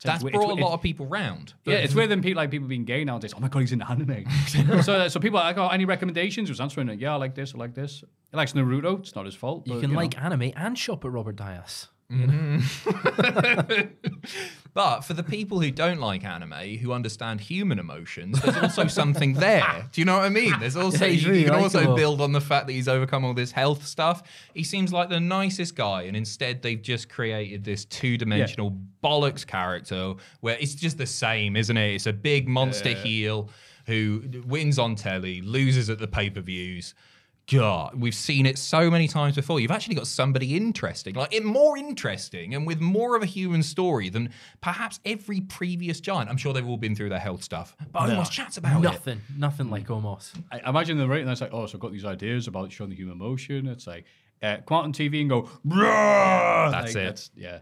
That's it's- brought it's- a lot of people round. Yeah, it's weird than people like people being gay nowadays. Oh my god, he's in anime. (laughs) so, so people are like, oh, any recommendations? He was answering it. Yeah, I like this. I like this. He likes Naruto. It's not his fault. You but, can know. like anime and shop at Robert Dyas. Mm-hmm. (laughs) But for the people who don't like anime, who understand human emotions, there's also something there. Do you know what I mean? There's also Yeah, you, really you can also build on the fact that he's overcome all this health stuff. He seems like the nicest guy, and instead they've just created this two-dimensional bollocks character where it's just the same, isn't it? It's a big monster heel who wins on telly, loses at the pay-per-views. God, we've seen it so many times before. You've actually got somebody interesting, like it more interesting and with more of a human story than perhaps every previous giant. I'm sure they've all been through their health stuff, but Omos chats about it. Nothing, nothing like Omos. I imagine the rating that's like, oh, so I've got these ideas about showing the human emotion. It's like, uh, come out on TV and go, Bruh! That's Like, it. yeah.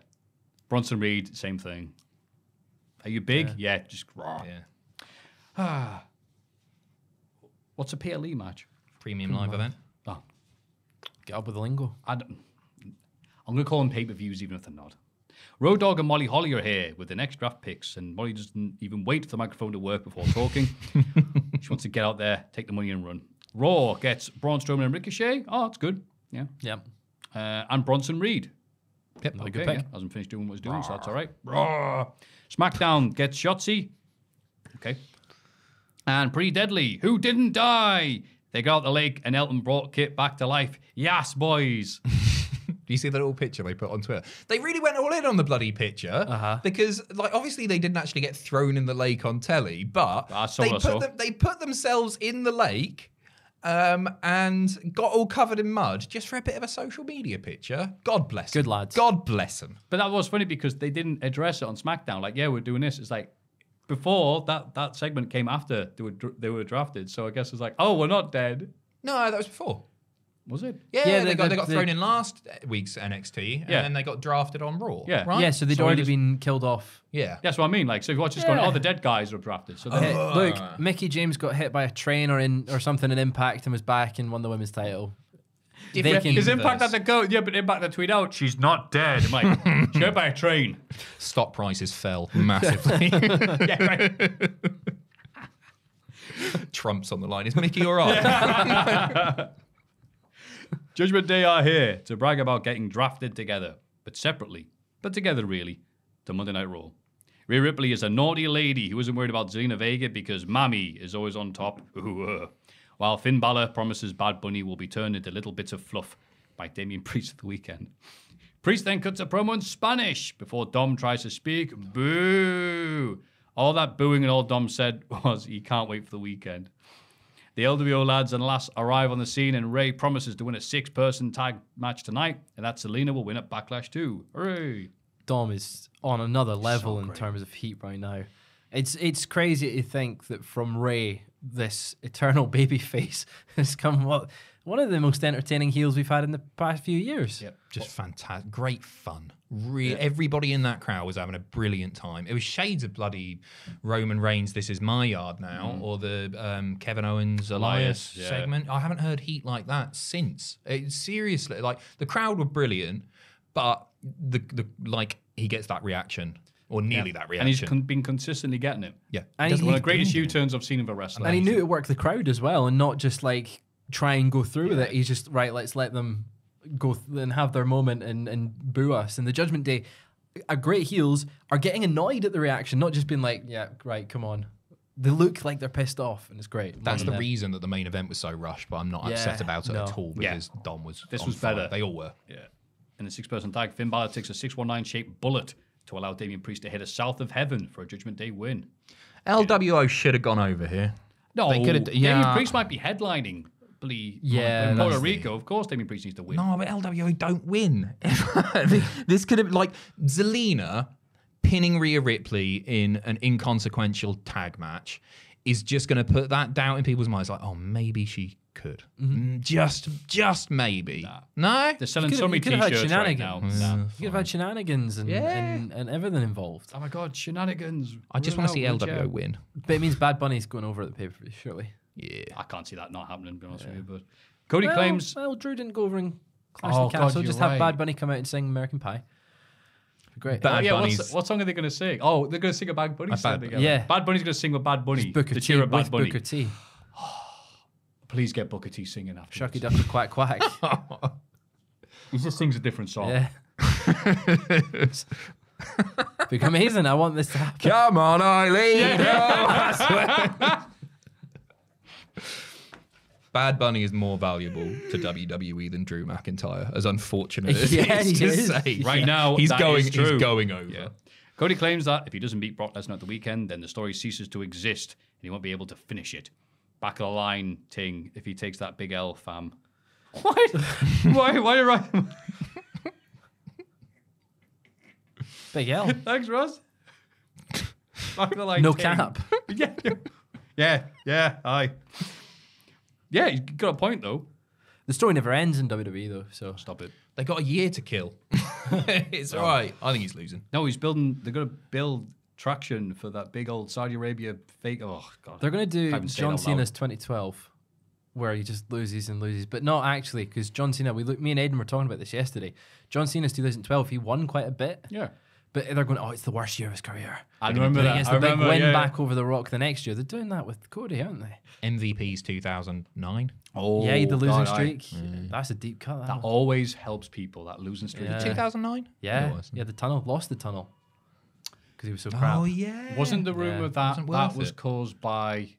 Bronson Reed, same thing. Are you big? Yeah, just raw. Yeah. (sighs) What's a PLE match? Premium live event. Oh, Get up with the lingo. I don't, I'm going to call them pay per views, even if they're not. Road Dog and Molly Holly are here with the next draft picks, and Molly doesn't even wait for the microphone to work before talking. (laughs) she wants to get out there, take the money, and run. Raw gets Braun Strowman and Ricochet. Oh, that's good. Yeah. Yeah. Uh, and Bronson Reed. Yep, another good Okay, pick. yeah, hasn't finished doing what he's doing, so that's all right. Raw. SmackDown gets Shotzi. Okay. And Pretty Deadly, who didn't die. They got out the lake, and Elton brought Kit back to life. Yes, boys. (laughs) Do you see the little picture they put on Twitter? They really went all in on the bloody picture Uh-huh. because, like, obviously they didn't actually get thrown in the lake on telly, but they, put them, they put themselves in the lake um, and got all covered in mud just for a bit of a social media picture. God bless Good them. lads. God bless them. But that was funny because they didn't address it on SmackDown. Like, yeah, we're doing this. It's like before that that segment came after they were they were drafted. So I guess it's like, oh, we're not dead. No, that was before. Was it? Yeah, Yeah, they the- got the- they got the- thrown in last week's NXT, and Yeah. then they got drafted on Raw. Yeah. right? Yeah, so they'd So already just- been killed off. yeah. That's what I mean. Like, so if you watch this going, Yeah. oh, the dead guys are drafted. So uh, Hey, look, Mickie James got hit by a train or in or something in Impact and was back and won the women's title. Different can- His impact universe. had to go. Yeah, but impact had to tweet out, she's not dead. I'm like, she (laughs) got by a train. Stock prices fell massively. (laughs) yeah, right. Trump's on the line. Is Mickie all right? (laughs) Judgment Day are here to brag about getting drafted together, but separately, but together really, to Monday Night Raw. Rhea Ripley is a naughty lady who isn't worried about Zelina Vega because Mami is always on top. Uh. While Finn Balor promises Bad Bunny will be turned into little bits of fluff by Damian (laughs) Priest at the weekend. Priest then cuts a promo in Spanish before Dom tries to speak. Boo! All that booing and all Dom said (laughs) was he can't wait for the weekend. The LWO lads and lass arrive on the scene, and Rey promises to win a six person tag match tonight, and that Zelina will win at Backlash too. Hooray! Dom is on another level in terms of heat right now. It's it's crazy to think that from Rey, this eternal (laughs) baby face has come what one of the most entertaining heels we've had in the past few years. Yep. Just fantastic, great fun. Re- Everybody in that crowd was having a brilliant time. It was shades of bloody Roman Reigns. This is my yard now, or the um, Kevin Owens Elias Elias, yeah. segment. I haven't heard heat like that since. It, seriously, like the crowd were brilliant, but the the like he gets that reaction or nearly that reaction. And he's con- been consistently getting it. yeah, And That's he- one of the greatest U turns I've seen of a wrestler. And he knew to work the crowd as well, and not just like try and go through with it. He's just right. Let's let them go th- and have their moment and and boo us. And the Judgment Day, a great heels are getting annoyed at the reaction, not just being like, yeah, right, come on. They look like they're pissed off, and it's great. That's the And, uh, reason that the main event was so rushed, but I'm not upset about it no. at all Yeah. because Dom was. This on was fire. better. They all were. Yeah. In the six person tag, Finn Balor takes a 619 shaped bullet to allow Damian Priest to hit a south of heaven for a Judgment Day win. LWO should have gone over here. No, They could've- Damian yeah. Priest might be headlining. Bloody Yeah, in Puerto that's the- Rico. Of course, Damian Priest needs to win. No, but LWO don't win. (laughs) this could have like Zelina pinning Rhea Ripley in an inconsequential tag match is just going to put that doubt in people's minds. Like, oh, maybe she could. Mm, Just, just maybe. No, They're selling so many you could've had t-shirts right now. shenanigans. Nah. You could have had shenanigans and, Yeah. and, and everything involved. Oh my god, shenanigans. I just want to see LWO Richard. win. But it means Bad Bunny's going over at the pay per view, surely. Yeah. I can't see that not happening, to be honest with you. But Cody well, claims Well, Drew didn't go over and Clash Oh, the Castle. God, just you're have right. Bad Bunny come out and sing American Pie. Great. Bad oh, yeah, what's, Bunny's- what song are they going to sing? Oh, they're going to sing a Bad Bunny A song Bad- together. yeah. Bad Bunny's going to sing with Bad Bunny. Booker the T cheer of Bad with Bunny. Booker T. Please get Booker T singing after. Shucky Ducky Quack Quack. (laughs) He just sings a different song. yeah. (laughs) Be amazing. I want this to happen. Come on, Eileen. (laughs) Bad Bunny is more valuable to WWE than Drew McIntyre, as unfortunate as Yeah, it is he to is. say. Right now, he's going. true. He's going over. Yeah. Cody claims that if he doesn't beat Brock Lesnar at the weekend, then the story ceases to exist and he won't be able to finish it. Back of the line, Ting, if he takes that big L, fam. (laughs) Why? why? Why are you right? Big L. (laughs) Thanks, Ross. Back of the line, No Ting. cap. (laughs) yeah, yeah, yeah. Aye. Yeah, you got a point though. The story never ends in WWE though, so Stop it. They got a year to kill. it's all right. I think he's losing. No, he's building. They're gonna build traction for that big old Saudi Arabia fake. Oh god. they're going to do Can't even say it John Cena's 2012, where he just loses and loses, but not actually because John Cena. We look, me and Aiden were talking about this yesterday. John Cena's 2012, he won quite a bit. Yeah. But they're going, oh, it's the worst year of his career. I They're remember do it that. Against I the big remember, win yeah, yeah. back over the Rock the next year. They're doing that with Cody, aren't they? MVP's 2009. Oh, yeah, the losing God, aye. streak. Mm. That's a deep cut. That That always helps people. That losing streak. Yeah. 2009. yeah, yeah, the tunnel lost the tunnel because he was so crap. Oh yeah. Wasn't the rumor Yeah. that Wasn't that worth was it. caused by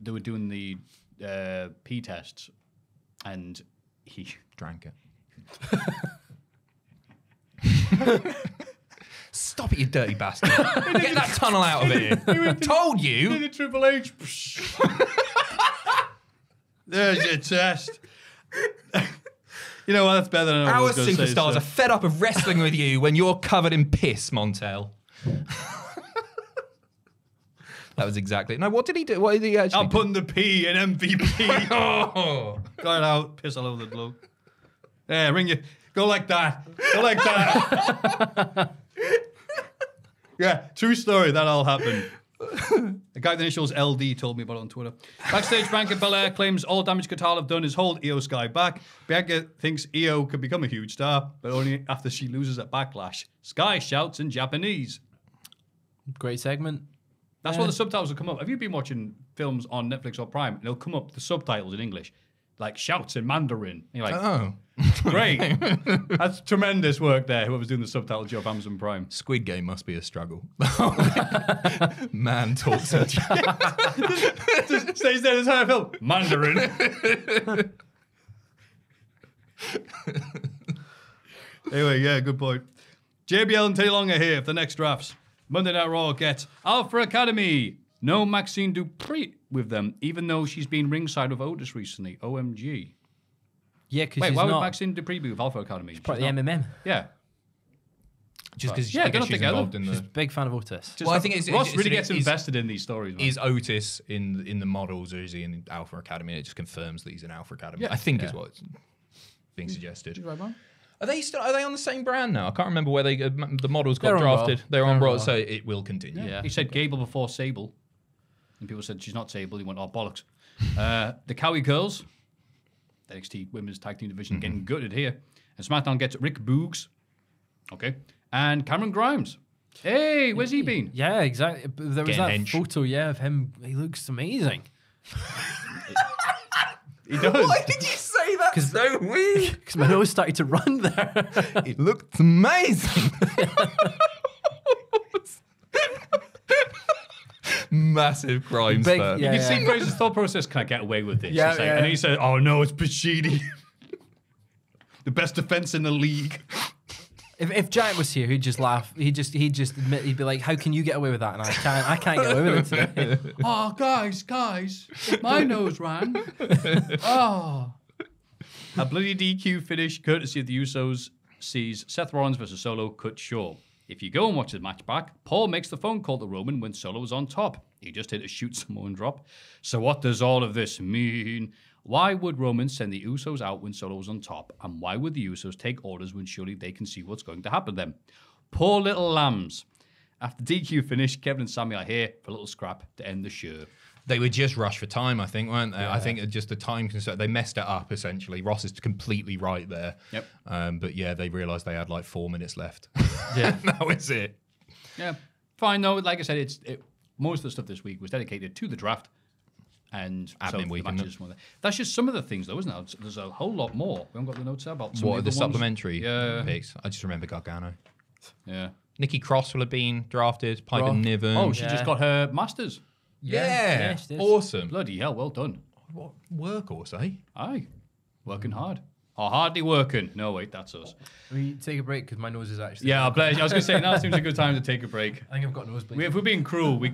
they were doing the uh, P tests and he drank it? Stop it, you dirty bastard! (laughs) Get that tunnel out of here. Told you. the Triple H. (laughs) There's your test. you know what? That's better than I Our was gonna say, superstars so- are fed up of wrestling with you when you're covered in piss, Montel. That was exactly. No, what did he do? What did he actually? I'm putting the P in MVP. (laughs) Oh. Got it out, piss all over the globe. Yeah, ring you. Go like that. Go like that. (laughs) yeah, true story. That all happened. A guy with the initials LD told me about it on Twitter. Backstage, Bianca Belair claims all Damage CTRL have done is hold Iyo Sky back. Bianca thinks Io could become a huge star, but only after she loses at Backlash. Sky shouts in Japanese. Great segment. That's what the uh, subtitles will come up. Have you been watching films on Netflix or Prime? And it'll come up the subtitles in English. like shouts in Mandarin. And you're like, Oh. (laughs) great, (laughs) that's tremendous work there. Whoever's doing the subtitle job, Amazon Prime. Squid Game must be a struggle. (laughs) Man talks in Stays there this entire film. Mandarin. anyway, yeah, good point. JBL and Tay Long are here for the next drafts. Monday Night Raw gets Alpha Academy. No Maxxine Dupri with them, even though she's been ringside with Otis recently. OMG. Yeah, because Wait, she's why would Maxxine Dupri be with Alpha Academy? part of She's the not- MMM. Yeah. just because Yeah, yeah, they're not she's together. involved in She's a big fan of Otis. Just Well, I think it's- Ross it's- really it's- gets it's- invested in these stories. Man. Is Otis in in the models or is he in Alpha Academy? It just confirms that he's in Alpha Academy. Yeah. I think is Yeah. what's being suggested. Right, man? Are they still? Are they on the same brand now? I can't remember where they uh, the models got They're on Raw. drafted. They're on They're on Raw, Raw. so it will continue. Yeah. He said Gable before Sable. And people said she's not Sable. He went, oh, bollocks. Uh, the Cowie Girls, NXT Women's Tag Team Division, getting gutted here. And SmackDown gets Rick Boogs. Okay. And Cameron Grimes. Hey, where's he been? Yeah, exactly. But There was Getting that hench. photo, yeah, of him. He looks amazing. (laughs) He does. did you say that? Because so weird. Because my nose started to run there. (laughs) it looked amazing. (laughs) Massive crime Big- star. yeah, You yeah. can see Fraser's thought process. Can I get away with this? Yeah, He's like- yeah. And he said, oh no, it's Pachidi. (laughs) the best defense in the league. If, if Jack was here, he'd just laugh. He'd just he'd just admit he'd be like, "How can you get away with that?" And I can't. I can't get away with it today. (laughs) oh, guys, guys, my nose ran. oh. A bloody DQ finish, courtesy of the Usos, sees Seth Rollins versus Solo cut short. If you go and watch the match back, Paul makes the phone call to Roman when Solo was on top. He just hit a shoot (laughs) someone drop. So what does all of this mean? Why would Roman send the Usos out when Solo was on top? And why would the Usos take orders when surely they can see what's going to happen to them? Poor little lambs. After DQ finish, Kevin and Sami are here for a little scrap to end the show. They were just rushed for time, I think, weren't they? I think just the time concern. They messed it up essentially. Ross is completely right there. Yep. Um, but yeah, they realised they had like four minutes left. Yeah. (laughs) that was it. Yeah, fine though. Like I said, it's it, most of the stuff this week was dedicated to the draft and Admin so week, and all that. That's just some of the things, though, isn't it? There's a whole lot more. We haven't got the notes there about some What are the ones. supplementary Yeah, picks? I just remember Gargano. yeah. Nikki Cross will have been drafted. Piper Rock. Niven. Oh, she Yeah. just got her masters. yeah, Yeah, she awesome. Bloody hell, well done. What workhorse, eh? Aye, working hard. Or hardly working. No, wait, that's us. we take a break because my nose is actually. Yeah, I'll play. I was going to say now seems a good (laughs) time to take a break. I think I've got nosebleed. We, if we're being cruel, we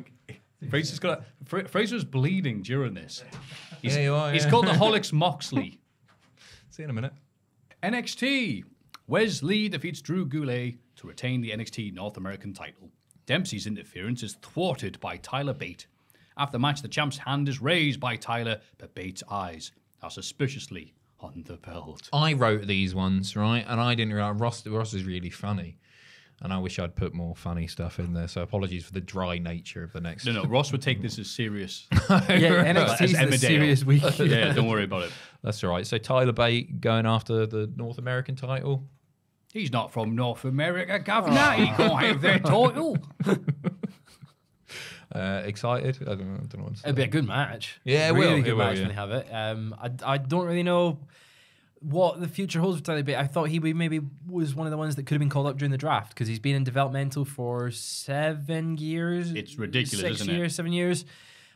Fraser's got Fra- Fraser's bleeding during this. He's, Yeah, you are, he's yeah. called the (laughs) Holics Moxley. See you in a minute. NXT. Wes Lee defeats Drew Gulak to retain the NXT North American title. Dempsey's interference is thwarted by Tyler Bate. After the match, the champ's hand is raised by Tyler, but Bate's eyes are suspiciously on the belt. I wrote these ones, right? And I didn't realize Ross, Ross is really funny. And I wish I'd put more funny stuff in there. So apologies for the dry nature of the next. No, no, (laughs) Ross would take this as serious. (laughs) yeah, NXT As is the serious week. (laughs) yeah, don't worry about it. That's all right. So Tyler Bate going after the North American title. He's not from North America, governor. He can't have that title. Uh, excited? I don't know. I don't know what to say. It'd be a good match. Yeah, it really will, good it will, match yeah. when they have it. Um, I, I don't really know what the future holds for Tyler Bate. I thought he maybe was one of the ones that could have been called up during the draft because he's been in developmental for seven years. It's ridiculous, six isn't it? years, seven years.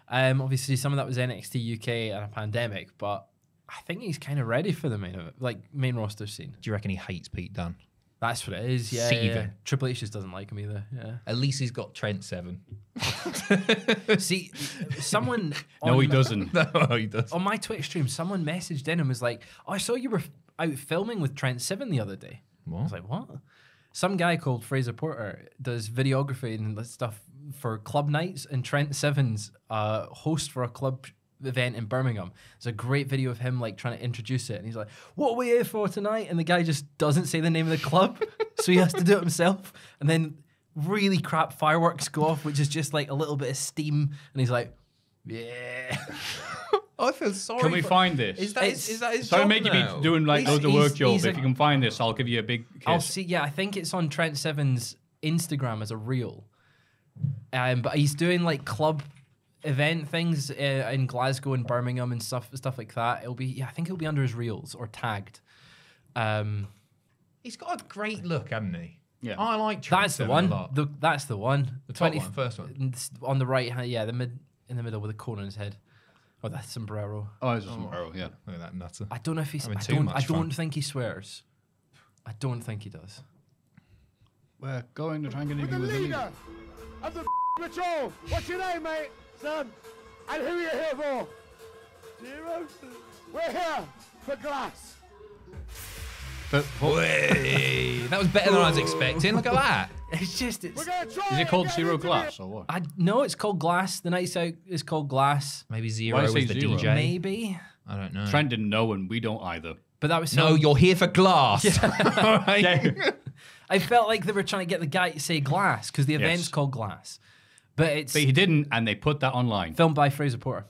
Um, obviously some of that was NXT UK and a pandemic, but I think he's kind of ready for the main of it, like main roster scene. Do you reckon he hates Pete Dunne? That's what it is. Yeah, yeah, yeah. Triple H just doesn't like him either. Yeah. At least he's got Trent Seven. (laughs) See, someone. (laughs) No, he on- doesn't. (laughs) no, he doesn't. on my Twitch stream, someone messaged in and was like, "Oh, I saw you were out filming with Trent Seven the other day." I was like, "What?" Some guy called Fraser Porter does videography and that stuff for club nights, and Trent Seven's uh, host for a club event in Birmingham. There's a great video of him like trying to introduce it, and he's like, "What are we here for tonight?" And the guy just doesn't say the name of the club, (laughs) so he has to do it himself, and then really crap fireworks go off, which is just like a little bit of steam, and he's like, "Yeah." (laughs) I feel sorry. Can we for- find this? Is that It's- his, is that his Sorry, job make you now? be doing like He's- loads of work, Joe. he's But a- if you can find this, I'll give you a big kiss. I'll see. Yeah, I think it's on Trent Seven's Instagram as a reel. Um, but he's doing like club event things uh, in Glasgow and Birmingham and stuff stuff like that. It'll be yeah, I think it'll be under his reels or tagged. Um, He's got a great look, hasn't he? Yeah. I like. Trent that's the Seven a one. lot. The, that's the one. The top one, first one. on the right hand. Yeah, the mid in the middle with a corner on his head. Oh, that's sombrero. Oh, it's a sombrero, yeah. Look at that nutter. I don't know if he's. Having I too don't. much I don't fun. think he swears. I don't think he does. We're going to try and get an interview with the leader. of the (laughs) patrol. What's your name, mate? Son. And who are you here for? Zero. We're here for glass. But, that was better than I was expecting. Look at that. It's just. It's. We're try. is it called Zero Glass or what? I no, it's called Glass. The nights out is called Glass. Maybe zero say was the zero? DJ. Maybe, I don't know. Trent didn't know, and we don't either. but that was no, you're here for glass. (laughs) All right. I felt like they were trying to get the guy to say Glass because the event's Yes. called Glass, but it's But he didn't, and they put that online. filmed by Fraser Porter.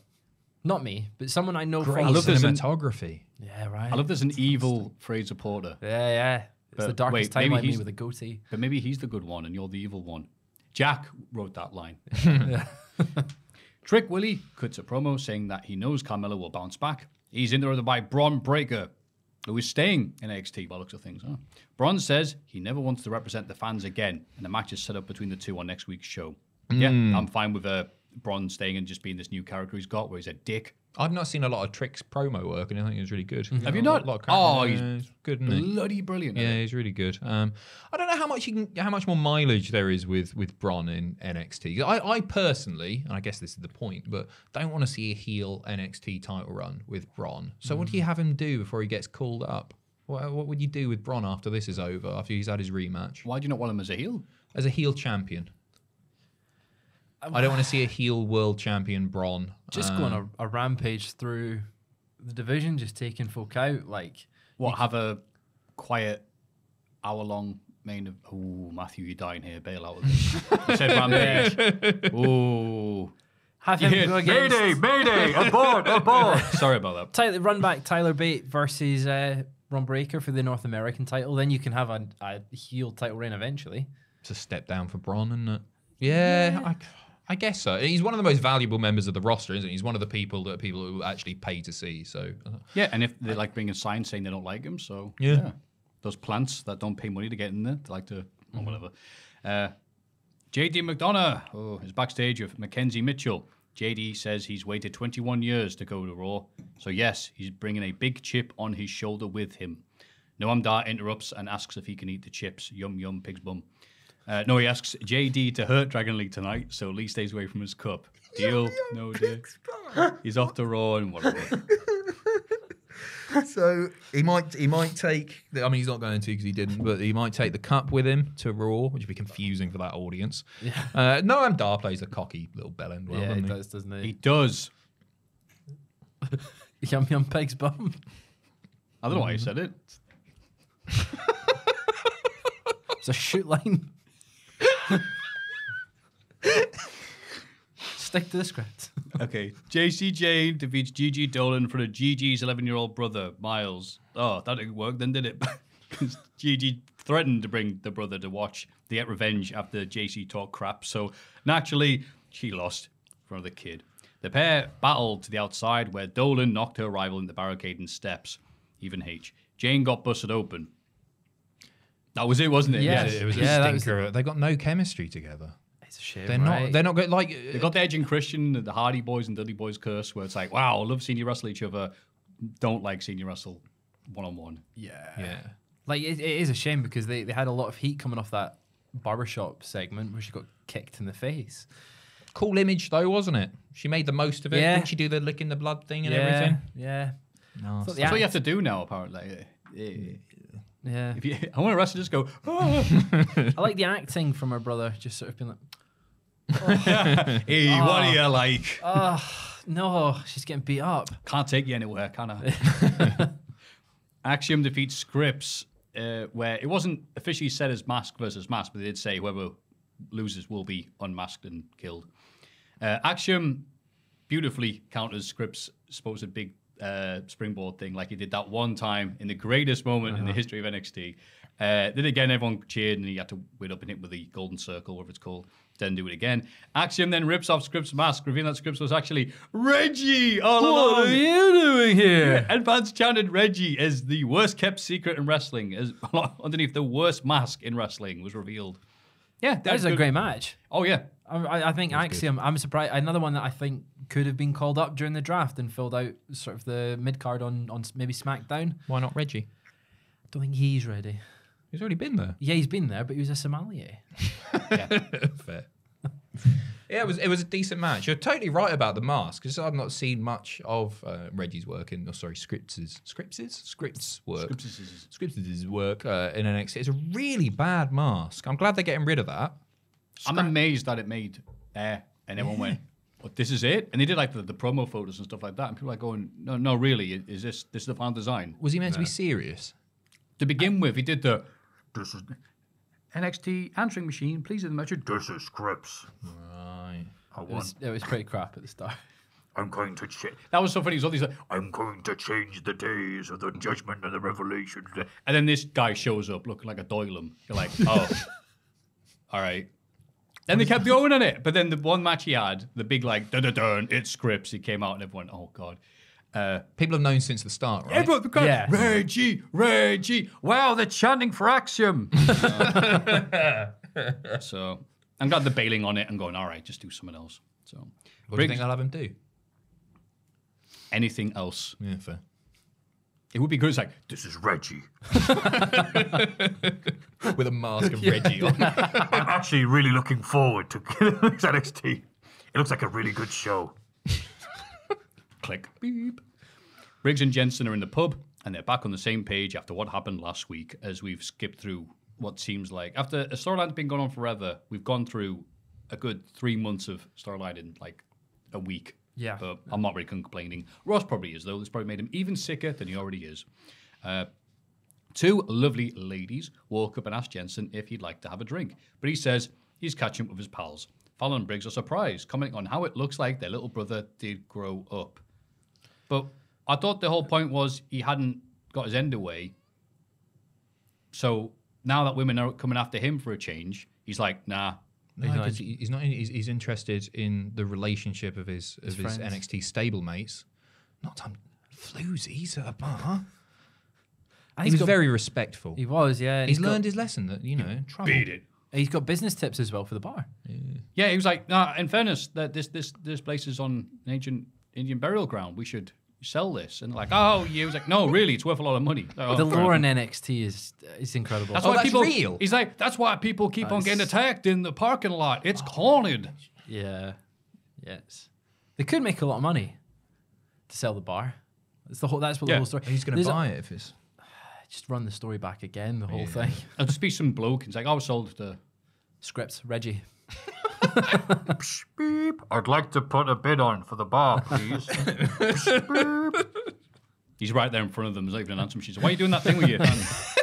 Not me, but someone I know Great from. love this in- cinematography. Yeah, right. I love there's an evil Fraser Porter, Yeah, yeah. It's the darkest wait, time maybe like me he's- with a goatee. but maybe he's the good one and you're the evil one. Jack wrote that line. (laughs) (laughs) Trick Willie cuts a promo saying that he knows Carmelo will bounce back. He's interrupted by Bron Breakker, who is staying in NXT by the looks of things. Huh? Braun says he never wants to represent the fans again, and the match is set up between the two on next week's show. Yeah, I'm fine with uh, Bron staying and just being this new character he's got, where he's a dick. I've not seen a lot of Tricks promo work, and I think it was really good. Have you A not? lot of Oh, character- he's yeah, good. Isn't he? Bloody brilliant. Yeah, he's really good. Um, I don't know how much you can, how much more mileage there is with with Bron in NXT. I, I personally, and I guess this is the point, but don't want to see a heel NXT title run with Bron. So what do you have him do before he gets called up? What, what would you do with Bron after this is over? After he's had his rematch Why do you not want him as a heel? as a heel champion? I don't want to see a heel world champion Bron. Just Um, going a, a rampage through the division, just taking folk out. Like, What have a quiet hour long main of oh Matthew you're dying here bail out of this. I (laughs) said rampage. Ooh. have You him hear, go against Mayday, Mayday, aboard, aboard. (laughs) Sorry about that. Tyler, run back Tyler Bate versus uh, Ron Breakker for the North American title. Then you can have a, a heel title reign eventually. It's a step down for Bron, isn't it? Yeah, I, I guess so. He's one of the most valuable members of the roster, isn't he? He's one of the people that people who actually pay to see. So, uh, Yeah, and if they like bring a sign saying they don't like him, so Yeah. Those plants that don't pay money to get in there, they like to or whatever. Uh, JD McDonagh oh, is backstage with McKenzie Mitchell. JD says he's waited 21 years to go to Raw. So, yes, he's bringing a big chip on his shoulder with him. Noam Dar interrupts and asks if he can eat the chips. Yum, yum, pig's bum. Uh, no, he asks JD to hurt Dragon Lee tonight, so Lee stays away from his cup. (laughs) Deal? no deal. (laughs) He's off to Raw and whatever. (laughs) so he might he might take. I mean, he's not going to because he didn't, but he might take the cup with him to Raw, which would be confusing for that audience. Yeah. Uh, Noam Dar plays the cocky little bellend well, yeah, he doesn't he? does, doesn't he? he does. Yum yum pig's bum. I don't know why he said it. It's a shoot line. Stick to the script. Okay. Jacy Jayne defeats Gigi Dolan for the Gigi's 11 year old brother, Miles. Oh, that didn't work then, did it? (laughs) Because Gigi threatened to bring the brother to watch the Get Revenge after JC talked crap. So naturally, she lost of the kid. The pair battled to the outside where Dolan knocked her rival in the barricade and steps. Even H. Jane got busted open. That was it, wasn't it? Yeah. It was Yeah, a that was stinker. They got no chemistry together. It's a shame. They're right? not. They're not good. Like They got the Edge and Christian, the Hardy Boys and Dudley Boys curse, where it's like, wow, I love seeing you wrestle each other. Don't like seeing you wrestle one on one. Yeah. yeah. Like it, it is a shame because they, they had a lot of heat coming off that barbershop segment where she got kicked in the face. Cool image though, wasn't it? She made the most of it. Yeah. Didn't she do the licking the blood thing and yeah, everything? Yeah. No. Thought That's what you have to do now, apparently. Eh, yeah. If you, (laughs) I want to wrestle, just go. "Oh." I like the acting from her brother, just sort of being like, (laughs) hey, what do you like? oh, no, she's getting beat up. Can't take you anywhere, can I? (laughs) Axiom defeats Scrypts, uh, where it wasn't officially said as mask versus mask, but they did say whoever loses will be unmasked and killed. Uh, Axiom beautifully counters Scrypts' supposed big uh, springboard thing like he did that one time in the greatest moment in the history of NXT. Uh, then again, everyone cheered and he had to wait up and hit with the golden circle, whatever it's called. Then do it again. Axiom then rips off Scrypts' mask, revealing that Scrypts was actually Reggie all along. What are you doing here? And fans chanted Reggie as the worst kept secret in wrestling, as (laughs) underneath the worst mask in wrestling was revealed. Yeah, That was a good- great match. Oh yeah, I, I- I think Axiom. I'm surprised. Another one that I think could have been called up during the draft and filled out sort of the mid card on on maybe SmackDown. Why not Reggie? I Don't think he's ready. He's already been there. Yeah, he's been there, but he was a sommelier. (laughs) Fair. yeah, it was it was a decent match. You're totally right about the mask because I've not seen much of uh, Reggie's work in. Oh, sorry, Scrypts' Scrypts' Scrypts work. Scrypts' work uh, in NXT. It's a really bad mask. I'm glad they're getting rid of that. I'm amazed that it made air and everyone went, (laughs) "But this is it." And they did like the, the promo photos and stuff like that, and people are like going, "No, no, really, is this this is the final design?" Was he meant to be serious? To begin with, he did the this is NXT answering machine. Please in the message. This is Scrypts. Right. I It was, it was pretty crap at the start. I'm going to change. That was so funny. He's all these like, I'm going to change the days of the judgment and the revelation. And then this guy shows up looking like a Doylem. You're like, oh, (laughs) all right. Then they kept going on it. But then the one match he had, the big like, dun dun dun, it's Scrypts. He came out and everyone, oh god. Uh, People have known since the start, right? Everyone, the crowd, Yeah. Reggie, Reggie. Wow, they're chanting for Axiom. (laughs) so I'm glad they're bailing on it and going, all right, just do something else. So What do you think I'll have him do? anything else. Yeah, fair. It would be good. It's like, this is Reggie. (laughs) With a mask of Reggie on. (laughs) I'm actually really looking forward to (laughs) this NXT. It looks like a really good show. Click. Beep. Briggs and Jensen are in the pub and they're back on the same page after what happened last week as we've skipped through what seems like after a storyline's been going on forever, we've gone through a good three months of storyline in like a week. Yeah. But I'm not really complaining. Ross probably is, though. This probably made him even sicker than he already is. Uh, Two lovely ladies walk up and ask Jensen if he'd like to have a drink, but he says he's catching up with his pals. Fallon and Briggs are surprised, commenting on how it looks like their little brother did grow up. But I thought the whole point was he hadn't got his end away. So now that women are coming after him for a change, he's like, nah. No, 'cause he- he's not. He's, he's interested in the relationship of his of His his. NXT stablemates, not some floozies at a bar. And He he's was got- very respectful. He was, yeah. He's, He's got- learned his lesson that you know trouble. Beat it. He's got business tips as well for the bar. Yeah, he was like, nah, in fairness, that this this this place is on an ancient Indian burial ground. We should sell this. And like, oh, yeah. He was like, no, really, it's worth a lot of money. Oh, the fair lore in. NXT is is incredible. That's Oh, why that's people. real? He's like, that's why people keep oh, on getting attacked in the parking lot. It's oh, haunted. Yeah. Yes. They could make a lot of money to sell the bar. That's the whole. That's what Yeah. the whole story. He's going to There's a- buy it if it's. (sighs) Just run the story back again. The whole thing. I'll just be some bloke. He's like, I was sold the Scrypts. Reggie. (laughs) Beep. I'd like to put a bid on for the bar, please. (laughs) He's right there in front of them. There's not even an answer machine. So why are you doing that thing with your hand? (laughs)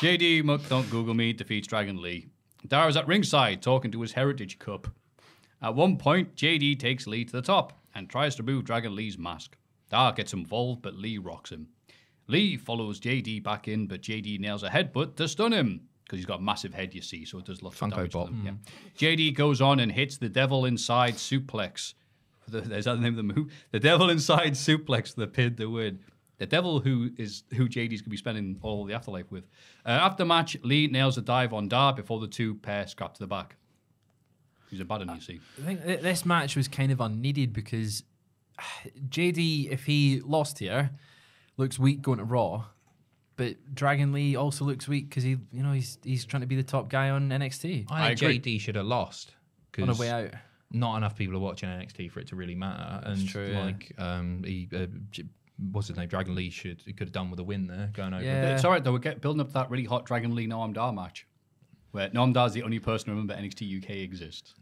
JD Muck, don't Google me, defeats Dragon Lee. Dar's at ringside talking to his Heritage Cup. At one point, JD takes Lee to the top and tries to remove Dragon Lee's mask. Dara gets involved, but Lee rocks him. Lee follows JD back in, but JD nails a headbutt to stun him because he's got a massive head, you see, so it does lots Funko of damage. to Pop. them, Yeah. JD goes on and hits the devil inside suplex. The, is that the name of the move? The devil inside suplex the pin to win. The devil who is who JD's gonna be spending all the afterlife with. Uh, after match, Lee nails a dive on Dar before the two pair scrap to the back. He's a bad one, you see. I think th- this match was kind of unneeded because JD, if he lost here, looks weak going to Raw. But Dragon Lee also looks weak because he, you know, he's he's trying to be the top guy on NXT I think JD should have lost. on a 'cause way out. Not enough people are watching NXT for it to really matter. And true, yeah. like, um, he, uh, what's his name? Dragon Lee should he could have done with a win there, going over. Yeah. It's all right though. We're get, building up that really hot Dragon Lee Noam Dar match, where Noam Dar is the only person to remember NXT UK exists,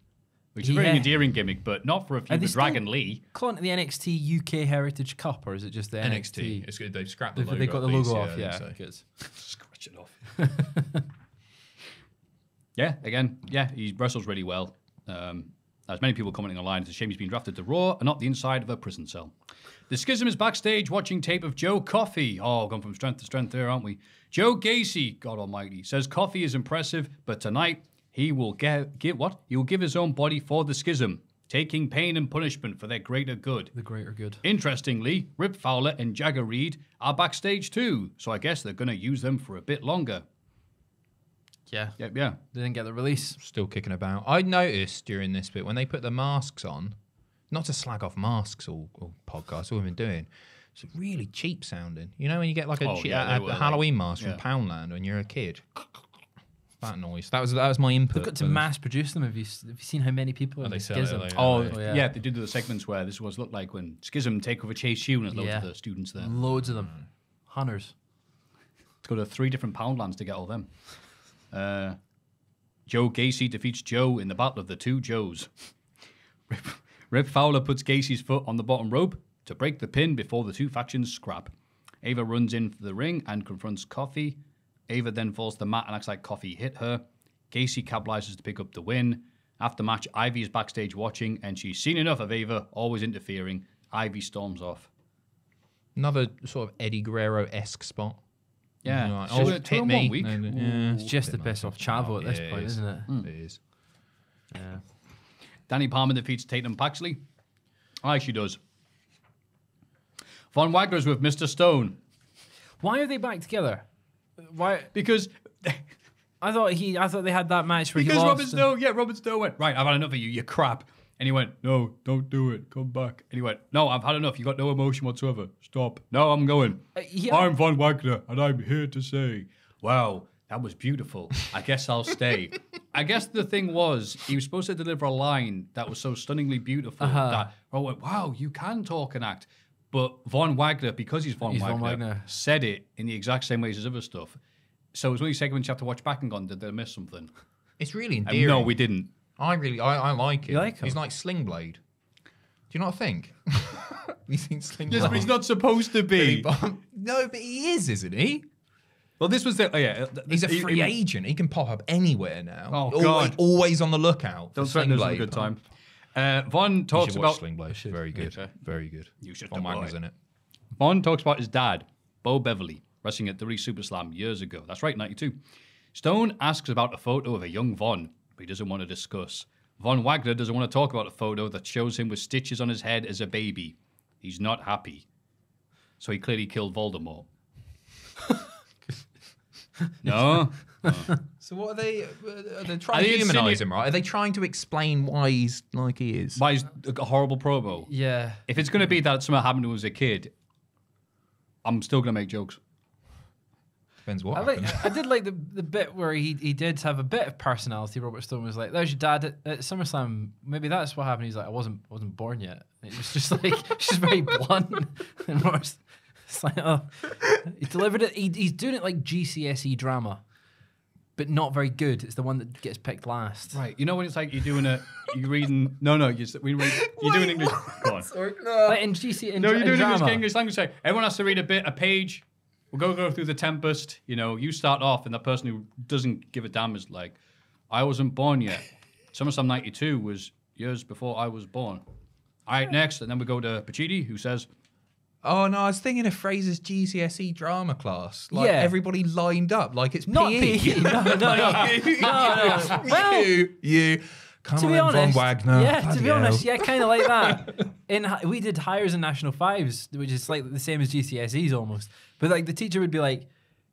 which is a very endearing gimmick, but not for a Are feud they with still Dragon Lee. Calling it the NXT UK Heritage Cup, or is it just the NXT. NXT? It's good. They've scrapped the They've, logo. they got the least, logo off, think yeah. so. (laughs) Scratch it off. (laughs) yeah, again, yeah, he wrestles really well. Um, As many people commenting online, it's a shame he's been drafted to Raw and not the inside of a prison cell. The Schism is backstage watching tape of Joe Coffey. Oh, gone from strength to strength there, aren't we? Joe Gacy, God Almighty, says Coffey is impressive, but tonight he will get give what? He will give his own body for the Schism, taking pain and punishment for their greater good. The greater good. Interestingly, Rip Fowler and Jagger Reed are backstage too, so I guess they're going to use them for a bit longer. Yeah. Yep, yeah. They didn't get the release. Still kicking about. I noticed during this bit when they put the masks on, not to slag off masks or, or podcasts, all we've been doing. It's really cheap sounding. You know when you get like a, Oh, che- yeah, a- they a were like- Halloween mask yeah. from Poundland when you're a kid. That noise. That was that was my input. They've got to mass produce them. Have you, have you seen how many people Oh, in they the sell it, schism? they- Oh, Oh, yeah. yeah. they do the segments where this was looked like when Schism take over Chase U and there's loads Yeah. of the students there. Loads of them. Mm. Hunters. Let's go to three different Poundlands to get all them. Uh, Joe Gacy defeats Joe in the battle of the two Joes. (laughs) Rip, Rip Fowler puts Gacy's foot on the bottom rope to break the pin before the two factions scrap. Ava runs in for the ring and confronts Coffey. Ava then falls to the mat and acts like Coffey hit her. Gacy capitalizes to pick up the win. After match, Ivy is backstage watching and she's seen enough of Ava, always interfering. Ivy storms off. Another sort of Eddie Guerrero esque spot. Yeah. You're like, oh, hit me. one week? No, no, yeah, It's just the best much. off Chavo at this yeah, point, is. isn't it? Hmm. It is. Yeah. Dani Palmer defeats Tatum Paxley. Aye, she does. Von Wagner's with Mr. Stone. Why are they back together? Why? Because (laughs) I thought he. I thought they had that match where because he lost. Robert and- yeah, Robert Stone went, right, I've had enough of you, you crap. And he went, no, don't do it, come back. And he went, no, I've had enough, you got no emotion whatsoever, stop. No, I'm going. Uh, yeah. I'm Von Wagner, and I'm here to say, wow, that was beautiful. I guess I'll stay. (laughs) I guess the thing was, he was supposed to deliver a line that was so stunningly beautiful Uh-huh. that I went, wow, you can talk and act. But Von Wagner, because he's Von, He's Wagner, Von Wagner. said it in the exact same way as his other stuff. So it was one of these segments you have to watch back and gone, did they miss something? It's really And endearing. no, we didn't. I really, I, I like it. You like him? He's like Sling Blade. Do you not think? (laughs) he's think Sling Yes, but he's not supposed to be. (laughs) no, but he is, isn't he? Well, this was the. Oh, yeah. Uh, he's a free he- agent. He can pop up anywhere now. Oh, always, God. always on the lookout. Don't for threaten Sling us with a good time. Uh, Von You talks should watch about Sling Blade. Very good. Yeah. Very good. You should Von Wagner's it. in it. Von talks about his dad, Beau Beverly, wrestling at the SummerSlam years ago. That's right, 92. Stone asks about a photo of a young Von, but he doesn't want to discuss. Von Wagner doesn't want to talk about a photo that shows him with stitches on his head as a baby. He's not happy. So he clearly killed Voldemort. (laughs) no? (laughs) Oh. So what are they? Uh, are they Are trying they to humanize insinu- him, right? Are they trying to explain why he's like he is? Why he's a horrible promo? Yeah. If it's going to be that something happened to him as a kid, I'm still going to make jokes. Depends what I, like. I did like the, the bit where he, he did have a bit of personality. Robert Stone was like, "There's your dad at, at SummerSlam." Maybe that's what happened. He's like, "I wasn't wasn't born yet." It was just like (laughs) she's very blunt. and Robert's- it's like, oh, he delivered it. He, he's doing it like GCSE E drama, but not very good. It's the one that gets picked last. Right. You know when it's like you're doing a, you're reading, no, no, you're, we read, you're doing English. (laughs) Go on. Like in GC in, No, dra- you're in doing English, drama. English language. Say, everyone has to read a bit, a page. We'll go go through the Tempest. You know, you start off, and the person who doesn't give a damn is like, I wasn't born yet. (laughs) SummerSlam 92 was years before I was born. All right, next. And then we go to Pachidi, who says, Oh no, I was thinking of Fraser's GCSE drama class. Like Yeah. everybody lined up, like it's Not PE. PE. (laughs) No, no, no. no, no. Well, you, you. Come to on, be then, honest, Von Wagner. yeah, to Bloody be honest, yeah, kind of like that. (laughs) In hi- we did Highers and national fives, which is like the same as GCSEs almost. But like the teacher would be like,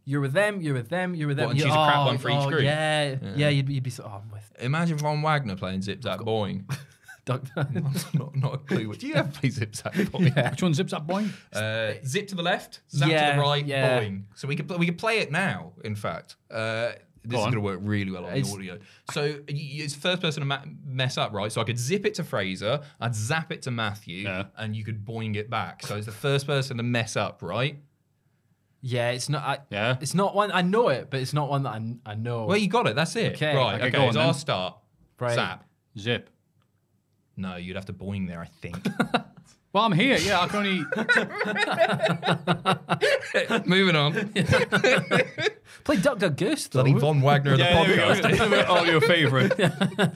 "You're with them, you're with them, you're with them." What, and You're- choose a crap oh, one for each oh, group? Yeah, yeah, Yeah. you'd, be- you'd be so. Oh, I'm with Imagine Von Wagner playing Zip Zap Boing. (laughs) Doug. (laughs) not, not a clue. Do you ever play Zip Zap (laughs) Boing? which one zips that boy? Uh, zip to the left, zap to the right, yeah. boing. So we could we could play it now. In fact, uh, this Go is going to work really well on It's- the audio. So it's first person to mess up, right? So I could zip it to Fraser, I'd zap it to Matthew, Yeah. and you could boing it back. So it's the first person to mess up, right? yeah, it's not. I, Yeah. it's not one. I know it, but it's not one that I, I know. Well, you got it. That's it. Okay. Right. Okay, Okay. go on it's then. our start. Right. Zap. Zip. No, you'd have to boing there, I think. (laughs) Well, I'm here. Yeah, I can only. (laughs) Moving on. (laughs) Play Duck Duck Goose. Though. Bloody Von Wagner of the Yeah, there we podcast. go. All your favourite.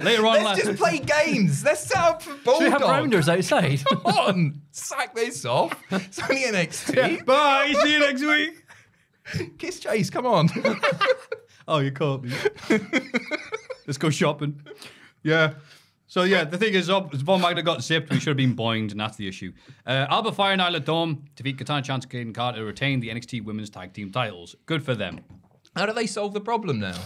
Later on, Let's last- just play games. Let's set up for Should we have Bulldog. rounders outside? Come on, sack this off. It's only NXT. Bye. See you next week. Kiss Chase, come on. Oh, you caught me. Let's go shopping. Yeah. So yeah, the thing is, up Von Wagner got zipped. We should have been boinged, and that's the issue. Uh, Alba Fyre and Isla Dawn defeat Katana Chance and Kayden Carter to retain the NXT Women's Tag Team titles. Good for them. How do they solve the problem now?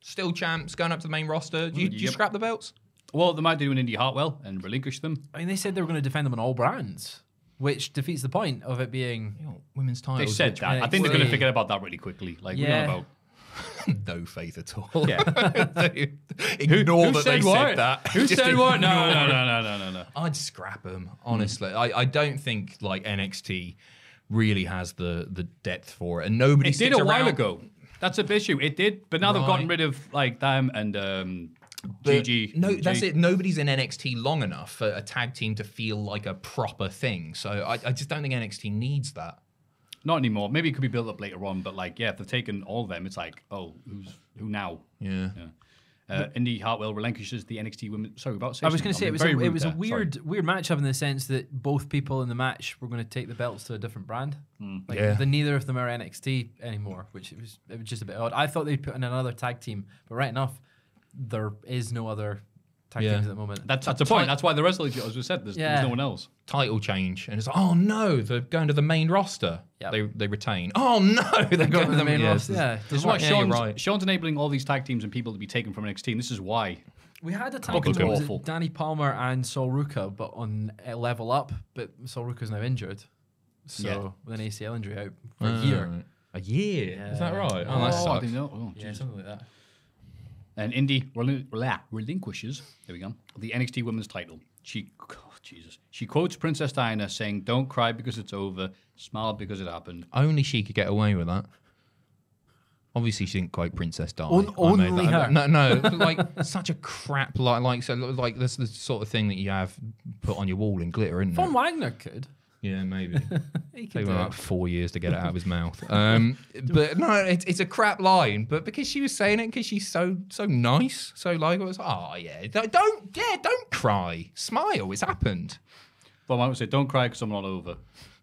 Still champs going up to the main roster. Do you, do you Yep. scrap the belts? Well, they might do an Indi Hartwell and relinquish them. I mean, they said they were going to defend them on all brands, which defeats the point of it being. You know, women's titles. They said which- that. I think they're going to forget about that really quickly. Like we're Yeah. about. (laughs) no faith at all. Yeah. (laughs) Ignore Who that said they what? said that. Who (laughs) Just said what? No, no, no, no, no, no, no. I'd scrap them, honestly. I, I don't think like NXT really has the the depth for it, and nobody It did a while ago. That's a issue. It did, but now they've gotten rid of like them and um, But GG. No, that's it. Nobody's in NXT long enough for a tag team to feel like a proper thing. So I, I just don't think NXT needs that. Not anymore. Maybe it could be built up later on, but like, yeah, if they've taken all of them, it's like, oh, who's who now? Yeah. Uh, Indi Hartwell relinquishes the NXT women. Sorry, about I was going to say it was a, it was a weird. weird weird matchup in the sense that both people in the match were going to take the belts to a different brand. Like Yeah. the, neither of them are NXT anymore, which it was it was just a bit odd. I thought they'd put in another tag team, but right enough, there is no other tag Yeah. teams at the moment. That's that's the point. That's why the rest of the as we said, there's, Yeah. there's no one else. Title change, and it's like, oh no, they're going to the main roster. Yep. They they retain. Oh no, (laughs) they're going to the main roster. Yeah, This is why why yeah, Shawn's, right. Shawn's enabling all these tag teams and people to be taken from NXT. And this is why. We had a tag team, was awful. Dani Palmer and Sol Ruca, but on a level up. But Sol Ruca's now injured, so Yeah. with an ACL injury out for a Ah, year. A year? Is that right? Oh, Oh, that I sucks. didn't know. Oh, Yeah, something like that. And Indi relin- relinquishes, there we go, the NXT Women's title. She, oh, Jesus, she quotes Princess Diana saying, "Don't cry because it's over. Smile because it happened." Only she could get away with that. Obviously, she didn't quote Princess Di. On- I made only that- her. No, (laughs) no, like such a crap like like so like that's the sort of thing that you have put on your wall in glitter, isn't Von it? Wagner could. Yeah, maybe. (laughs) He could Take him about four years to get it out of his mouth. Um, (laughs) but no, it's, it's a crap line. But because she was saying it, because she's so so nice, so like, it was, oh yeah, don't, don't yeah, don't cry, smile. It's happened. But I would say, "Don't cry because I'm not over."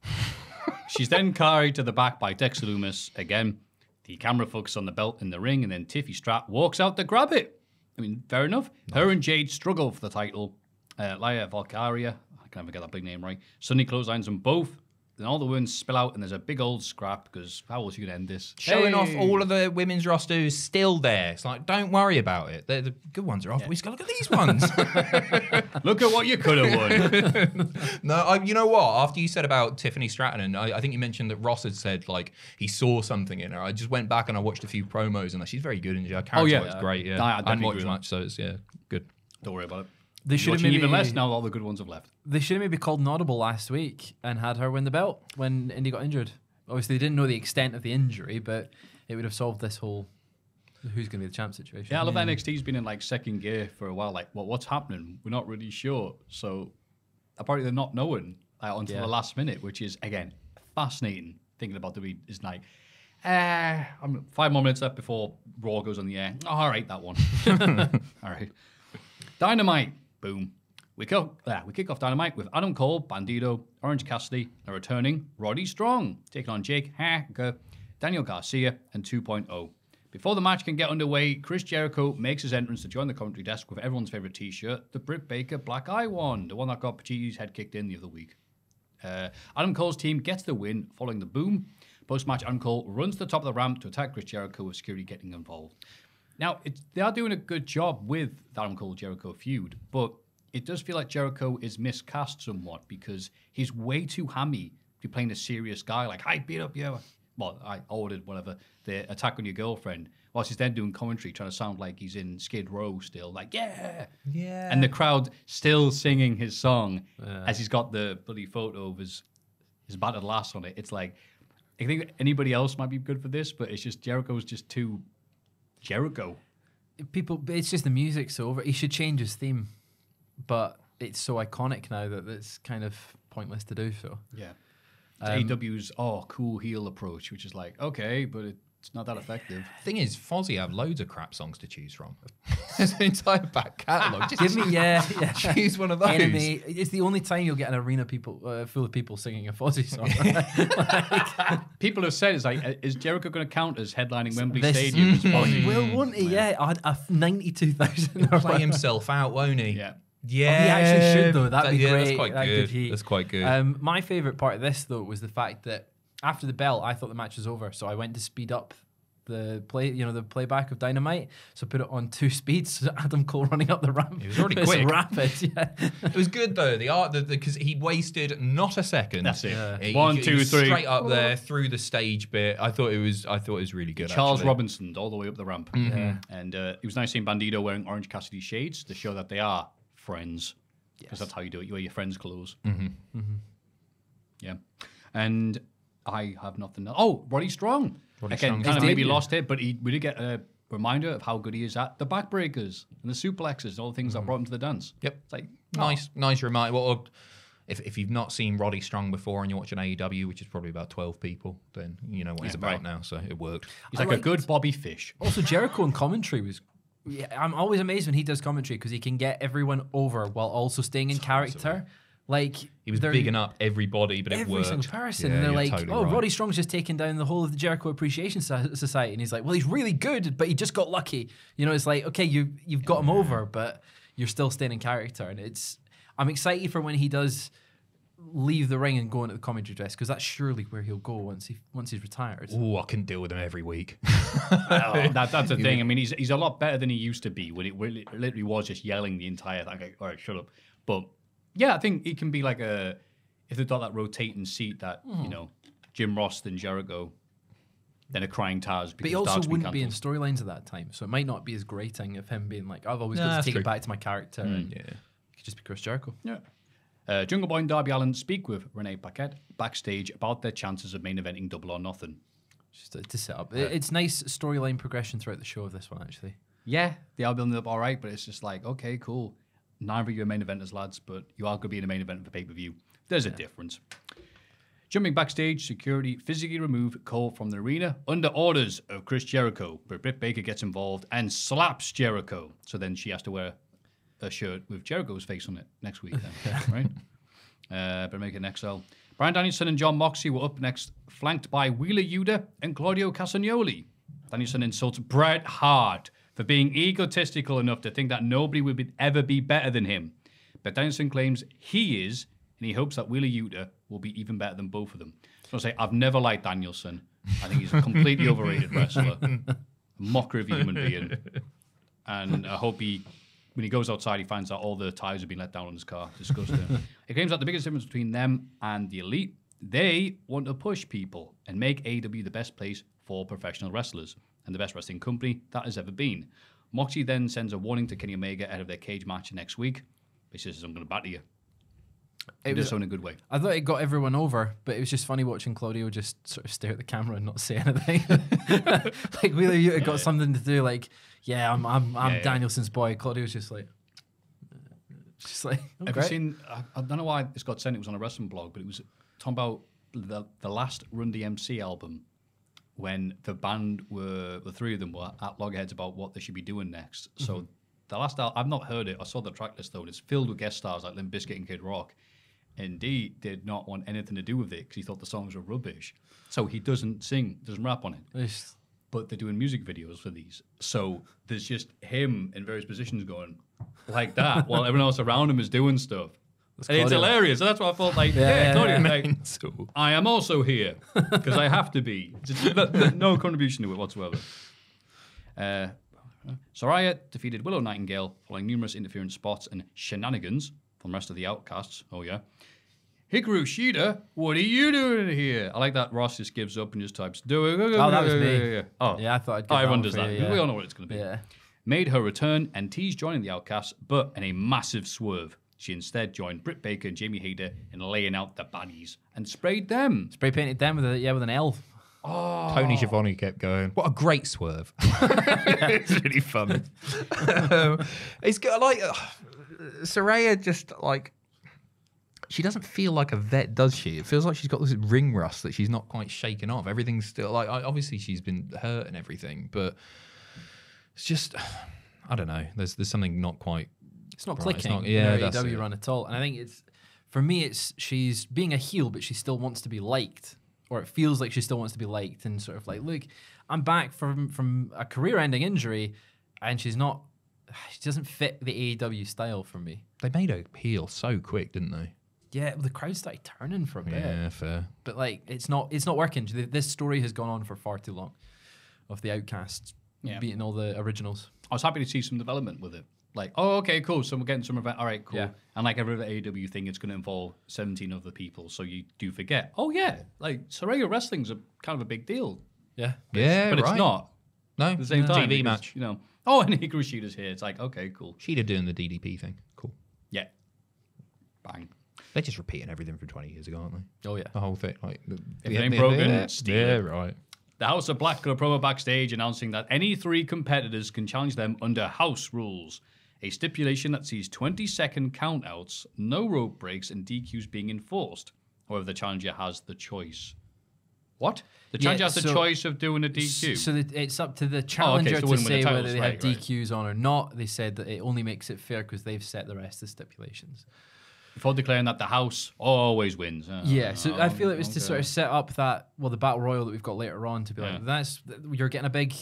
(laughs) She's then carried to the back by Dexter Loomis again. The camera focuses on the belt in the ring, and then Tiffy Strat walks out to grab it. I mean, fair enough. Her and Jade struggle for the title. Uh, Lyra Valkyria, I can't ever get that big name right. Sunny clotheslines them both. Then all the wounds spill out, and there's a big old scrap because how else are you gonna end this? Showing off all of the women's roster who's still there. It's like, don't worry about it. They're, the good ones are off. We've got to look at these ones. (laughs) Look at what you could have won. (laughs) no, I, you know what? After you said about Tiffany Stratton, and I, I think you mentioned that Ross had said like he saw something in her. I just went back and I watched a few promos, and like, she's very good in her character. Oh, yeah. work's great. Yeah, I- I I, didn't watch much, so it's yeah, good. Don't worry about it. They should have watching maybe even less now. All the good ones have left. They should have maybe called an audible last week and had her win the belt when Indi got injured. Obviously, they didn't know the extent of the injury, but it would have solved this whole who's going to be the champ situation. Yeah, I love that NXT's been in like second gear for a while. Like, well, what's happening? We're not really sure. So apparently they're not knowing uh, until Yeah. the last minute, which is again fascinating. Thinking about the week is like, uh, I'm five more minutes left before Raw goes on the air. Oh, all right, that one. (laughs) (laughs) all right, Dynamite. Boom. We kick, uh, we kick off Dynamite with Adam Cole, Bandito, Orange Cassidy, and returning Roddy Strong, taking on Jake Hager, Daniel Garcia, and 2.0. Before the match can get underway, Chris Jericho makes his entrance to join the commentary desk with everyone's favorite T-shirt, the Britt Baker Black Eye one, the one that got Pachiti's head kicked in the other week. Uh, Adam Cole's team gets the win following the boom. Post match, Adam Cole runs to the top of the ramp to attack Chris Jericho with security getting involved. Now, they are doing a good job with the Adam Cole Jericho feud, but it does feel like Jericho is miscast somewhat because he's way too hammy to be playing a serious guy like, I beat up you. Well, I ordered whatever, the attack on your girlfriend, whilst he's then doing commentary trying to sound like he's in Skid Row still, like, yeah. Yeah. And the crowd still singing his song as he's got the bloody photo of his, his battered lass on it. It's like, I think anybody else might be good for this, but it's just Jericho's just too Jericho. People, it's just the music's over. He should change his theme, but it's so iconic now that it's kind of pointless to do so. Yeah. Um, AEW's oh cool heel approach, which is like okay, but it's not that effective. Thing is, Fozzy have loads of crap songs to choose from. (laughs) There's an entire back catalogue. (laughs) Just Give me, yeah, (laughs) yeah. choose one of those. Enemy. It's the only time you'll get an arena people uh, full of people singing a Fozzy song. People have said it's like, uh, is Jericho going to count as headlining Wembley This- Stadium? as Fozzy? he will, won't he? Yeah, a, a ninety-two thousand. play himself out, won't he? Yeah. Yeah, Oh, he actually should though. That'd That- be yeah, great. That's quite That good. could. That's quite good. Um, my favorite part of this though was the fact that after the bell, I thought the match was over, so I went to speed up the play, you know, the playback of Dynamite. So put it on two (laughs) speeds. So Adam Cole running up the ramp. It was already It's quick. rapid. (laughs) Yeah. it was good though. The art, because he wasted not a second. That's it. Yeah. He- One, he two, was three. straight up there through the stage bit. I thought it was. I thought it was really good. Charles actually. Robinson all the way up the ramp. Yeah. And uh, it was nice seeing Bandito wearing Orange Cassidy shades to show that they are friends. Because that's how you do it. You wear your friends' clothes. Mm-hmm. Yeah. And I have nothing else. Oh, Roddy Strong. Roddy Again, Strong's kind of debut. maybe lost it, but he we did get a reminder of how good he is at the backbreakers and the suplexes, all the things that mm-hmm. brought him to the dance. Yep. It's like, oh. Nice, nice reminder. Well, if, if you've not seen Roddy Strong before and you're watching AEW, which is probably about 12 people, then you know what he's about right. now. So it worked. he's I like a liked- good Bobby Fish. Also, (laughs) Jericho in commentary was. Yeah, I'm always amazed when he does commentary because he can get everyone over while also staying in character. Like He was they're- bigging up everybody, but it every worked. single person. Yeah, and they're like, totally "Oh, right. Roddy Strong's just taken down the whole of the Jericho Appreciation So- Society," and he's like, "Well, he's really good, but he just got lucky." You know, it's like, okay, you you've got him over, but you're still staying in character, and it's. I'm excited for when he does leave the ring and go into the commentary dress because that's surely where he'll go once he once he's retired. Oh, I couldn't deal with him every week. (laughs) that, that's the thing. I mean, he's he's a lot better than he used to be when it really, literally was just yelling the entire thing. Like, all right, shut up. But yeah, I think it can be like a if they've got that rotating seat that Hmm. you know Jim Ross and Jericho, then a crying Taz. But he also wouldn't be in storylines at that time, so it might not be as grating of him being like, "I've always Nah, got to take true. it back to my character." and yeah. it could just be Chris Jericho. Yeah. Uh, Jungle Boy and Darby Allin speak with Renee Paquette backstage about their chances of main eventing Double or Nothing. Just to, to set up. It- it's nice storyline progression throughout the show of this one, actually. Yeah, they are building up all right, but it's just like, okay, cool. Neither of you are main eventers, lads, but you are going to be in a main event of for pay per view. There's a difference. Jumping backstage, security physically remove Cole from the arena under orders of Chris Jericho, but Britt Baker gets involved and slaps Jericho. So then she has to wear a shirt with Jericho's face on it next week, then, (laughs) right? Uh, but make it an XL. Bryan Danielson and Jon Moxley were up next, flanked by Wheeler Yuta and Claudio Castagnoli. Danielson insults Bret Hart for being egotistical enough to think that nobody would be, ever be better than him. But Danielson claims he is, and he hopes that Wheeler Yuta will be even better than both of them. So I say, I've never liked Danielson. I think he's a completely overrated wrestler, a mockery of a human being. And I hope he, when he goes outside, he finds out all the tires have been let down on his car. Disgusting. (laughs) he claims that the biggest difference between them and the elite, they want to push people and make AEW the best place for professional wrestlers and the best wrestling company that has ever been. Moxie then sends a warning to Kenny Omega ahead of their cage match next week. He says, I'm going to batter you. It does was- so in a good way. I thought it got everyone over, but it was just funny watching Claudio just sort of stare at the camera and not say (laughs) anything. (laughs) like Wheeler Yuta got something to do, like, yeah, I'm I'm, I'm Yeah, yeah. Danielson's boy. Claudio's just like, (laughs) just like, oh, Have you seen? I, I don't know why this got sent. It was on a wrestling blog, but it was talking about the the last Run DMC album when the band were the three of them were at loggerheads about what they should be doing next. So mm-hmm. the last album, I've not heard it. I saw the track list though, and it's filled with guest stars like Limp Bizkit and Kid Rock. And he did not want anything to do with it because he thought the songs were rubbish. So he doesn't sing, doesn't rap on it. It's- But they're doing music videos for these. So there's just him in various positions going like that while everyone else around him is doing stuff. And it's hilarious. So that's why I thought like, (laughs) Yeah, yeah, yeah, yeah. like. (laughs) I am also here because I have to be. No- contribution to it whatsoever. Uh, Saraya defeated Willow Nightingale following numerous interference spots and shenanigans from the rest of the outcasts. Oh yeah. Hikaru Shida, what are you doing here? I like that Ross just gives up and just types, do it. Oh, that was me. Oh, Yeah, I thought I'd get Oh, that everyone one does that. you, yeah. We all know what it's going to be. Yeah. Made her return and teased joining the Outcasts, but in a massive swerve. She instead joined Britt Baker and Jamie Hayter in laying out the baddies and sprayed them. spray painted them with a yeah with an L. Tony Schiavone kept going. What a great swerve! (laughs) it's really funny. um, it's got like uh, Saraya just like she doesn't feel like a vet, does she? It feels like she's got this ring rust that she's not quite shaken off. Everything's still like I- obviously she's been hurt and everything, but it's just I don't know. There's there's something not quite. It's not right. clicking. not- in yeah, her that's AEW it. run at all. And I think it's for me, it's she's being a heel, but she still wants to be liked, or it feels like she still wants to be liked, and sort of like, look, I'm back from from a career-ending injury, and she's not. She doesn't fit the AEW style for me. They made her heel so quick, didn't they? Yeah, the crowd started turning for a bit. Yeah, fair. But like, it's not it's not working. This story has gone on for far too long, of the outcasts Yeah. beating all the originals. I was happy to see some development with it. Like, oh, okay, cool. So we're getting some event. All right, cool. Yeah. And like every other AEW thing, it's going to involve 17 other people. So you do forget. Oh, yeah. Like, Saraya Wrestling's a kind of a big deal. Yeah. But it's- Yeah, But it's not. No, At the same no. time. TV because, match. You know, (laughs) oh, and Hikaru Shida's here. It's like, okay, cool. She'd doing the DDP thing. Cool. Yeah. Bang. They're just repeating everything from 20 years ago, aren't they? Oh yeah. The whole thing. Like, the, If the- it ain't the- broken, yeah, steal yeah, right. The House of Black got a promo backstage announcing that any three competitors can challenge them under house rules, a stipulation that sees 20 second countouts, no rope breaks, and DQs being enforced. However, the challenger has the choice. What? The Yeah, challenger has the choice of doing a DQ. So that it's up to the Oh, okay, challenger so to with the say whether they right, have right. DQs on or not. They said that it only makes it fair because they've set the rest of the stipulations. Before declaring that the house always wins. Uh, yeah, so I feel it was to sort of set up that well, the battle royal that we've got later on to be Yeah. like that's you're getting a big,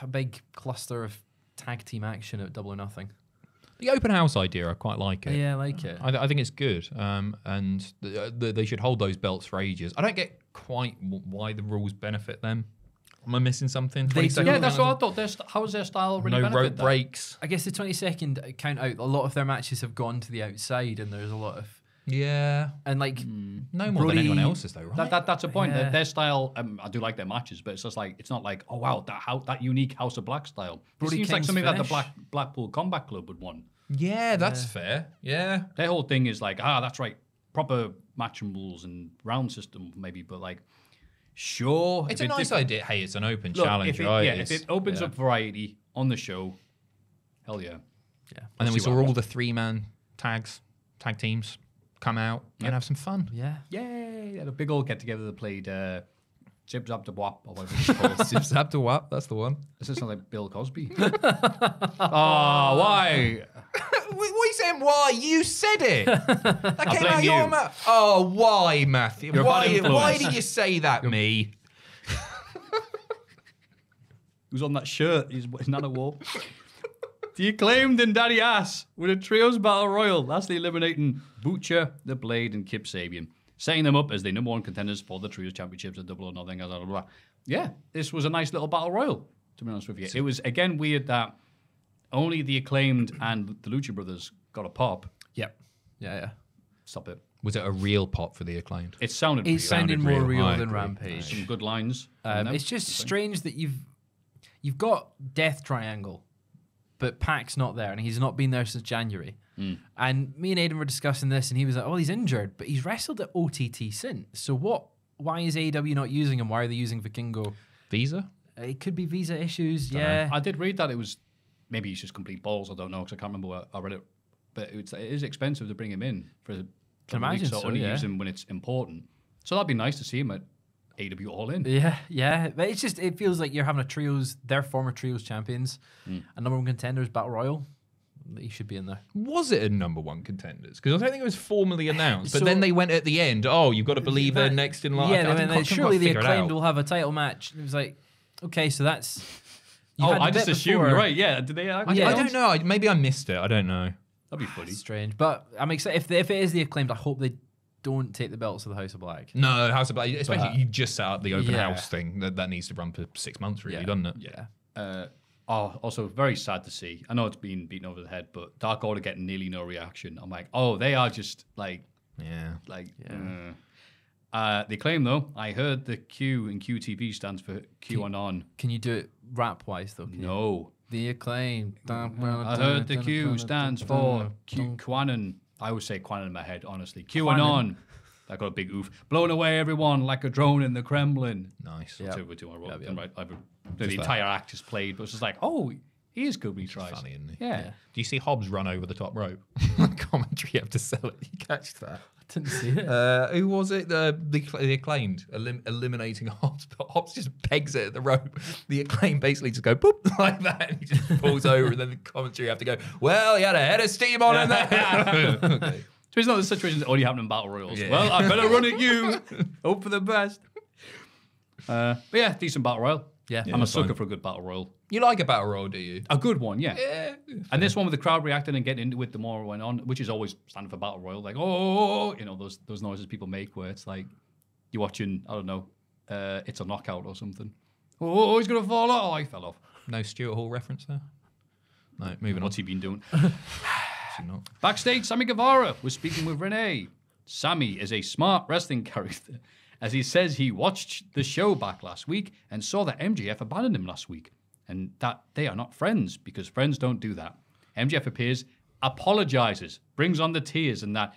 a big cluster of tag team action at Double or Nothing. The open house idea, I quite like it. Yeah, I like it. I, th- I think it's good, um, and th- uh, th- they should hold those belts for ages. I don't get quite w- why the rules benefit them. Am I missing something? 20 Yeah, seconds? that's what I thought. Their st- how's their style really No benefit rope that? breaks. I guess the 20 second count out, a lot of their matches have gone to the outside, and there's a lot of Yeah, and like no more than anyone Brody- else's though, right? That, that, that's a point. Their, Yeah. their style, um, I do like their matches, but it's just like it's not like oh wow that how that unique House of Black style. It Brody seems like King's something that the. Black Blackpool Combat Club would want. yeah, that's fair. Yeah, Their whole thing is like ah that's right, proper matching rules and round system maybe, but like sure, it's a it nice did- idea. Hey, it's an open Look, challenge, if it, right? Yeah, if it opens yeah. up variety on the show, hell yeah. yeah. and then we saw all happens. the three man tags, tag teams come out Yep. and have some fun. Yeah. Yay! They had a big old get together that played uh, Zip Zap Da Wop or whatever it's called. (laughs) Zip zap to what? That's the one. This is like Bill Cosby. (laughs) oh, why? (laughs) what are you saying? Why? You said it. That came blame out of your mouth. Oh, why, Matthew? You're a why? bad Why did you say that, me? Who's on that shirt? He's, he's not a wall. The acclaimed and Daddy Ass with a trios battle royal, lastly eliminating Butcher, The Blade, and Kip Sabian, setting them up as the number one contenders for the trios championships at Double or Nothing. Blah, blah, blah. Yeah, this was a nice little battle royal. To be honest with you, it was again weird that only the acclaimed and the Lucha Brothers got a pop. Yep. Yeah, yeah. Stop it. Was it a real pop for the acclaimed? It sounded. It real. sounded sounded more real. real than. Rampage. some good lines. Um, it's just strange that you've you've got Death Triangle, but Pac's not there, and he's not been there since January. Hmm. And me and Aiden were discussing this, and he was like, "Oh, he's injured, but he's wrestled at OTT since. So what? Why is AEW not using him? Why are they using Vikingo? Visa? It could be visa issues. yeah, I did read that it was maybe he's just complete balls. I don't know because I can't remember where I read it. But it's, it is expensive to bring him in for. Can for imagine weeks, so, only yeah. use him when it's important. So that'd be nice to see him at AEW All In. yeah, yeah. But it's just it feels like you're having a trios, their former trios champions, Hmm. a number one contenders battle royal. He should be in there. Was it a number one contenders? Because I don't think it was formally announced. But So- then they went at the end. Oh, you've got to believe they're That- next in line. Yeah, I they didn't went, quite- like, couldn't surely quite the figure it acclaimed out. will have a title match. It was like, okay, so that's. Oh, I just bit assumed before. you're right. Yeah, did they? I, Yeah. I don't know. Maybe I missed it. I don't know. That'd be funny. Strange, but I'm excited. If, if it is the acclaimed, I hope they don't take the belts to the House of Black. No, House of Black. Especially But- you just set up the open Yeah. house thing. That, that needs to run for six months, really, Yeah. doesn't it? Yeah. Uh, oh, also very sad to see. I know it's been beaten over the head, but Dark Order getting nearly no reaction. I'm like, oh, they are just like, Yeah. like. Uh. Uh, they claim though. I heard the Q in QTV stands for QAnon. Can you do it rap wise though? Can you? No. The acclaimed. I heard the Q stands for Q Quanon. I always say Quanon in my head, honestly. QAnon. I got a big oof. Blown away everyone like a drone in the Kremlin. Nice. That's to I wrote. Yep, yep. right? I've- the entire act is played, but it's just like, oh, he is good when he tries. Funny, isn't he? Yeah. Do you see Hobbs run over the top rope? (laughs) (laughs) Commentary have to sell it. You catch that? I didn't see it. Uh, who was it? The the, the acclaimed elim- eliminating (laughs) Hobbs, but Hobbs just pegs it at the rope. The acclaimed basically just go boop like that, and he just falls over, and then the commentary have to go. Well, he had a head of steam on him there. okay. So it's not the situations that only happen in battle royals. Yeah. Well, I better run at you. Hope for the best. Uh, but yeah, decent battle royal. Yeah. I'm a sucker fine. for a good battle royal. You like a battle royal, do you? A good one, yeah. Yeah. And this one with the crowd reacting and getting into it the more it went on, which is always standard for battle royal, like oh, you know those those noises people make where it's like you're watching, I don't know, uh, it's a knockout or something. Oh, he's gonna fall off. Oh, he fell off. No Stuart Hall reference there. No, moving What's on. he been doing? (laughs) Actually not. Backstage, Sammy Guevara was speaking with Renee. Sammy is a smart wrestling (laughs) character, as he says he watched the show back last week and saw that MJF abandoned him last week, and that they are not friends because friends don't do that. MJF appears, apologizes, brings on the tears, and that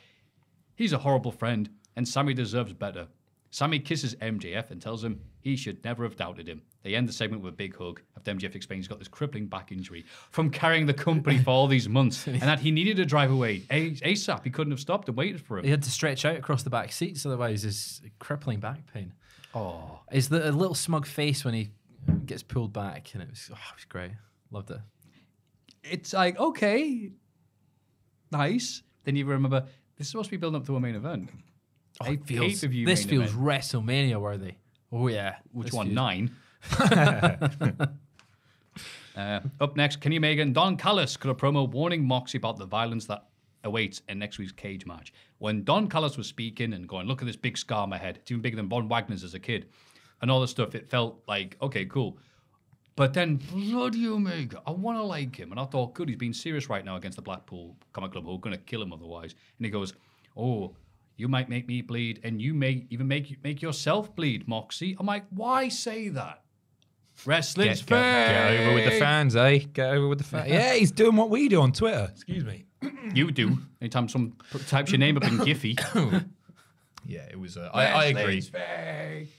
he's a horrible friend and Sammy deserves better. Sammy kisses MJF and tells him he should never have doubted him. They end the segment with a big hug after MJF explains he's got this crippling back injury from carrying the company for all these months (laughs) and that he needed to drive away A- ASAP. He couldn't have stopped and waited for him. He had to stretch out across the back seats, otherwise his crippling back pain. Oh, is the a little smug face when he gets pulled back, and it was, oh, it was great. Loved it. It's like, okay, nice. Then you remember this is supposed to be building up to a main event. Oh, a It feels- this feels event. WrestleMania worthy. Oh yeah, Which This one? Nine. (laughs) uh, up next, Kenny Omega, Don Callis cut a promo warning Moxie about the violence that awaits in next week's cage match. When Don Callis was speaking and going, "Look at this big scar on my head. It's even bigger than Von Wagner's as a kid," and all this stuff, it felt like okay, cool. But then bloody Omega, I want to like him, and I thought, good, he's being serious right now against the Blackpool Comic Club, who are going to kill him otherwise. And he goes, "Oh, you might make me bleed, and you may even make make yourself bleed, Moxie." I'm like, why say that? Wrestling's Get, get, get over with the fans, eh? Get over with the fans. (laughs) Yeah, he's doing what we do on Twitter. Excuse me. You do. Anytime someone types your name up in Giphy. (coughs) Yeah, it was. Uh, I, I agree. Wrestling's fake.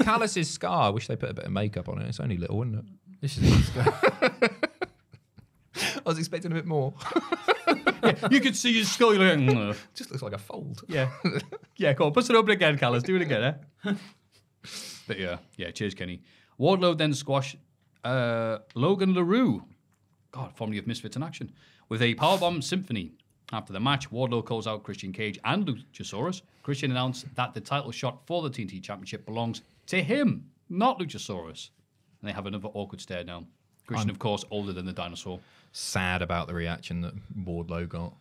Callis's scar. I wish they put a bit of makeup on it. It's only little, isn't it? (laughs) This is (laughs) I was expecting a bit more. (laughs) You could see his skull. You're like, "Mm." (laughs) Just looks like a fold. yeah, (laughs) yeah. cool. bust it open again, Callis. Do it again, eh? but yeah, yeah. Cheers, Kenny. Wardlow then squashed uh, Logan Larue, God, formerly of Misfits in Action, with a powerbomb symphony. After the match, Wardlow calls out Christian Cage and Luchasaurus. Christian announced that the title shot for the TNT Championship belongs to him, not Luchasaurus. And they have another awkward stare down. Christian, of course, older than the dinosaur. Sad about the reaction that Wardlow got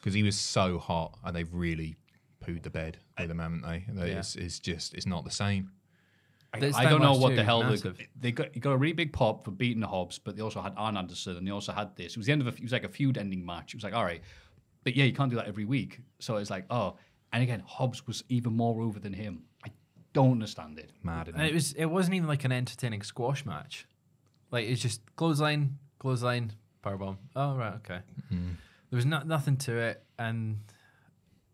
because he was so hot, and they've really pooed the bed with him, haven't they? That Yeah. It's, it's just it's not the same. This I don't know last what year the was hell they, massive. they got. He got a really big pop for beating the Hobbs, but they also had Arn Anderson, and they also had this. It was the end of a. It was like a feud-ending match. It was like, all right, but yeah, you can't do that every week. So it's like, oh, and again, Hobbs was even more over than him. I don't understand it. Mad. Isn't And it? it was it wasn't even like an entertaining squash match. Like it's just clothesline, clothesline, powerbomb. Oh right, okay. Hmm. There was not nothing to it, and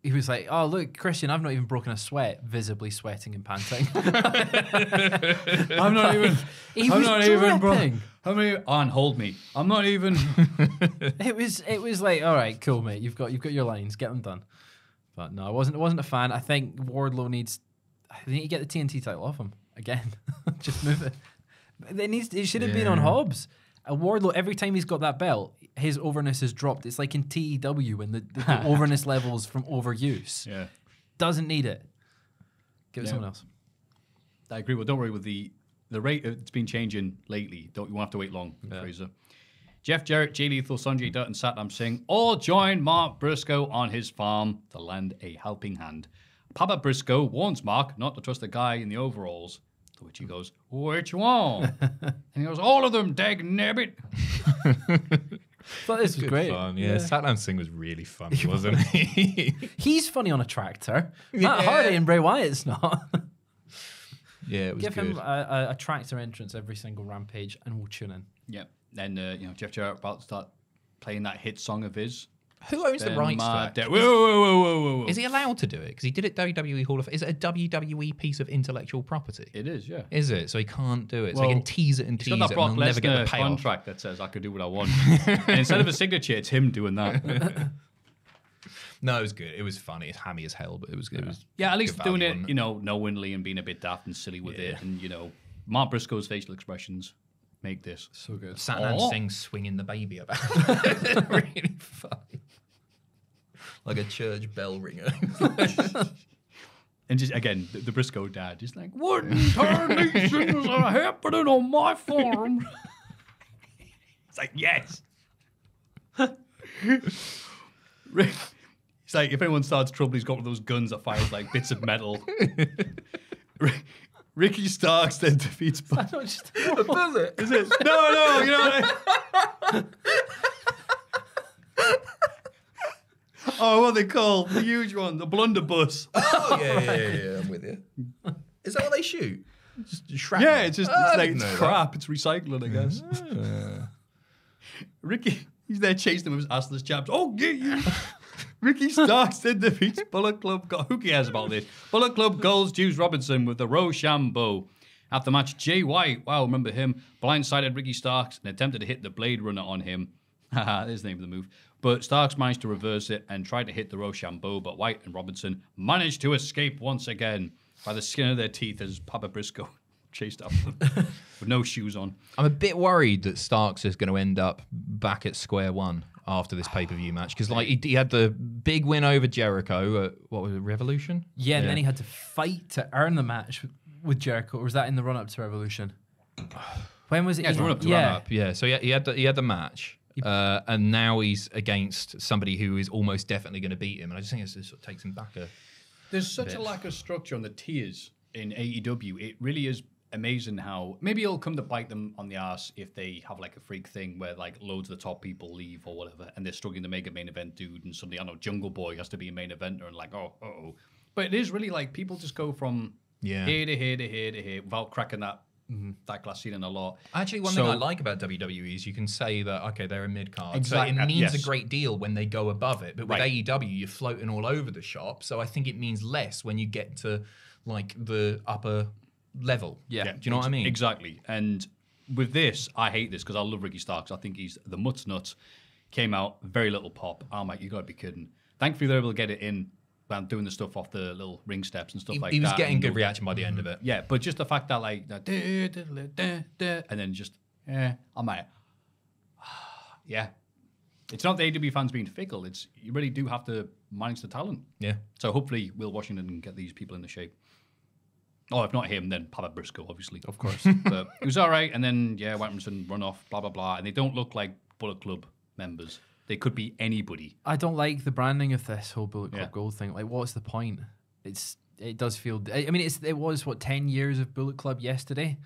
he was like, "Oh look, Christian, I've not even broken a sweat, visibly sweating and panting." (laughs) I'm not even. He I'm was not even. Bro, how many? On hold me. I'm not even. (laughs) it was it was like, all right, cool, mate. You've got you've got your lines, get them done. But no, I wasn't I wasn't a fan. I think Wardlow needs. I need to get the TNT title off him again. (laughs) Just move it. It needs. It should have been on Yeah. Hobbs. A Wardlow every time he's got that belt, his overness has dropped. It's like in TEW when the, the, the (laughs) overness levels from overuse. yeah, Doesn't need it. Give it Yeah. someone else. I agree. Well, don't worry with the the rate. It's been changing lately. Don't you won't have to wait long, Fraser. Jeff Jarrett, Jay Lethal, Sanjay Dutt, and Satnam Singh all join Mark Briscoe on his farm to lend a helping hand. Papa Briscoe warns Mark not to trust the guy in the overalls, to which he goes, Which one? (laughs) and he goes, All of them, dag nabbit. But this was Good great. fun. Yeah, Satnam Singh was really funny, wasn't he? (laughs) He's funny on a tractor. Matt Yeah. Hardy and Bray Wyatt's not. yeah, it was Give good. him a, a, a tractor entrance every single rampage, and we'll tune in. Yeah. Then, uh, you know, Jeff Jarrett about to start playing that hit song of his. Who owns the rights to my that? whoa, whoa, whoa, whoa, whoa, whoa. Is he allowed to do it? Because he did it WWE Hall of Fame. Is it a WWE piece of intellectual property? It is, yeah. Is it? So he can't do it. so he Well, can tease it and He's tease got it that Brock and he'll never get Lesnar the payoff. contract that says I could do what I want. and instead of a signature, it's him doing that. (laughs) No, it was good. It was funny. It's hammy as hell, but it was good. It was Yeah, at least good doing value, it, wasn't you know, knowingly and being a bit daft and silly with it, and you know, Mark Briscoe's facial expressions make this so good. Satnam Oh. Singh swinging the baby about. (laughs) really funny. Like a church bell ringer. (laughs) And just again, the, the Briscoe dad, just like, what things are (laughs) happening on my farm? (laughs) it's like, yes. Rick, It's like if anyone starts trouble, he's got one of those guns that fires like bits of metal. Rick, Ricky Starks then defeats. Does it? Is it? No, no, you know. (laughs) Oh, what are they called? The huge one, the blunderbuss. (laughs) Oh, yeah, yeah, yeah, yeah, I'm with you. (laughs) Is that what they shoot? Just shrapnel? Yeah, it's just Oh, I it's like didn't it's know crap. It's recycling, I guess. Ricky, he's there chasing with his assless chaps. Oh, get you! Ricky Starks then defeats Bullet Club. Go- Who cares about this? Bullet Club Gold Juice Robinson with the Rochambeau. After the match, Jay White, wow, remember him, blindsided Ricky Starks and attempted to hit the Blade Runner on him. Haha, there's the name of the move. But Starks managed to reverse it and tried to hit the Rochambeau, but White and Robinson managed to escape once again by the skin of their teeth as Papa Briscoe (laughs) chased after them (laughs) with no shoes on. I'm a bit worried that Starks is going to end up back at square one after this pay per view (sighs) match because, like, he, he had the big win over Jericho at what was it, Revolution? Yeah, and then he had to fight to earn the match with, with Jericho. Or was that in the run up to Revolution? (sighs) When was it? Yeah, it's He- run up to yeah. run up. Yeah, so he he had the, he had the match, uh, and now he's against somebody who is almost definitely going to beat him. And I just think it's, it sort of takes him back a. There's such bit. a lack of structure on the tiers in AEW. It really is amazing how maybe it'll come to bite them on the ass if they have like a freak thing where like loads of the top people leave or whatever, and they're struggling to make a main event dude, and suddenly I know Jungle Boy has to be a main eventer, and like oh oh. But it is really like people just go from Yeah. here to here to here to here without cracking that Mm-hmm. that glass ceiling a lot. Actually, one So- thing I like about WWE is you can say that okay, they're a mid card, Exact- so it means yes. a great deal when they go above it. But with Right. AEW, you're floating all over the shop, so I think it means less when you get to like the upper level. Yeah. do you know what I mean? Exactly. And with this, I hate this because I love Ricky Starks. I think he's the mutt nuts. Came out very little pop. I'm like, you got to be kidding. Thankfully, they're able to get it in. Doing the stuff off the little ring steps and stuff He, like that. he that. was getting and good reaction by the end of it. Mm-hmm. Yeah, but just the fact that like, duh, and then just yeah, I'm like, (sighs) yeah. It's not the AEW fans being fickle. It's you really do have to manage the talent. Yeah. So hopefully, Will Washington can get these people in the shape. Oh, if not him, then Papa Briscoe, obviously. Of course. (laughs) but it was all right. And then, yeah, Whitemanson run off, blah, blah, blah. And they don't look like Bullet Club members. They could be anybody. I don't like the branding of this whole Bullet Club Yeah. Gold thing. Like, what's the point? It's it does feel. I I mean, it's it was what ten years of Bullet Club yesterday,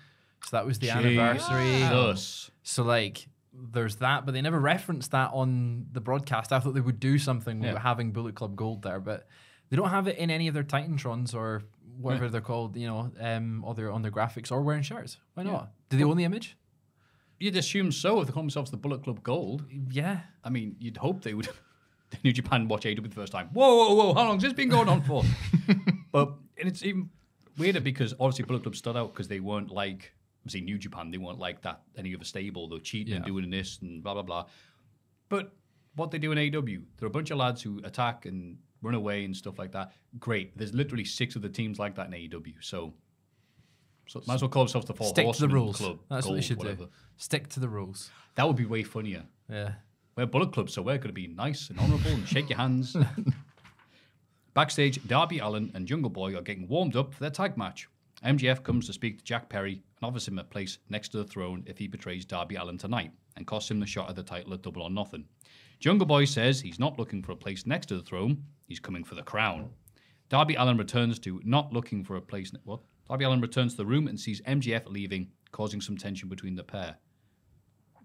so that was the anniversary. Jesus. So like, there's that, but they never referenced that on the broadcast. I thought they would do something Yeah. with having Bullet Club Gold there, but they don't have it in any of their Titantrons or whatever Yeah. they're called. You know, um, or they're on their graphics or wearing shirts. Why Yeah. not? Do they own the image? You'd assume so if they call themselves the Bullet Club Gold. Yeah. I mean, you'd hope they would. (laughs) New Japan watch AEW the first time. Whoa, whoa, whoa! How long's this been going on for? (laughs) but and it's even weirder because obviously Bullet Club stood out because they weren't like obviously New Japan. They weren't like that any other stable. They're cheating and doing this and blah blah blah. But what they do in AEW, they're a bunch of lads who attack and run away and stuff like that. Great. There's literally six of the teams like that in AEW. So, so might as well call themselves the Four Stick to the Horsemen rules. Club. That's what they should whatever. do. Stick to the rules. That would be way funnier. Yeah. We're Bullet Club, so we're going to be nice and honourable and shake your hands. (laughs) Backstage, Darby Allin and Jungle Boy are getting warmed up for their tag match. MJF comes to speak to Jack Perry and offers him a place next to the throne if he betrays Darby Allin tonight and costs him the shot at the title at Double or Nothing. Jungle Boy says he's not looking for a place next to the throne, he's coming for the crown. Darby Allin returns to not looking for a place. Ne- what? Darby Allin returns to the room and sees MJF leaving, causing some tension between the pair.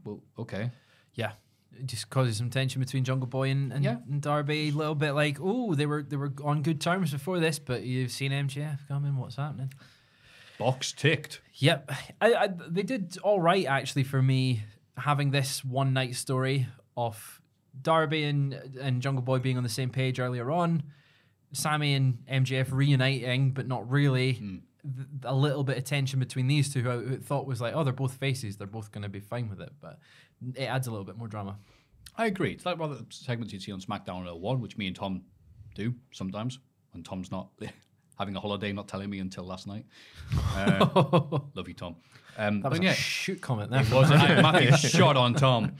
Well, okay. Yeah. It just causes some tension between Jungle Boy and, and, Yeah. and Darby. A little bit like, oh, they were they were on good terms before this, but you've seen MJF coming. What's happening? Box ticked. Yep, I, I, they did all right actually for me having this one night story of Darby and and Jungle Boy being on the same page earlier on, Sammy and MJF reuniting, but not really. Th- A little bit of tension between these two, who I thought was like, oh, they're both faces, they're both going to be fine with it, but it adds a little bit more drama. I agree. It's like one of the segments you'd see on SmackDown 01, which me and Tom do sometimes when Tom's not having a holiday, not telling me until last night. (laughs) Uh, love you, Tom. Um, That was a yeah, shoot comment there. it was I, Maffew (laughs) (laughs) shot on Tom.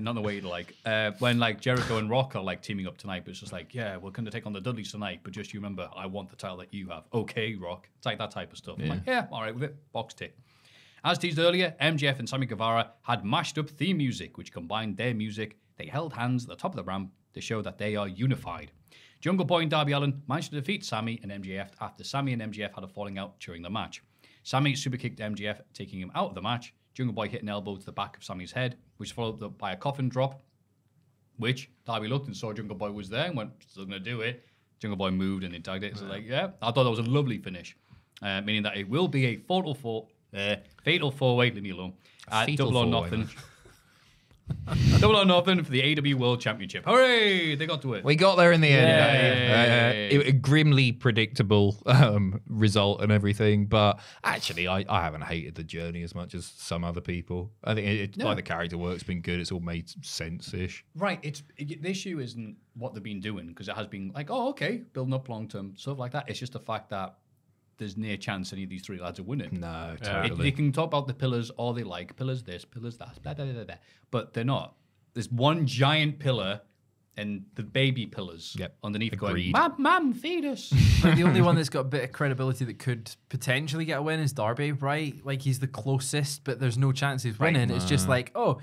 Not the way you'd like. Uh, when like Jericho and Rock are like teaming up tonight, but it's just like, yeah, we're going to take on the Dudleys tonight, but just you remember, I want the title that you have. Okay, Rock. It's like that type of stuff. I'm like, yeah, all right with it. Box tick. As teased earlier, MJF and Sammy Guevara had mashed up theme music, which combined their music. They held hands at the top of the ramp to show that they are unified. Jungle Boy and Darby Allin managed to defeat Sammy and MJF after Sammy and MJF had a falling out during the match. Sammy super kicked MJF, taking him out of the match. Jungle Boy hit an elbow to the back of Sammy's head, which followed up by a coffin drop, which Darby looked and saw Jungle Boy was there and went, still going to do it. Jungle Boy moved and he tagged it. So, like, yeah, I thought that was a lovely finish, uh, meaning that it will be a fatal four, uh, fatal four way, leave me alone, Fetal double or nothing. (laughs) double or nothing for the AEW World Championship. Hooray! They got to it. We got there in the end. Uh, it- a grimly predictable um, result and everything, but actually, I, I haven't hated the journey as much as some other people. I think it, it's No. like the character work's been good. It's all made sense ish. Right. It's it, the issue isn't what they've been doing because it has been like, oh, okay, building up long term stuff like that. It's just the fact that there's near chance any of these three lads are winning. No, It- totally. they can talk about the pillars all they like, pillars this, pillars that, blah, blah, blah, blah, blah, but they're not. There's one giant pillar and the baby pillars Yep. underneath Agreed. going, Mum, Mum, feed us. (laughs) Like, the only one (laughs) that's got a bit of credibility that could potentially get a win is Darby, right? Like he's the closest, but there's no chance he's winning. It's just like, oh,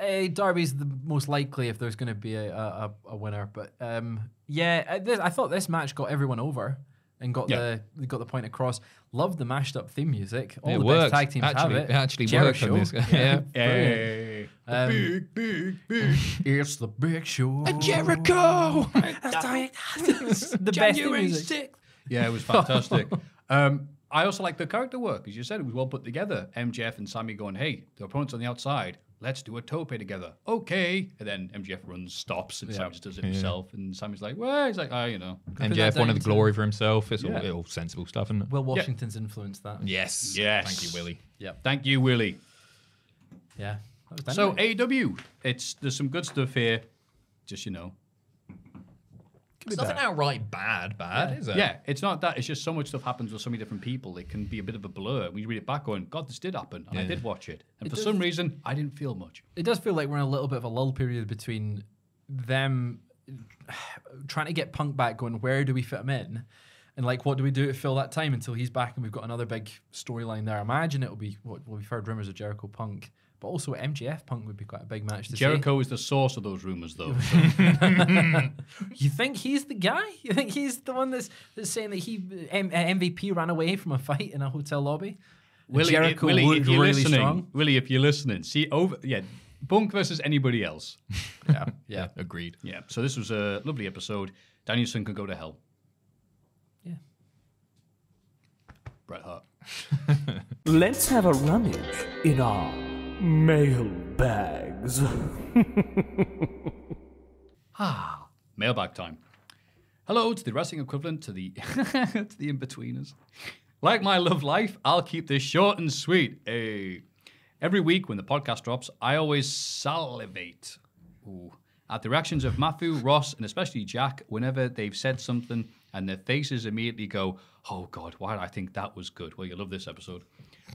hey, Darby's the most likely if there's going to be a, a, a winner. But um, yeah, I, this, I thought this match got everyone over and got Yeah. the got the point across. Loved the mashed up theme music. All It the works. best tag teams Actually- have it. it actually worked on Jericho. this. (laughs) Yeah. brilliant. Hey. Um, big, big, big. It's the big show. Jericho! (laughs) (laughs) the best theme music. Yeah, it was fantastic. um, I also like the character work, as you said, it was well put together. MJF and Sammy going, "Hey, the opponent's on the outside. Let's do a tope together." Okay, and then MJF runs, stops, and Sammy just does it himself. And Sammy's like, "Well," he's like, "Oh, you know." that MJF wanted the glory for himself. It's Yeah. all, all sensible stuff, isn't it? Will Washington's influenced that. yes. Yes. Thank you, Willie. Yeah. Thank you, Willie. Yeah. So. AEW, it's there's some good stuff here. Just you know, It's nothing outright bad, bad, is it? yeah, it's not that. It's just so much stuff happens with so many different people. It can be a bit of a blur. We read it back, going, "God, this did happen," and I did watch it, and It for does- some reason, I didn't feel much. it does feel like we're in a little bit of a lull period between them (sighs) trying to get Punk back, going, where do we fit him in? And like, what do we do to fill that time until he's back and we've got another big storyline there? I imagine it'll be what well, we've heard rumors of Jericho Punk, but also MJF Punk would be quite a big match to see. Jericho is the source of those rumors, though. (laughs) You think he's the guy? You think he's the one that's, that's saying that he M- uh, MVP ran away from a fight in a hotel lobby? Willie, Jericho Willie, if you're really listening, strong. Willie, if you're listening, see over, yeah, Punk versus anybody else. (laughs) Yeah, yeah. Agreed. Yeah. So this was a lovely episode. Danielson can go to hell. Yeah. Bret Hart. (laughs) Let's have a rummage in our mail bags. (laughs) Ah, mailbag time. Hello to the wrestling equivalent to the (laughs) to the in-betweeners. Like my love life, I'll keep this short and sweet. Hey. Every week when the podcast drops, I always salivate ooh, at the reactions of Maffew, Ross, and especially Jack whenever they've said something and their faces immediately go, Oh God, why did I think that was good? Well, you love this episode.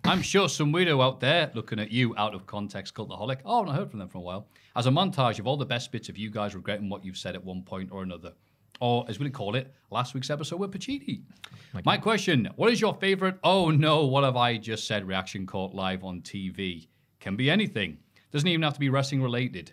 I'm sure some weirdo out there looking at you out of context, cultaholic. Oh, I've not heard from them for a while. As a montage of all the best bits of you guys regretting what you've said at one point or another. Or, as we call it, last week's episode with Pachiti. My question What is your favorite, oh no, what have I just said reaction caught live on TV? Can be anything. Doesn't even have to be wrestling related.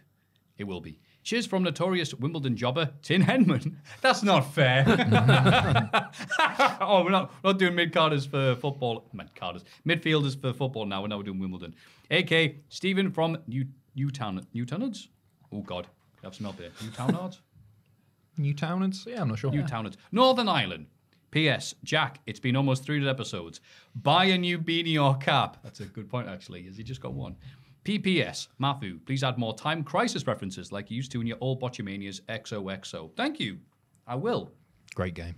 It will be. Cheers from notorious Wimbledon jobber Tim Henman. (laughs) That's not fair. (laughs) oh, we're not, we're not doing mid carders for football. Mid carders, midfielders for football now. We're now doing Wimbledon. AK Stephen from New Newtown Newtownards. Oh God, have some help here. Newtownards. (laughs) Newtownards? Yeah, I'm not sure. Newtownards. Northern Ireland. P.S. Jack, it's been almost 300 episodes. Buy a new beanie or cap. That's a good point, actually. Has he just got one? P.P.S. Maffew, please add more time crisis references like you used to in your old Botchamanias XOXO. Thank you. I will. Great game.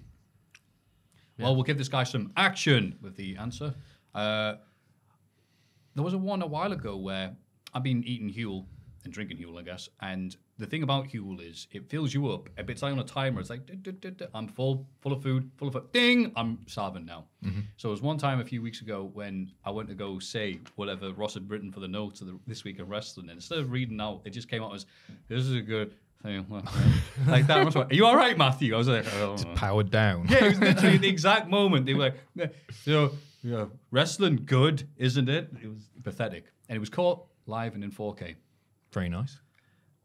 Well, we'll give this guy some action with the answer. Uh, there was a one a while ago where I've been eating Huel and drinking Huel, I guess. And the thing about Huel is it fills you up. If it's like on a timer, it's like I'm full, full of food, full of food. Ding, I'm starving now. Mhm. So it was one time a few weeks ago when I went to go say whatever Ross had written for the notes of the, this week of wrestling, and instead of reading out, it just came out as "This is a good." Thing. (laughs) like that. I was like, Are you all right, Maffew? I was like, oh. Just powered down. Yeah, it was literally the (laughs) exact moment. They were like, "Yeah, so yeah, wrestling good, isn't it? It was pathetic, and it was caught live and in 4K. Very nice.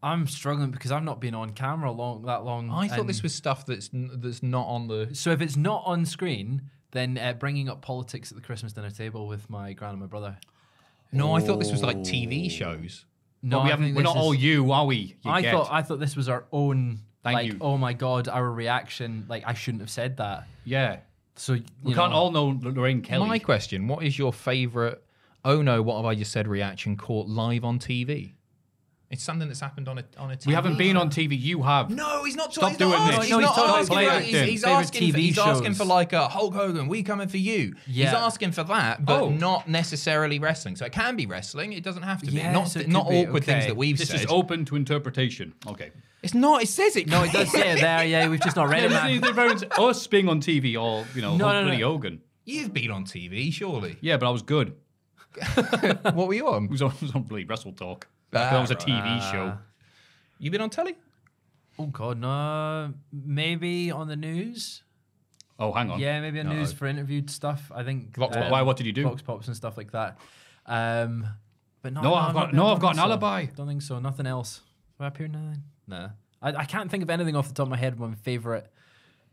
I'm struggling because I've not been on camera long that long. I thought this was stuff that's n- that's not on the. So if it's not on screen, then uh, bringing up politics at the Christmas dinner table with my gran and my brother. No, I thought this was like TV shows. No, Well, we I haven't- think we're this not all is- you, are we? You I get. thought I thought this was our own. Thank like, you. oh my god, our reaction. Like I shouldn't have said that. Yeah. So you We can't know, all know Lorraine Kelly. My question: What is your favorite? Oh no! What have I just said? Reaction caught live on TV. It's something that's happened on a on a TV. we haven't been on TV. You have. No, he's not. Stop he's doing not this. asking- No, He's he's not asking. play For, he's, he's Favorite asking. For, TV he's asking for like a Hulk Hogan. We coming for you. He's asking for that, but Oh. not necessarily wrestling. So it can be wrestling. It doesn't have to be. Yes, not it not be, awkward things that we've This said. is open to interpretation. Okay. it's not. It says it. No, it does say it there. Yeah, we've just not read it. (laughs) Yeah, man. the difference- us being on TV or you know, No, no, no. Hogan. You've been on TV, surely. Yeah, but I was good. (laughs) what were you on? (laughs) It was on, it was on bloody Wrestle Talk. That was a TV Ah. show. You been on telly? Oh god, no. Maybe on the news. Oh, hang on. Yeah, maybe on No. news for interviewed stuff. I think. Vox Pop. Why, what did you do? Vox pops and stuff like that. Um, but no, No, I've I've got- not- no, I've got an so. alibi. Don't think so. Nothing else. Have I appeared now? Nah. I, I can't think of anything off the top of my head. My favorite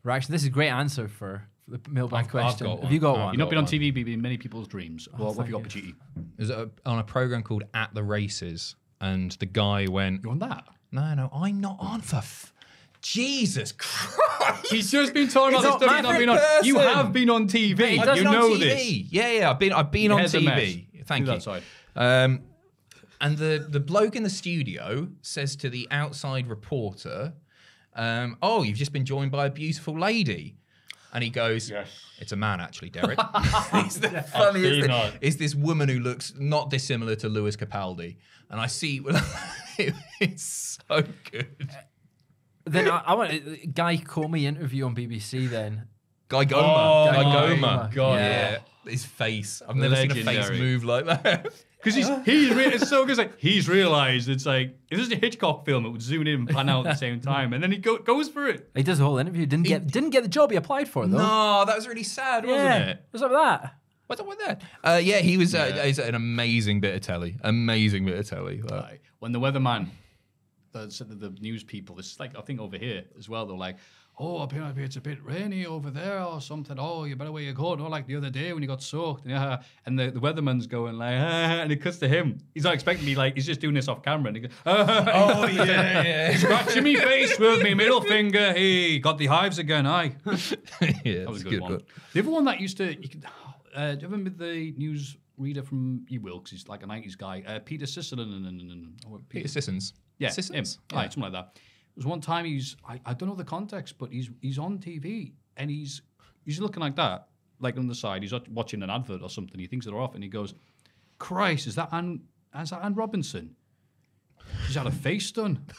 reaction. This is a great answer for, for the mailbag I've- I've question. got Have you got oh, one? You've not been on. TV, but you've been in many people's dreams. Oh, what what have you got, thank Pachiti? It a, on a program called At the Races, and the guy went, You on that? "No, no, I'm not on for." F- Jesus Christ! He's just been talking It's about not stuff he's not been on. You have been on TV. he You does I've been know TV. this. Yeah, yeah, I've been, I've been on Here's a mess. TV. Thank you. Um, and the the bloke in the studio says to the outside reporter, um, "Oh, you've just been joined by a beautiful lady." And he goes, Yes. It's a man, actually, Derek. (laughs) it's the (laughs) funniest thing. It's this woman who looks not dissimilar to Lewis Capaldi. And I see, (laughs) it's so good. Uh, then I, I want a uh, Guy Goma interview on BBC. Then Guy Goma. Oh Guy my Goma. God. Yeah. His face. I've never seen a face move like that. Because he's he's re- it's so good. It's like he's realised it's like if this is a Hitchcock film, it would zoom in and pan out at the (laughs) same time, and then he go, goes for it. he does the whole interview. Didn't get didn't get the job he applied for though. no, that was really sad, wasn't yeah. it? What's up with that? What's up with that? Uh, yeah, he was. Uh, he's an amazing bit of telly. Amazing bit of telly. Like, When the weatherman, the, said that the news people, this is like I think over here as well. They're like, "Oh, apparently it's a bit rainy over there or something. Oh, you better wear your coat." Oh, like the other day when you got soaked. Yeah. And the, the weatherman's going like, ah, (laughs) and it cuts to him. He's not expecting me like he's just doing this off camera. And he goes, (laughs) "Oh yeah, yeah. (laughs) scratching me face with me middle finger. He got the hives again. Aye." yeah, That was a it's good, one. The other one that used to, you could, uh, do you remember the news reader from E Wilkes? He's like a 90s guy. Uh, Peter Sisson. Oh, Peter Sissons. Yeah, Sissons? him. Aye, something like that. There was one time he's, I, I don't know the context, but he's he's on TV and he's he's looking like that, like on the side. He's watching an advert or something. He thinks they're off and he goes, Christ, is that Anne, is that Anne Robinson? She's had a face done. (laughs)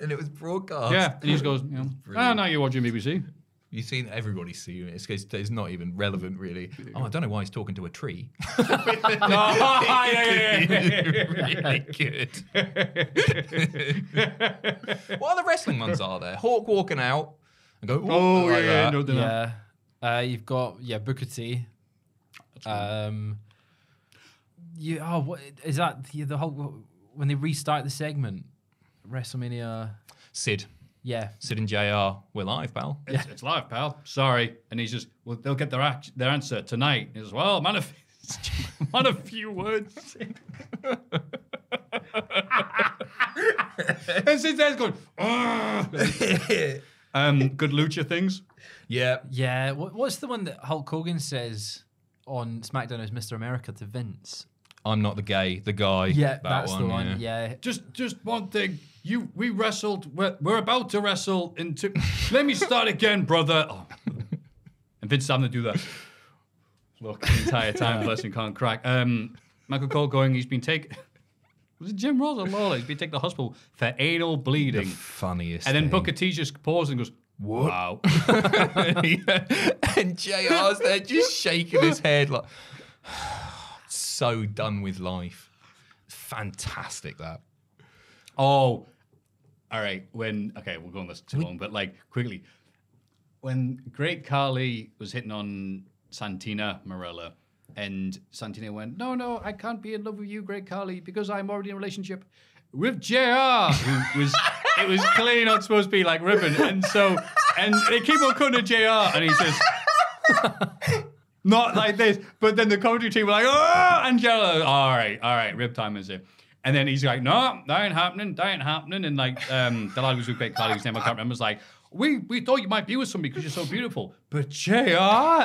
And it was broadcast. Yeah. And he just goes, you know, ah, now you're watching BBC. You've seen everybody's seen it. It's, it's, it's not even relevant, really. Oh, I don't know why he's talking to a tree. (laughs) (laughs) yeah, yeah, yeah. (laughs) really good. what other wrestling ones are there? Hawk walking out and go, Oh, like yeah, yeah, that. no, they're. Yeah. Uh, you've got yeah Booker T. Um. You oh what is that the, the whole when they restart the segment WrestleMania? Sid. Yeah. Sid and JR. We're live, pal. It's, it's live, pal. Sorry. And he's just, well, they'll get their act, their answer tonight. He goes, well, man, a, f- (laughs) man, a few words. (laughs) and since there's going, "Ugh." um, good lucha things. Yeah. Yeah. What, what's the one that Hulk Hogan says on SmackDown as Mr. America to Vince? I'm not the gay, the guy. Yeah, that that's one, the one. Yeah. Just, just one thing. You, we wrestled. We're, we're about to wrestle into. Let me start again, brother. Oh. And Vince having to do that. Look, the entire time, him, can't crack. Um, Michael Cole going, he's been taken. Was it Jim Ross or Lawler? He's been taken to the hospital for anal bleeding. funniest. and then. Booker T just pauses and goes, Wow. (laughs) and JR's there just shaking his head like (sighs) so done with life. Fantastic that. Oh, all right. When okay, we're going this too long, but like quickly, when Great Khali was hitting on Santina Marella, and Santina went, "No, no, I can't be in love with you, Great Khali, because I'm already in a relationship with Jr." Who was it was clearly not supposed to be like ribbon, and so and they keep on cutting to Jr. and he says. Not like this, but then the commentary team were like, "Oh, Angela, all right, all right, rib time is it?" And then he's like, "No, that ain't happening, that ain't happening." And like, um, the lad was with Great Khali's name I can't remember was like, "We we thought you might be with somebody because you're so beautiful, but Jr.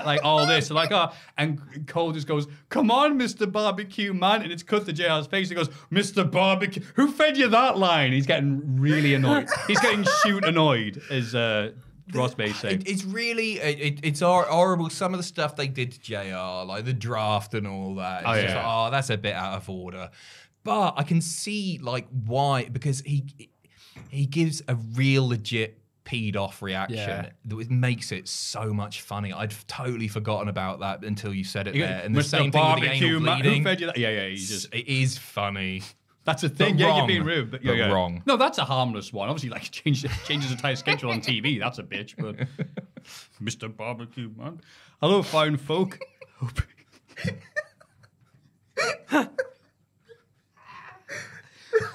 like all this, like oh," and Cole just goes, "Come on, Mr. Barbecue Man," and it's cut to Jr's face. He goes, "Mr. Barbecue, who fed you that line?" He's getting really annoyed. he's getting shoot annoyed, as uh, Ross may say. It, it's really it, it, it's horrible. Some of the stuff they did to Jr. like the draft and all that. It's Oh, yeah. like, oh, that's a bit out of order. But I can see like why because he he gives a real legit peed off reaction Yeah. that makes it so much funny. I'd totally forgotten about that until you said it You- there. And the same thing with the Barbecue anal bleeding. fed you that? Yeah, yeah, just- it is funny. That's a thing. But yeah, wrong. you're being rude, but, yeah, But yeah. wrong. No, that's a harmless one. Obviously, like (laughs) change, changes the entire schedule on TV. That's a bitch. But (laughs) Mr. Barbecue Man, hello, fine folk. (laughs) (laughs)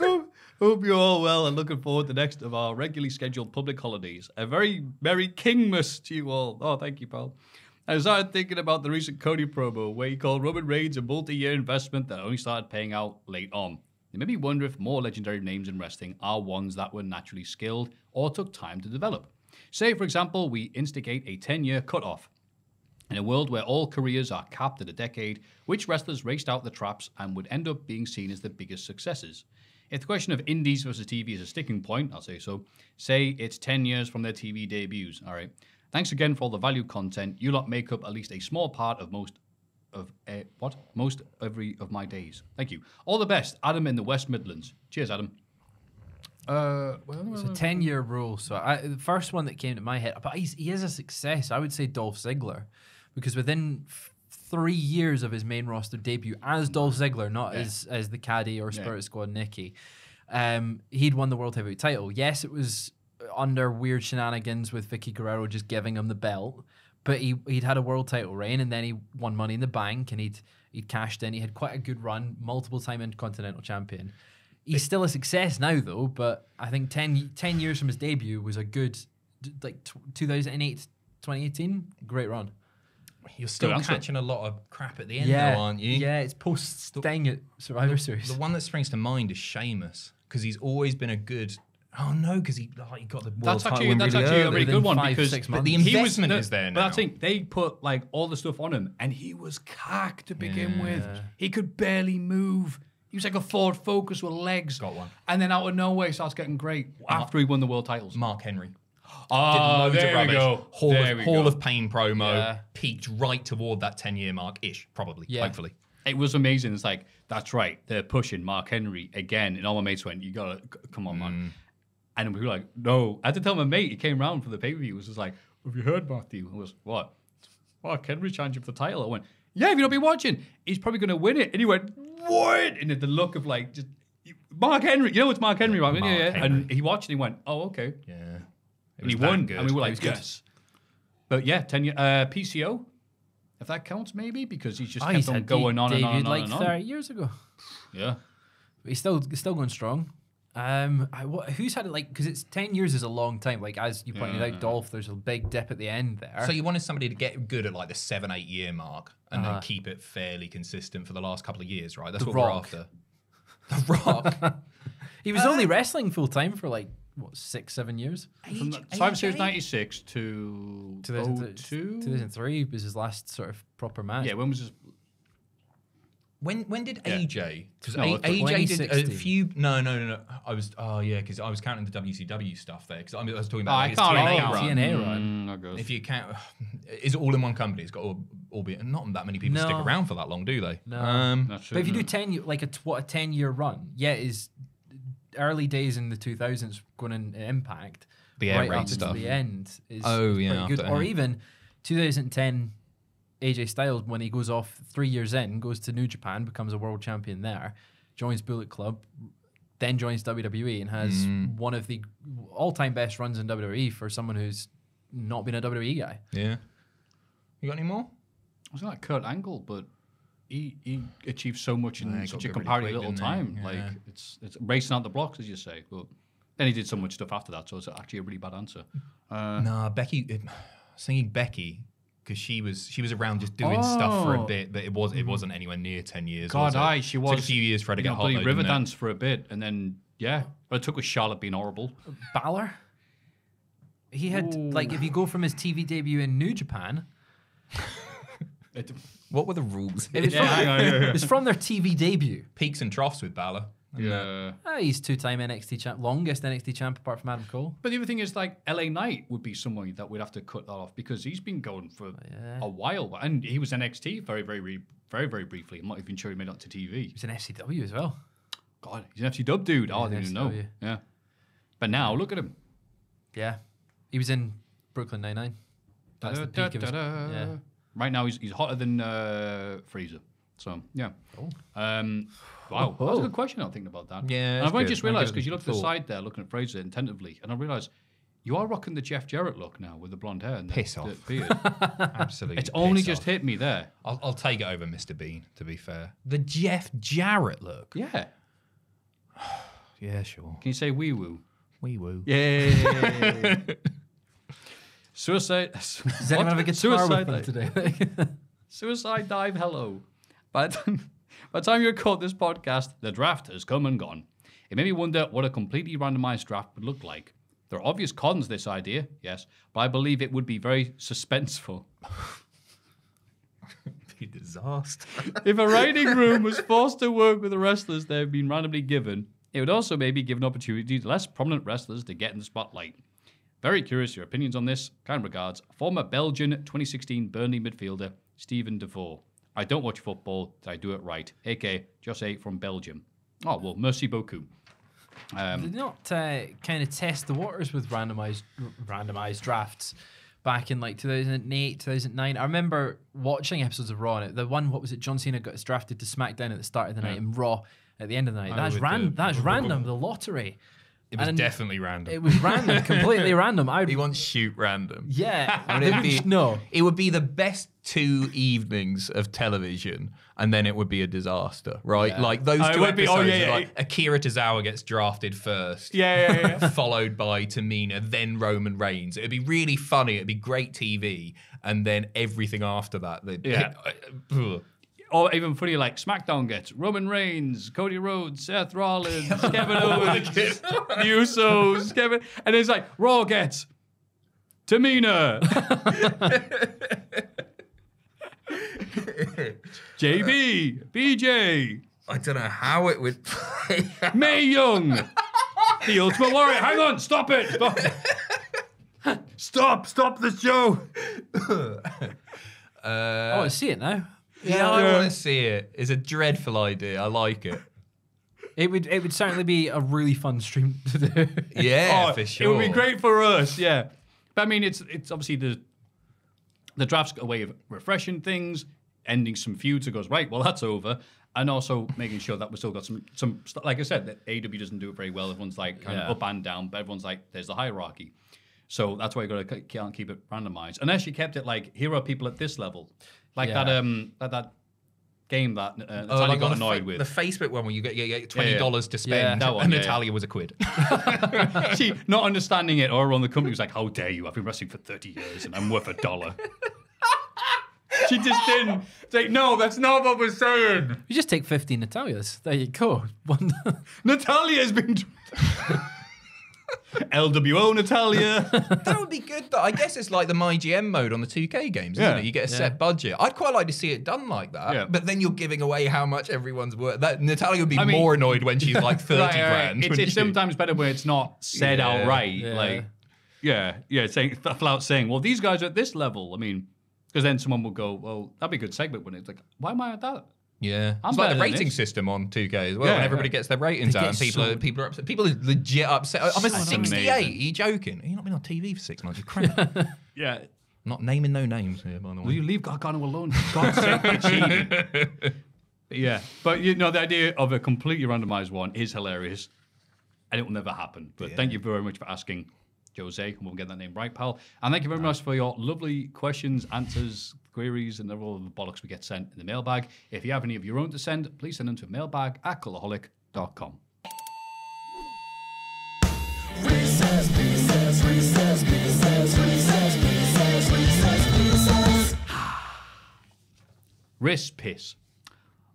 Hope- you're all well and looking forward to the next of our regularly scheduled public holidays. A very Merry Kingmas to you all. Oh, thank you, pal. I started thinking about the recent Cody promo where he called Roman Reigns a multi-year investment that only started paying out late on. It made me wonder if more legendary names in wrestling are ones that were naturally skilled or took time to develop. Say, for example, we instigate a 10-year cutoff. In a world where all careers are capped at a decade, which wrestlers raced out the traps and would end up being seen as the biggest successes? If the question of indies versus TV is a sticking point, I'll say so. Say it's 10 years from their TV debuts. All right. Thanks again for all the value content. You lot make up at least a small part of most of uh, what? Most every of my days. Thank you. All the best, Adam in the West Midlands. Cheers, Adam. Uh, well, It's a 10 year rule. So I, the first one that came to my head, but he's, he is a success. I would say Dolph Ziggler because within f- three years of his main roster debut as Dolph Ziggler, not Yeah. as, as the caddy or Yeah. Spirit Squad Nicky, um, he'd won the World Heavyweight title. Yes, it was under weird shenanigans with Vickie Guerrero just giving him the belt, but he, he'd had a world title reign and then he won Money in the Bank and he'd, he'd cashed in. He had quite a good run, multiple time intercontinental champion. He's still a success now, though. But I think 10, 10 years from his debut was a good, like tw 2008, 2018, great run. You're still answer. catching a lot of crap at the end, yeah, though, aren't you? Yeah, it's post Sting at Survivor Series. The one that springs to mind is Sheamus because he's always been a good. Oh no, because he like he got the world That's title actually that's really actually a really good one five, because six But the investment no, is there But now. the thing. They put like all the stuff on him, and he was cack to begin with. He could barely move. He was like a Ford Focus with legs. Got one. And then out of nowhere, starts getting great after he won the world titles. Mark Henry. Oh, Did loads there of we go. Hall, There of, we Hall go. of Pain promo Yeah. peaked right toward that 10 year mark ish, probably, Yeah. hopefully. It was amazing. It's like that's right. They're pushing Mark Henry again, and all my mates went, "You gotta c- come on, Mm. man." And we were like, "No." I had to tell my mate. He came round for the pay per view. Was just like, "Have you heard Matthew?" I was what? Mark Henry challenging for the title. I went, "Yeah, if you not been watching? He's probably gonna win it." And he went, "What?" And the look of like just. Mark Henry, you know it's Mark Henry, right? Mark yeah, yeah. Henry. And he watched and he went, "Oh, okay." Yeah. It And was he won, good. and we were like, was good. "Yes." But yeah, ten year uh, PCO, if that counts, maybe because he's just Oh, kept he's on going de- on and on and on like and on. 30 years ago. Yeah. But he's still he's still going strong. Um, I, what, who's had it like? Because it's ten years is a long time. Like as you pointed Yeah. out, Dolph. There's a big dip at the end there. So you wanted somebody to get good at like the seven, eight year mark and Uh-huh. then keep it fairly consistent for the last couple of years, right? That's The what Rock. we're after. The Rock. (laughs) he was only wrestling full time for like what six, seven years. From the Survivor Series 96 to 02? 2003 was his last sort of proper match. Yeah, when was his... When when did Yeah. AJ? Because No, AJ did a few. No, no, no, no. I was. Oh yeah, because I was counting the WCW stuff there. Because I, mean, I was talking Oh, about I his can't TNA count. run. TNA run. Mm, If you count, (sighs) is it all in one company? It's got all, albeit not that many people stick around for that long, do they? No. Um, But if you do ten, like a tw- a ten year run, yeah, is early days in the two thousands going in Impact, The air right raid up until stuff. the end is Oh, yeah, good. Or even 2010 AJ Styles when he goes off three years in, goes to New Japan, becomes a world champion there, joins Bullet Club, then joins WWE and has Mm. one of the all time best runs in WWE for someone who's not been a WWE guy. yeah. You got any more? I was like Kurt Angle, but he he achieved so much in Yeah, such a good really comparatively quick, little time. Yeah. Like it's it's racing out the blocks, as you say. But then he did so much stuff after that, so it's actually a really bad answer. Uh, Nah, Becky. I was thinking Becky because she was she was around just doing stuff for a Oh. bit, but it was it wasn't anywhere near ten years. God, was it? aye, she was. Took a few years for her to you get know, hot. bloody river dance for a bit, and then yeah, but it took with Charlotte being horrible. Balor. He had like if you go from his TV debut in New Japan, (laughs) What were the rules? it was, Yeah, from, hang on, yeah, yeah. it was from their TV debut. Peaks and troughs with Balor. Yeah. Ah, he's two-time NXT champ, longest NXT champ apart from Adam Cole. But the other thing is, like, LA Knight would be someone that we'd have to cut that off because he's been going for a while. And he was NXT very, very, very, very, very briefly. I'm not even sure he made it to TV. He's an FCW as well. God, he's an FC dub dude. Oh, I didn't even know. FCW. Yeah. But now, look at him. Yeah, he was in Brooklyn Nine Nine. That's the peak of his. Da-da-da-da. Yeah. Right now, he's, he's hotter than uh, Freezer. So, yeah. Um, wow. That's a good question. I'm thinking about that. Yeah, And I've only just realised because you looked at the side there looking at Fraser attentively, and I realised you are rocking the Jeff Jarrett look now with the blonde hair and the, Piss the beard. (laughs) Absolutely. it's only just off. hit me there. I'll, I'll take it over Mr. Bean. To be fair, the Jeff Jarrett look. Yeah. (sighs) Yeah, sure. Can you say wee woo? Wee woo. Yeah. (laughs) (laughs) Suicide. (laughs) Does anyone have a guitar with them today? (laughs) Suicide dive. Hello. By the, time, by the time you record this podcast, the draft has come and gone. It made me wonder what a completely randomized draft would look like. There are obvious cons to this idea, yes, but I believe it would be very suspenseful. (laughs) Be disaster. if a writing room was forced to work with the wrestlers they have been randomly given, it would also maybe give an opportunity to less prominent wrestlers to get in the spotlight. Very curious your opinions on this. Kind regards, former Belgian 2016 Burnley midfielder Stephen Defour. I don't watch football, did I do it right? AK Jose from Belgium. Oh, well, merci beaucoup. Um, Did not uh, kind of test the waters with randomized randomized drafts back in like 2008, 2009? I remember watching episodes of Raw. The one, what was it? John Cena got drafted to SmackDown at the start of the night, Yeah. and Raw at the end of the night. That's ran. the- that's (laughs) random. The lottery. It was And definitely random. It was random, completely (laughs) random. I He wants shoot random. yeah. I mean, it'd be, no. It would be the best two evenings of television, and then it would be a disaster, right? Yeah. Like those Oh, it two would be- oh, episodes. oh, yeah, yeah. Like Akira Tozawa gets drafted first. Yeah, yeah, yeah. (laughs) followed by Tamina, then Roman Reigns. It'd be really funny. It'd be great TV, and then everything after that. the- Yeah. Ugh. (laughs) Uh, uh, or even funny, like SmackDown gets Roman Reigns, Cody Rhodes, Seth Rollins, (laughs) Kevin Owens, the Usos, Kevin, and it's like Raw gets Tamina, JB, BJ, I don't know how it would play. Mae Young, the Ultimate Warrior. Hang on, stop it, stop. Stop! Stop the show! Oh, I see it now. Yeah, I want to see it. It's a dreadful idea. I like it. It would. It would certainly be a really fun stream (laughs) to do. Yeah, Oh, for It would be great for us, yeah. But I mean, it's it's obviously the the draft's a way of refreshing things, ending some feuds. It goes right. Well, that's over, and also making sure that we've still got some some st- like I said that AEW doesn't do it very well. Everyone's like kind Yeah. of up and down, but everyone's like there's the hierarchy. So that's why you got to can't keep it randomized. Unless you kept it like here are people at this level, like Yeah. that um that that game that uh, Oh, like got annoyed fa- with. the Facebook one where you get, you get twenty yeah. dollars to spend, that one, and yeah, yeah. Natalya was a quid. (laughs) (laughs) she not understanding it, or on the company was like, "How dare you? I've been wrestling for thirty years and I'm worth a dollar." (laughs) she just didn't. It's like, no, that's not what we're saying. You just take 15 Natalyas. There you go. One. Natalya's been. LWO Natalya. (laughs) that would be good. Though. I guess it's like the MyGM mode on the 2K games, isn't Yeah. it? You get a Yeah. set budget. I'd quite like to see it done like that. Yeah. But then you're giving away how much everyone's worth. That Natalya would be I mean- more annoyed when she's like (laughs) 30 Right, right, right. grand. It's, it's sometimes better when it's not said Yeah. outright. Yeah. Like, yeah, yeah, saying flat out saying, "Well, these guys are at this level." I mean, Because then someone will go, well, that'd be a good segment when it's like, why am I at that? Yeah, I'm it's like the rating this. system on 2K as well. Yeah, when everybody yeah. gets their ratings They out, and people so- are people are upset. People are legit upset. I'm a So 68. Are amazing. you joking? Are you not been on TV for six months? You're criminal. (laughs) Yeah. not naming no names here, by the way. Will you leave Gargano alone? For God's sake, you're cheating. But (laughs) yeah, but you know, the idea of a completely randomized one is hilarious, and it will never happen. But thank you very much for asking, Jose, and we'll get that name right, pal. And thank you very much for your lovely questions, answers, queries, and all of the bollocks we get sent in the mailbag. If you have any of your own to send, please send them to mailbag at cultaholic.com. (sighs) Riss Piss.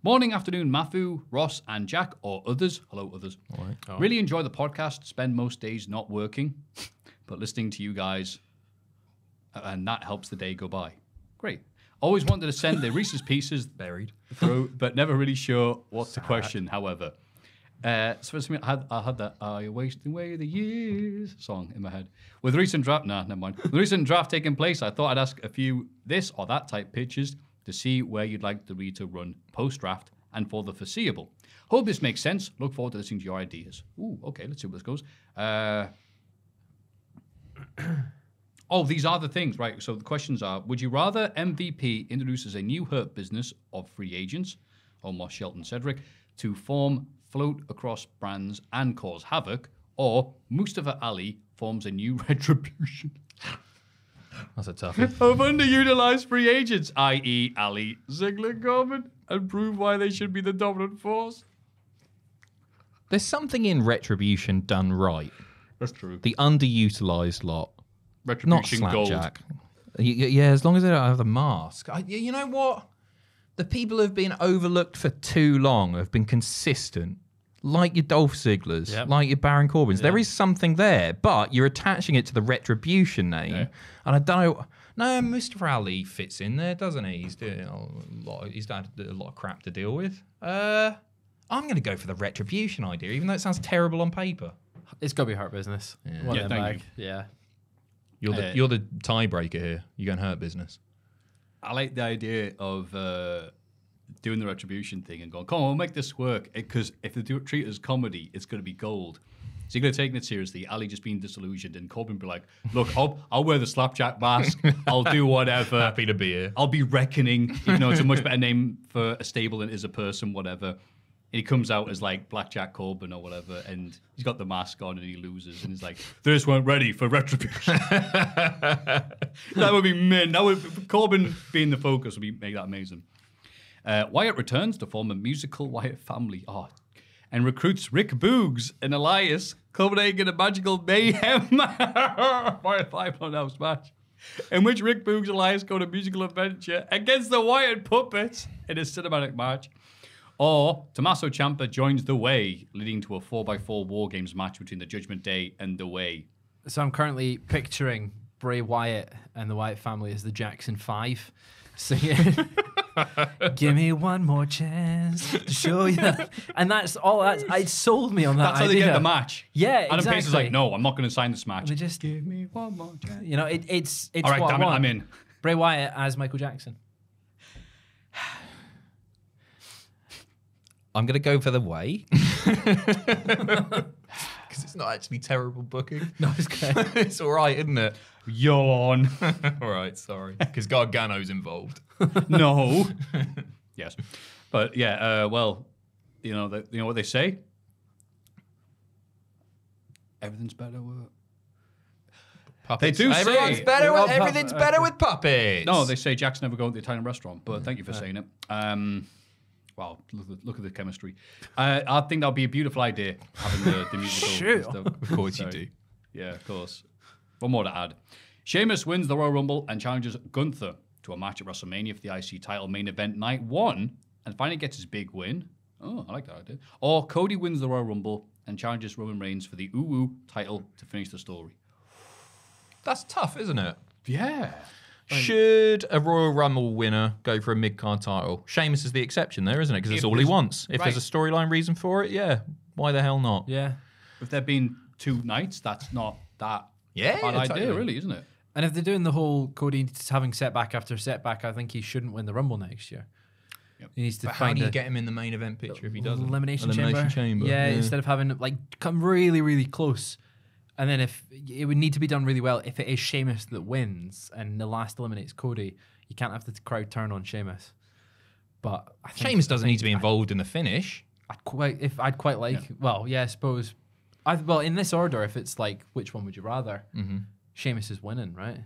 Morning, afternoon, Maffew, Ross, and Jack, or others. Hello, others. Oh. Really enjoy the podcast. Spend most days not working, (laughs) but listening to you guys, and that helps the day go by. Great. Always wanted to send the Reese's Pieces Buried. through, but never really sure what to question. However, uh, so I had, I had that "Are you wasting away the years" song in my head. With recent draft, nah, never mind. With recent draft taking place, I thought I'd ask a few this or that type pitches to see where you'd like the read to run post draft and for the foreseeable. Hope this makes sense. Look forward to listening to your ideas. Ooh, okay, let's see where this goes. Uh, Oh, these are the things, right? So the questions are Would you rather MVP introduces a new hurt business of free agents, almost Shelton Cedric, to form, float across brands, and cause havoc, or Mustafa Ali forms a new (laughs) retribution That's a toughie. (laughs) of underutilized free agents, i.e., Ali, Ziggler, Corbin, and prove why they should be the dominant force? There's something in Retribution done right. That's true. The underutilized lot. Not Retribution gold. Slapjack. Y- y- Yeah, as long as they don't have the mask. I, y- you know what? The people who've been overlooked for too long have been consistent. Like your Dolph Zigglers, Yep. like your Baron Corbins. There is something there, but you're attaching it to the Retribution name. Yeah. And I don't know. No, Mr. Ali fits in there, doesn't he? He's doing a lot. He's had a lot of crap to deal with. Uh, I'm going to go for the Retribution idea, even though it sounds terrible on paper. It's got to be Hurt Business. One Yeah, in thank bag. Yeah. You're the Uh, you're the tiebreaker here. You're going to hurt business. I like the idea of uh, doing the retribution thing and going, come on, we'll make this work. Because if they do treat it as comedy, it's going to be gold. So you're going to take it seriously. Ali just being disillusioned, and Corbin be like, look, I'll, I'll wear the slapjack mask. (laughs) I'll do whatever. Happy to be here. I'll be reckoning. You know, it's a much better name for a stable than it is a person, whatever. And he comes out as like Blackjack Corbin or whatever, and he's got the mask on and he loses, and he's like, "This weren't ready for retribution." (laughs) that would be min. That would Corbin being the focus would be make that amazing. Uh, Wyatt returns to form a musical Wyatt family. Oh, and recruits Rick Boogs and Elias, culminating in a magical mayhem (laughs) Wyatt five on house match, in which Rick Boogs and Elias go on a musical adventure against the Wyatt puppets in a cinematic match. Or Tommaso Ciampa joins the Way, leading to a 4x4 War Games match between the Judgment Day and the Way. So I'm currently picturing Bray Wyatt and the Wyatt family as the Jackson Five. Singing, (laughs) give me one more chance to show you. that-" And that's all. That's it sold me on that. That's how they get the match. Yeah, Adam Pearce is exactly. like, no, I'm not going to sign this match. They just give me one more chance. You know, it, it's it's All right, what I damn it. I'm in. Bray Wyatt as Michael Jackson. I'm going to go for the way. (laughs) (laughs) Because it's not actually terrible booking. (laughs) No, it's good. it's all right, isn't it? Yawn. all right, sorry. Because Gargano's involved. no. yes, but yeah. Uh, well, you know, the, you know what they say. Everything's better with. Puppets. They do Everyone's say better with, everything's better with puppets. No, they say Jack's never going to the Italian restaurant, but thank you for saying it. Um, wow, look, at- look at the chemistry. Uh, I think that would be a beautiful idea, having the, the musical. (laughs) Sure. stuff. Of course you (laughs) do. Yeah, of course. One more to add. Sheamus wins the Royal Rumble and challenges Gunther to a match at WrestleMania for the IC title main event night one and finally gets his big win. Oh, I like that idea. Or Cody wins the Royal Rumble and challenges Roman Reigns for the Uwu title to finish the story. That's tough, isn't it? Yeah. Should a Royal Rumble winner go for a mid card title? Sheamus is the exception there, isn't it? Because it's all he wants. If there's a storyline reason for it, yeah. Why the hell not? Yeah. If there have been two nights, that's not that Yeah, bad yeah, idea, totally. really, isn't it? And if they're doing the whole Cody just having setback after setback, I think he shouldn't win the Rumble next year. He needs to But how do you a get him in the main event picture if he doesn't? elimination, Elimination chamber. chamber. Yeah, instead of having like come really, really close. And then if it would need to be done really well, if it is Sheamus that wins and the last eliminates Cody, you can't have the crowd turn on Sheamus. But I think, Sheamus doesn't I need to be involved in the finish. I'd quite if I'd quite like. Well, yeah, I suppose. I well in this order, if it's like which one would you rather? Mhm. Sheamus is winning, right?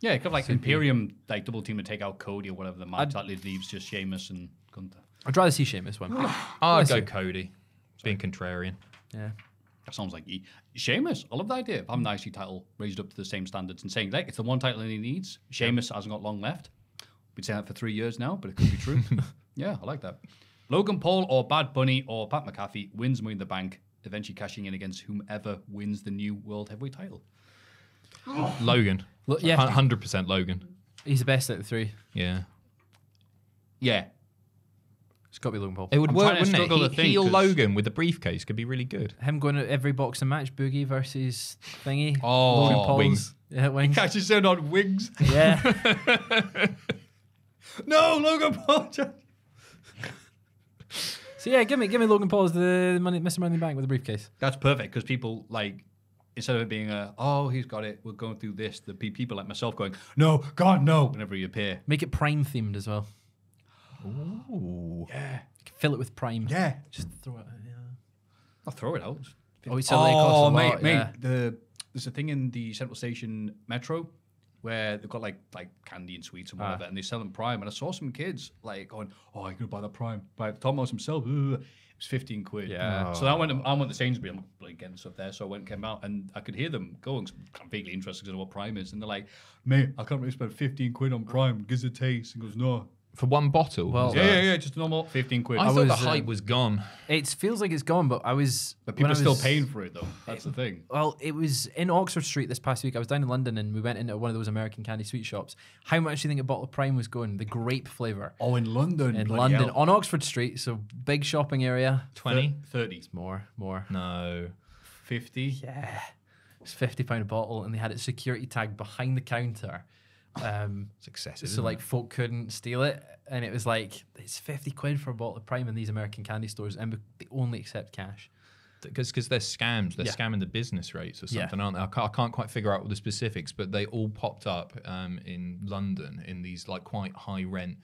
Yeah, it could like So it'd be- Imperium, like double team to take out Cody or whatever the match I'd- that leaves just Sheamus and Gunther. I'd rather see Sheamus win. (sighs) I'd go you. Cody. Being contrarian. Yeah. That sounds like e- Sheamus. I love the idea of having the IC title raised up to the same standards and saying, like, it's the one title he needs. Sheamus hasn't got long left. We've been saying that for three years now, but it could be true. (laughs) yeah, I like that. Logan Paul or Bad Bunny or Pat McAfee wins Money in the Bank, eventually cashing in against whomever wins the new World Heavyweight title. Oh. Logan. Lo- yeah. 100% Logan. He's the best out of the three. Yeah. Yeah. It's got to be Logan Paul. It would I'm work, trying to wouldn't it? struggle He, to think, heel 'cause- Logan with the briefcase could be really good. Him going to every boxing match, Boogie versus Thingy. Oh, Logan Paul's. Wings. Yeah, wings. Catches in on wings. Yeah. (laughs) no, Logan Paul. (laughs) so yeah, give me give me Logan Paul as the money, Mr. Money in the Bank with the briefcase. That's perfect because people like instead of it being a oh he's got it we're going through this the pe- people like myself going no God no whenever you appear Make it Prime themed as well. Ooh. yeah Fill it with Prime. yeah Just throw it. Yeah. I'll throw it out Oh, it's certainly costs a oh mate lot, mate yeah. the there's a thing in the Central Station Metro where they've got like like candy and sweets and whatever Ah. and they sell them Prime and I saw some kids like going oh I'm gonna buy the Prime buy Thomas himself Ugh. it was 15 quid Yeah. so I went I went to Sainsbury I'm like getting stuff there so I went and came out and I could hear them going. I'm vaguely interested because I know what Prime is and they're like mate I can't really spend 15 quid on Prime gives a taste and goes no For one bottle? Well, yeah yeah yeah just a normal 15 quid I, I thought was, the hype um, was gone. It feels like it's gone, but I was. but people I are still was- paying for it though that's the thing Well, it was in Oxford Street this past week. I was down in London and we went into one of those American candy sweet shops. How much do you think a bottle of Prime was going? The grape flavour. oh in London in London hell. on Oxford Street, so big shopping area. 20? 30 More, more. No. 50 Yeah, it's fifty pound a bottle, and they had it security tagged behind the counter. Um, It's excessive. so like it? folk couldn't steal it, and it was like it's fifty quid for a bottle of Prime in these American candy stores, and they only accept cash. because because they're scams. They're Yeah. scamming the business rates or Yeah. something, aren't they? I can't, I can't quite figure out all the specifics, but they all popped up um, in London in these like quite high rent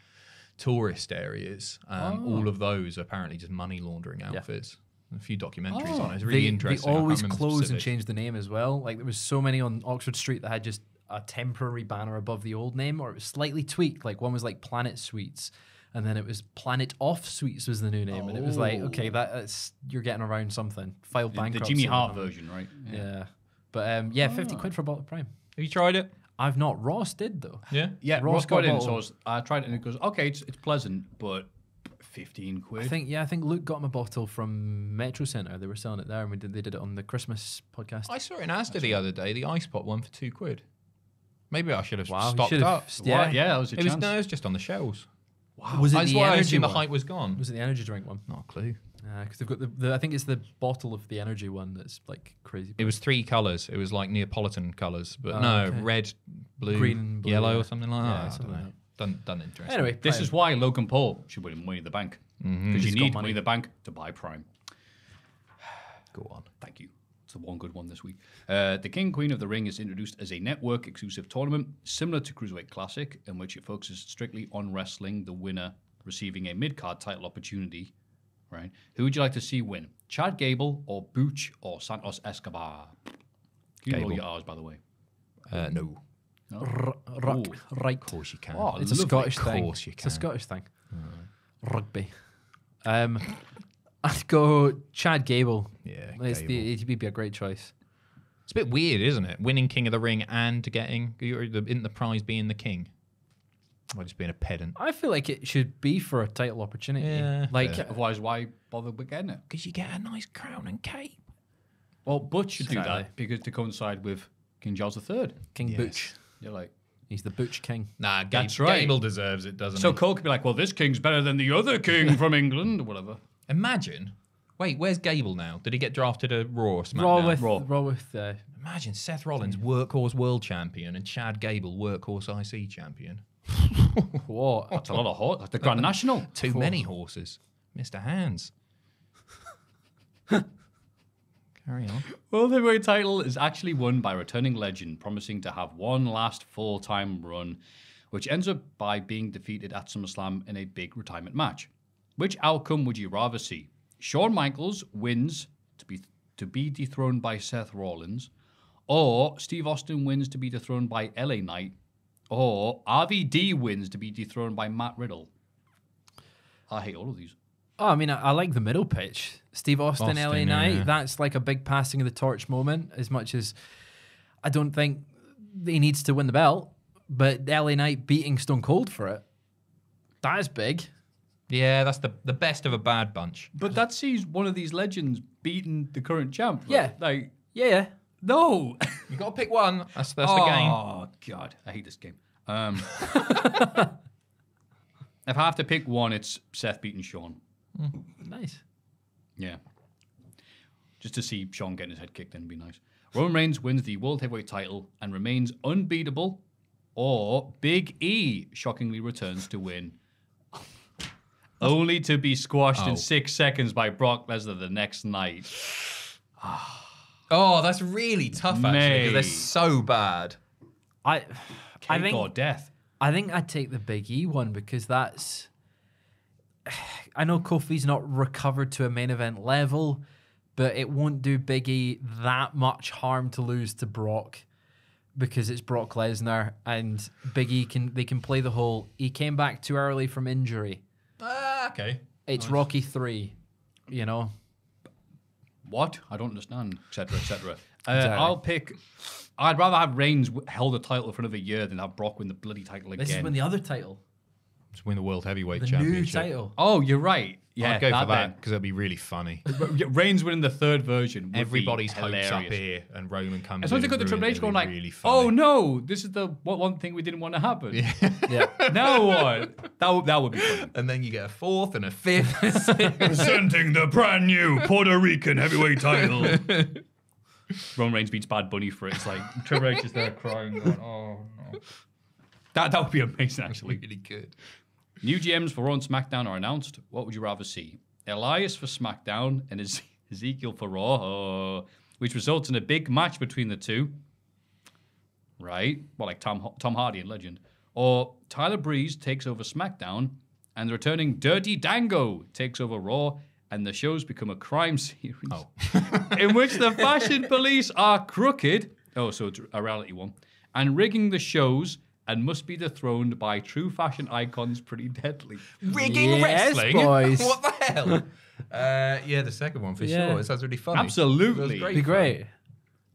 tourist areas. Um, Oh. All of those apparently just money laundering outfits. A few documentaries Oh. on it. It's really they, interesting. They always remember the close and change the name as well. Like there was so many on Oxford Street that had just a temporary banner above the old name, or it was slightly tweaked. Like one was like Planet Sweets, and then it was Planet Off Sweets was the new name, and it was like, okay, that, that's you're getting around something. Filed the, the. Jimmy Hart version right Yeah. But um, yeah, fifty quid for a bottle of Prime. Have you tried it? I've not. Ross did though. Yeah. Yeah, Ross Ross got got a in, bottle. so I, was, I tried it and it goes, okay, it's, it's pleasant, but 15 quid. I think yeah, I think Luke got him a bottle from Metro Centre. They were selling it there, and we did they did it on the Christmas podcast. I saw it in Asda the other day. The ice pop one for two quid. Maybe I should have Wow, you stocked should have- up. yeah. yeah, that was a It was no, it was just on the shelves. Wow. Was it That's the why energy assumed the hype was gone. Was it the energy drink one? Not a clue. Uh, because they've got the, the I think it's the bottle of the energy one that's like crazy. It was three colours. It was like Neapolitan colours, but Oh, no, okay. red, blue, Green blue, yellow, yeah. or something like that. Yeah, I something don't know. like Doesn't, doesn't interest. Anyway, This Prime. is why Logan Paul should win Money in the Bank. Mm-hmm. Because He's you got need money. Money in the Bank to buy Prime. (sighs) Go on. Thank you. It's the one good one this week. Uh, the King Queen of the Ring is introduced as a network exclusive tournament similar to Cruiserweight Classic, in which it focuses strictly on wrestling, the winner receiving a mid card title opportunity. Right? Who would you like to see win? Chad Gable or Booch or Santos Escobar? You roll your R's, by the way. Uh, no. R- rock, Ooh. right. Of course you can. Oh, It's a. Scottish Of thing. course you It's a can. Scottish thing. Rugby. Um, I'd go Chad Gable. Yeah, It's Gable. the, it'd be a great choice. It's a bit weird, isn't it? Winning King of the Ring and getting you're the, in the prize being the king. Or just being a pedant. I feel like it should be for a title opportunity. Yeah. Like, Yeah, Otherwise, why bother with getting it? Because you get a nice crown and cape. Well, Butch should do Exactly. that because to coincide with King Charles III. King Yes. Butch. You're like, He's the Butch King. Nah, Gabe, That's right. Gable deserves it, doesn't so he? Cole could be like, well, this king's better than the other king from England or whatever. Imagine. Wait, where's Gable now? Did he get drafted to Raw or SmackDown? Raw with Raw. Raw, with uh, Imagine Seth Rollins, workhorse world champion, and Chad Gable, workhorse IC champion. (laughs) What? That's a lot of horse. That's the Grand National. Too many horses. Mr. Hands. (laughs) Carry on. Well, World Heavyweight title is actually won by returning legend, promising to have one last full time run, which ends up by being defeated at SummerSlam in a big retirement match. Which outcome would you rather see? Shawn Michaels wins to be to be dethroned by Seth Rollins, or Steve Austin wins to be dethroned by LA Knight, or RVD wins to be dethroned by Matt Riddle. I hate all of these. Oh, I mean, I, I like the middle pitch. Steve Austin, LA Austin, Knight. yeah. That's like a big passing of the torch moment. As much as I don't think he needs to win the belt, but LA Knight beating Stone Cold for it. That is big. Yeah, that's the, the best of a bad bunch. But that sees one of these legends beating the current champ. right? Yeah. Like, Yeah, yeah. no. (laughs) You got to pick one. That's, that's the game. Oh God, I hate this game. Um, (laughs) if I have to pick one, it's Seth beating Shawn. Nice. Yeah, just to see Shawn getting his head kicked in would be nice. Roman Reigns wins the World Heavyweight title and remains unbeatable, or Big E shockingly returns to win, only to be squashed Oh. in six seconds by Brock Lesnar the next night. (sighs) Oh, that's really tough, actually, because they're so bad. I, I think or death. I think I'd take the Big E one because that's. (sighs) I know Kofi's not recovered to a main event level, but it won't do Big E that much harm to lose to Brock because it's Brock Lesnar and Big E can they can play the whole he came back too early from injury. Ah, okay. It's Rocky three, you know. What? I don't understand, etc., etc. Uh, Exactly. I'll pick. I'd rather have Reigns w- hold the title for another year than have Brock win the bloody title again. This is when the other title, Just win the World Heavyweight the new Championship. title. oh, you're right. Yeah, I'd go for that because it'd be really funny. (laughs) But Reigns winning the third version. Everybody's hopes up hilarious. here, and Roman comes. As long as in they got the Triple H going like, really oh no, this is the what one thing we didn't want to happen. Yeah. (laughs) now what? That would, that would be funny. And then you get a fourth and a fifth. (laughs) Presenting the brand new Puerto Rican heavyweight title. Roman Reigns beats Bad Bunny for it. It's like Triple H is there crying, going, "Oh no." That that would be amazing, actually. really good. New GMs for Raw and SmackDown are announced. What would you rather see? Elias for SmackDown and Ez- Ezekiel for Raw, oh, which results in a big match between the two. Right? Well, like Tom, Tom Hardy and Legend. Or Tyler Breeze takes over SmackDown and the returning Dirty Dango takes over Raw and the shows become a crime (laughs) series Oh. (laughs) in which the fashion police are crooked. Oh, so it's a reality one. And rigging the shows and must be dethroned by true fashion icons pretty deadly. Rigging Yes, wrestling? boys. (laughs) What the hell? uh, yeah, the second one for Yeah. sure. It sounds really funny. Absolutely. It was Be fun. great.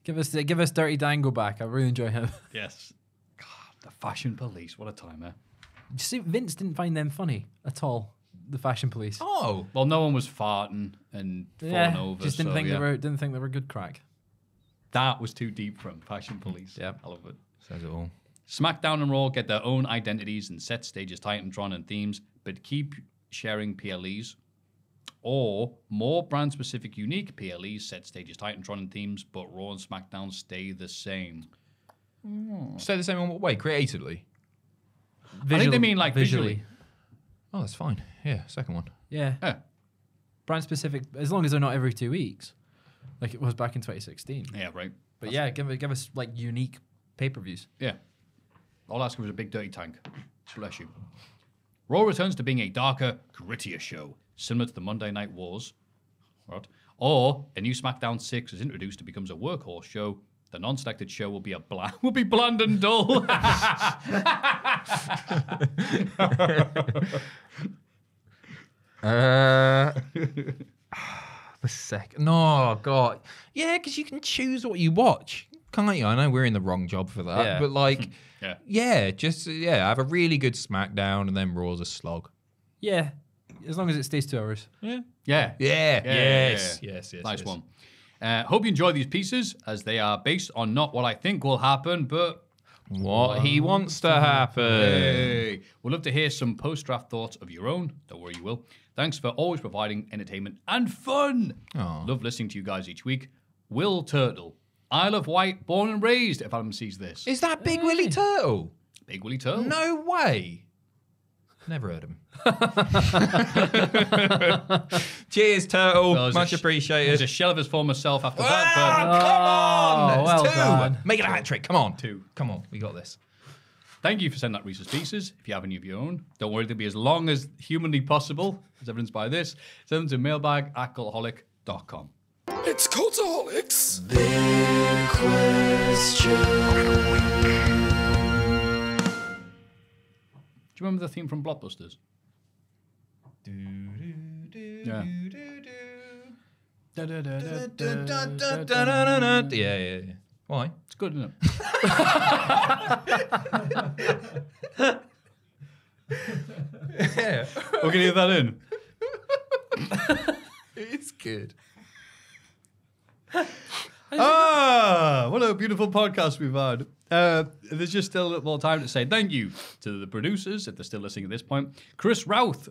Give us give us Dirty Dango back. I really enjoy him. (laughs) Yes. God, the fashion police. What a time, eh? You see, Vince didn't find them funny at all. The fashion police. Oh, Well, no one was farting and falling yeah, over. just didn't so, think yeah. they were didn't think they were good crack. That was too deep from fashion police. Yeah. I love it. says it all. SmackDown and Raw get their own identities and set stages, Titantron and themes, but keep sharing PLEs. Or more brand specific, unique PLEs, set stages, Titantron and themes, but Raw and SmackDown stay the same. Hmm. Stay the same in what way? Creatively. I think they mean like visually. Oh, that's fine. Yeah, second one. Yeah. Yeah. Brand specific, as long as they're not every two weeks, like it was back in 2016. Yeah, right. But yeah, give give us like unique pay per views. Yeah. All ask was a big dirty tank. Bless you. Raw returns to being a darker, grittier show, similar to the Monday Night Wars. What? Or a new SmackDown 6 is introduced and becomes a workhorse show. The non-selected show will be a bland (laughs) will be bland and dull. (laughs) Uh, (sighs) the second. No, God. Yeah, because you can choose what you watch, can't you? I know we're in the wrong job for that, Yeah. but like, (laughs) Yeah. yeah, just yeah, I have a really good SmackDown and then Raw's a slog. Yeah, as long as it stays two hours. Yeah. yeah. Yeah. Yeah, yes. yeah, yeah. Yes. Yes. Nice yes. one. Uh, hope you enjoy these pieces as they are based on not what I think will happen, but What he wants to happen. Hey. We'd love to hear some post draft thoughts of your own. Don't worry, you will. Thanks for always providing entertainment and fun. Aw. Love listening to you guys each week. Will Turtle. Isle of Wight, born and raised. If Adam sees this, Is that Big Willie Turtle? Big Willie Turtle. No way. Never heard him. (laughs) Cheers, Turtle. Well, there's Much sh- appreciated. There's a shell of his former self after Ah, that. come on! Oh, well Two. done. Make it a hat trick. Come on. Two. Come on. We got this. Thank you for sending that Reese's Pieces. If you have any of your own, don't worry, they'll be as long as humanly possible, as evidenced by this. Send them to mailbag at cultaholic.com. It's Cultaholics. Do you remember the theme from Blockbusters? Yeah. Yeah, yeah, yeah. Why? It's good, isn't it? (laughs) (laughs) yeah. We're going to get that in. (laughs) It's good. Ah, what a beautiful podcast we've had. Uh, there's just still a little more time to say thank you to the producers, if they're still listening at this point. Chris Routh.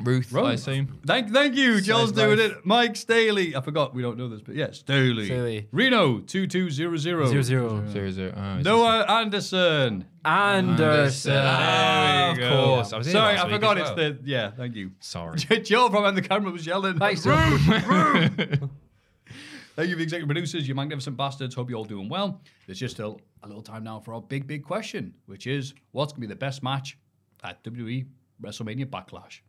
Ruth, I assume. Thank, thank you. Joel's Says doing life. it. Mike Staley. I forgot we don't know this, but yeah, Staley. Staley. Reno two two zero zero. Zero zero. Zero, zero. Oh, Noah Anderson. Anderson. There we of go. course. I was Sorry, I forgot as it's well. the yeah. Thank you. Sorry. (laughs) Joel from behind the camera was yelling. Thanks, (laughs) Joel. Thank you, the executive producers, you magnificent bastards. Hope you're all doing well. There's just still a little time now for our big, big question, which is what's going to be the best match at WWE WrestleMania Backlash?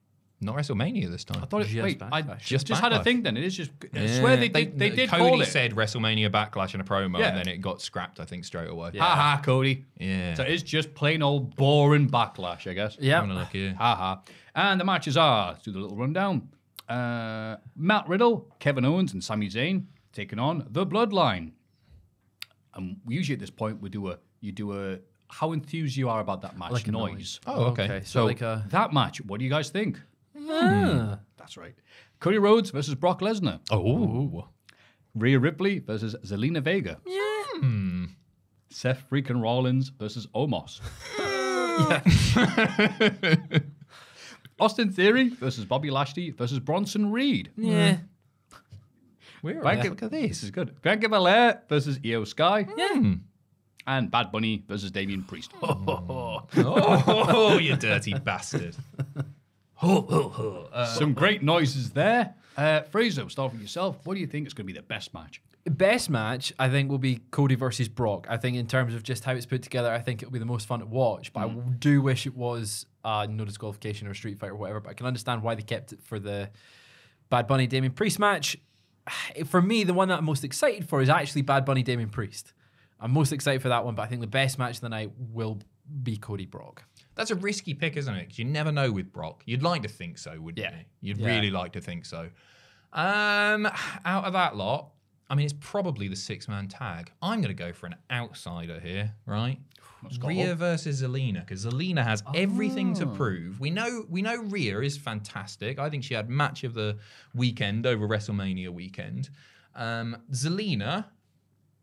Not WrestleMania this time. I thought it, Just wait, I just, Just had a Backlash. thing then. It is just, I Yeah. swear they, did, they did Cody call it. said WrestleMania Backlash in a promo, Yeah. and then it got scrapped. I think straight away. Ha ha, Cody. Yeah. So it's just plain old boring Backlash, I guess. Yeah. I'm gonna look here. Ha ha. And the matches are, let's do the little rundown. Uh, Matt Riddle, Kevin Owens, and Sami Zayn taking on the Bloodline. And usually at this point we do a you do a how enthused you are about that match Like noise. noise. Oh, okay. Okay, So so like a. that match, what do you guys think? Ah. That's right. Cody Rhodes versus Brock Lesnar. Oh. Rhea Ripley versus Zelina Vega. Hmm. Seth freaking Rollins versus Omos. (laughs) (laughs) Austin Theory versus Bobby Lashley versus Bronson Reed. Yeah. We're Bianca, Look at this. This is good. Bianca Belair versus Iyo Sky. Yeah. And Bad Bunny versus Damian Priest. Oh, oh, oh. oh you dirty bastard. oh oh oh Some great noises there. Uh, Fraser, start with yourself. What do you think is going to be the best match? Best match, I think, will be Cody versus Brock. I think, in terms of just how it's put together, I think it'll be the most fun to watch. But I do wish it was uh, no disqualification or Street Fight or whatever. But I can understand why they kept it for the Bad Bunny Damian Priest match. (sighs) For me, the one that I'm most excited for is actually Bad Bunny Damian Priest. I'm most excited for that one, but I think the best match of the night will be Cody Brock. That's a risky pick, isn't it? Because you never know with Brock. You'd like to think so, wouldn't Yeah. you? You'd Yeah. really like to think so. Um, (sighs) out of that lot, I mean, it's probably the six man tag. I'm going to go for an outsider here, right? Rhea versus Zelina, because Zelina has everything to prove. We know we know Rhea is fantastic. I think she had match of the weekend over WrestleMania weekend. Um, Zelina,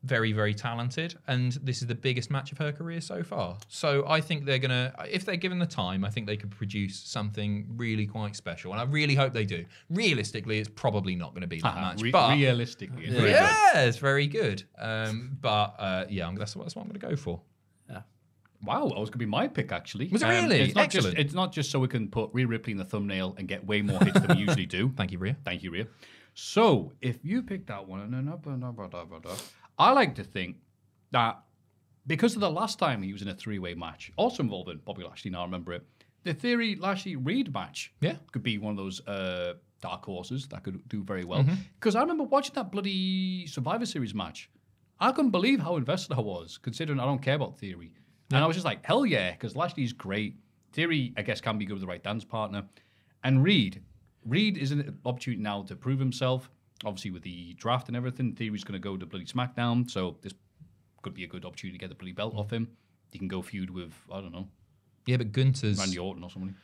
very very talented, and this is the biggest match of her career so far. So I think they're gonna, if they're given the time, I think they could produce something really quite special, and I really hope they do. Realistically, it's probably not going to be that Ah, match, re- but realistically, it's very good. yeah, it's very good. Um, but uh, yeah, that's, what- that's what I'm going to go for. Wow, that was going to be my pick actually. Was it Um, really? It's not Excellent. just it's not just so we can put Rhea Ripley in the thumbnail and get way more hits than we usually do. (laughs) Thank you, Rhea. Thank you, Rhea. So if you pick that one, and then I like to think that because of the last time he was in a three-way match, also involving Bobby Lashley. Now I remember it. The Theory Lashley Reed match, Yeah. could be one of those uh, dark horses that could do very well. Mm-hmm. Because I remember watching that bloody Survivor Series match. I couldn't believe how invested I was, considering I don't care about Theory. And I was just like, hell yeah, because Lashley's great. Theory, I guess, can be good with the right dance partner. And Reed, Reed is an opportunity now to prove himself. Obviously, with the draft and everything, Theory's going to go to bloody SmackDown, so this could be a good opportunity to get the bloody belt off him. He can go feud with I don't know Yeah, but Gunther's. Randy Orton or somebody.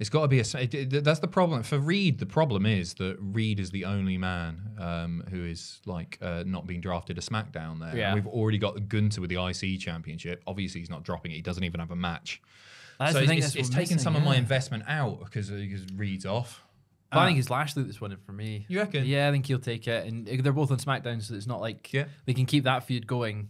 It's got to be a. it- it- That's the problem for Reed. The problem is that Reed is the only man um, who is like uh, not being drafted to SmackDown. There, Yeah. we've already got Gunther with the IC Championship. Obviously, he's not dropping it. He doesn't even have a match. That's so the it's, thing it's, that's it's what taken missing, some of my investment out because because Reed's off. But I Uh, think it's Lashley that's winning for me. You reckon? Yeah, I think he'll take it, and they're both on SmackDown, so it's not like Yeah. they can keep that feud going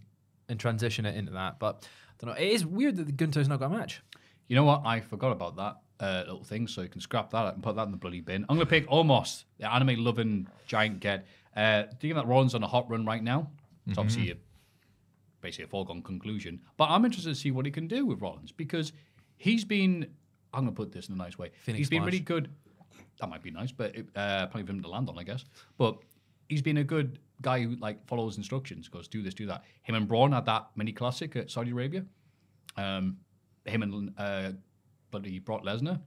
and transition it into that. But I don't know. It is weird that the Gunther's not got a match. You know what? I forgot about that uh, little thing, so you can scrap that and put that in the bloody bin. I'm going to pick Omos, the anime loving giant get. Uh, do you think that Ron's on a hot run right now? It's obviously a, basically a foregone conclusion. But I'm interested to see what he can do with Rollins because he's been, I'm going to put this in a nice way. Phoenix he's been really good. That might be nice, but it, uh, plenty of him to land on, I guess. But he's been a good guy who like follows instructions, goes do this, do that. Him and Braun had that mini classic at Saudi Arabia. Um, him and uh, bloody Brock Lesnar.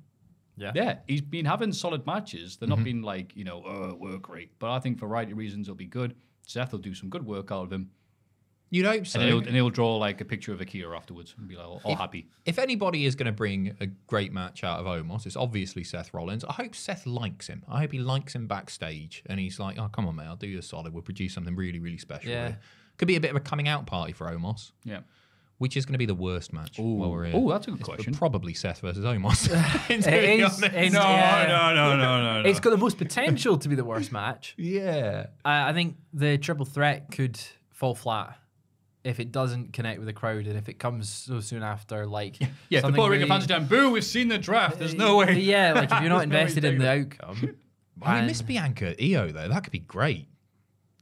Yeah. Yeah, he's been having solid matches. They're Mm-hmm. not been like, you know, uh, we're great. But I think for a variety of reasons, it'll be good. Seth will do some good work out of him. You'd hope so. And, he'll, and he'll draw like a picture of Akira afterwards and be like, all, all happy. If anybody is going to bring a great match out of Omos, it's obviously Seth Rollins. I hope Seth likes him. I hope he likes him backstage and he's like, oh, come on, mate, I'll do you a solid. We'll produce something really, really special. Yeah. here." Could be a bit of a coming out party for Omos, Yeah. Which is going to be the worst match while we're here. Ooh, that's a good It's question. Probably Seth versus Omos. (laughs) (laughs) to It be is- honest. it's- yeah. no, no, no, It's got the most potential to be the worst match. (laughs) Yeah. I I think the triple threat could fall flat if it doesn't connect with the crowd and if it comes so soon after. Like, Yeah, the something Puerto Rican really- fans are down. Boo, we've seen the draft. There's no way. Uh, yeah, like if you're not There's no invested in the outcome. I mean, Miss Bianca Iyo, though, that could be great.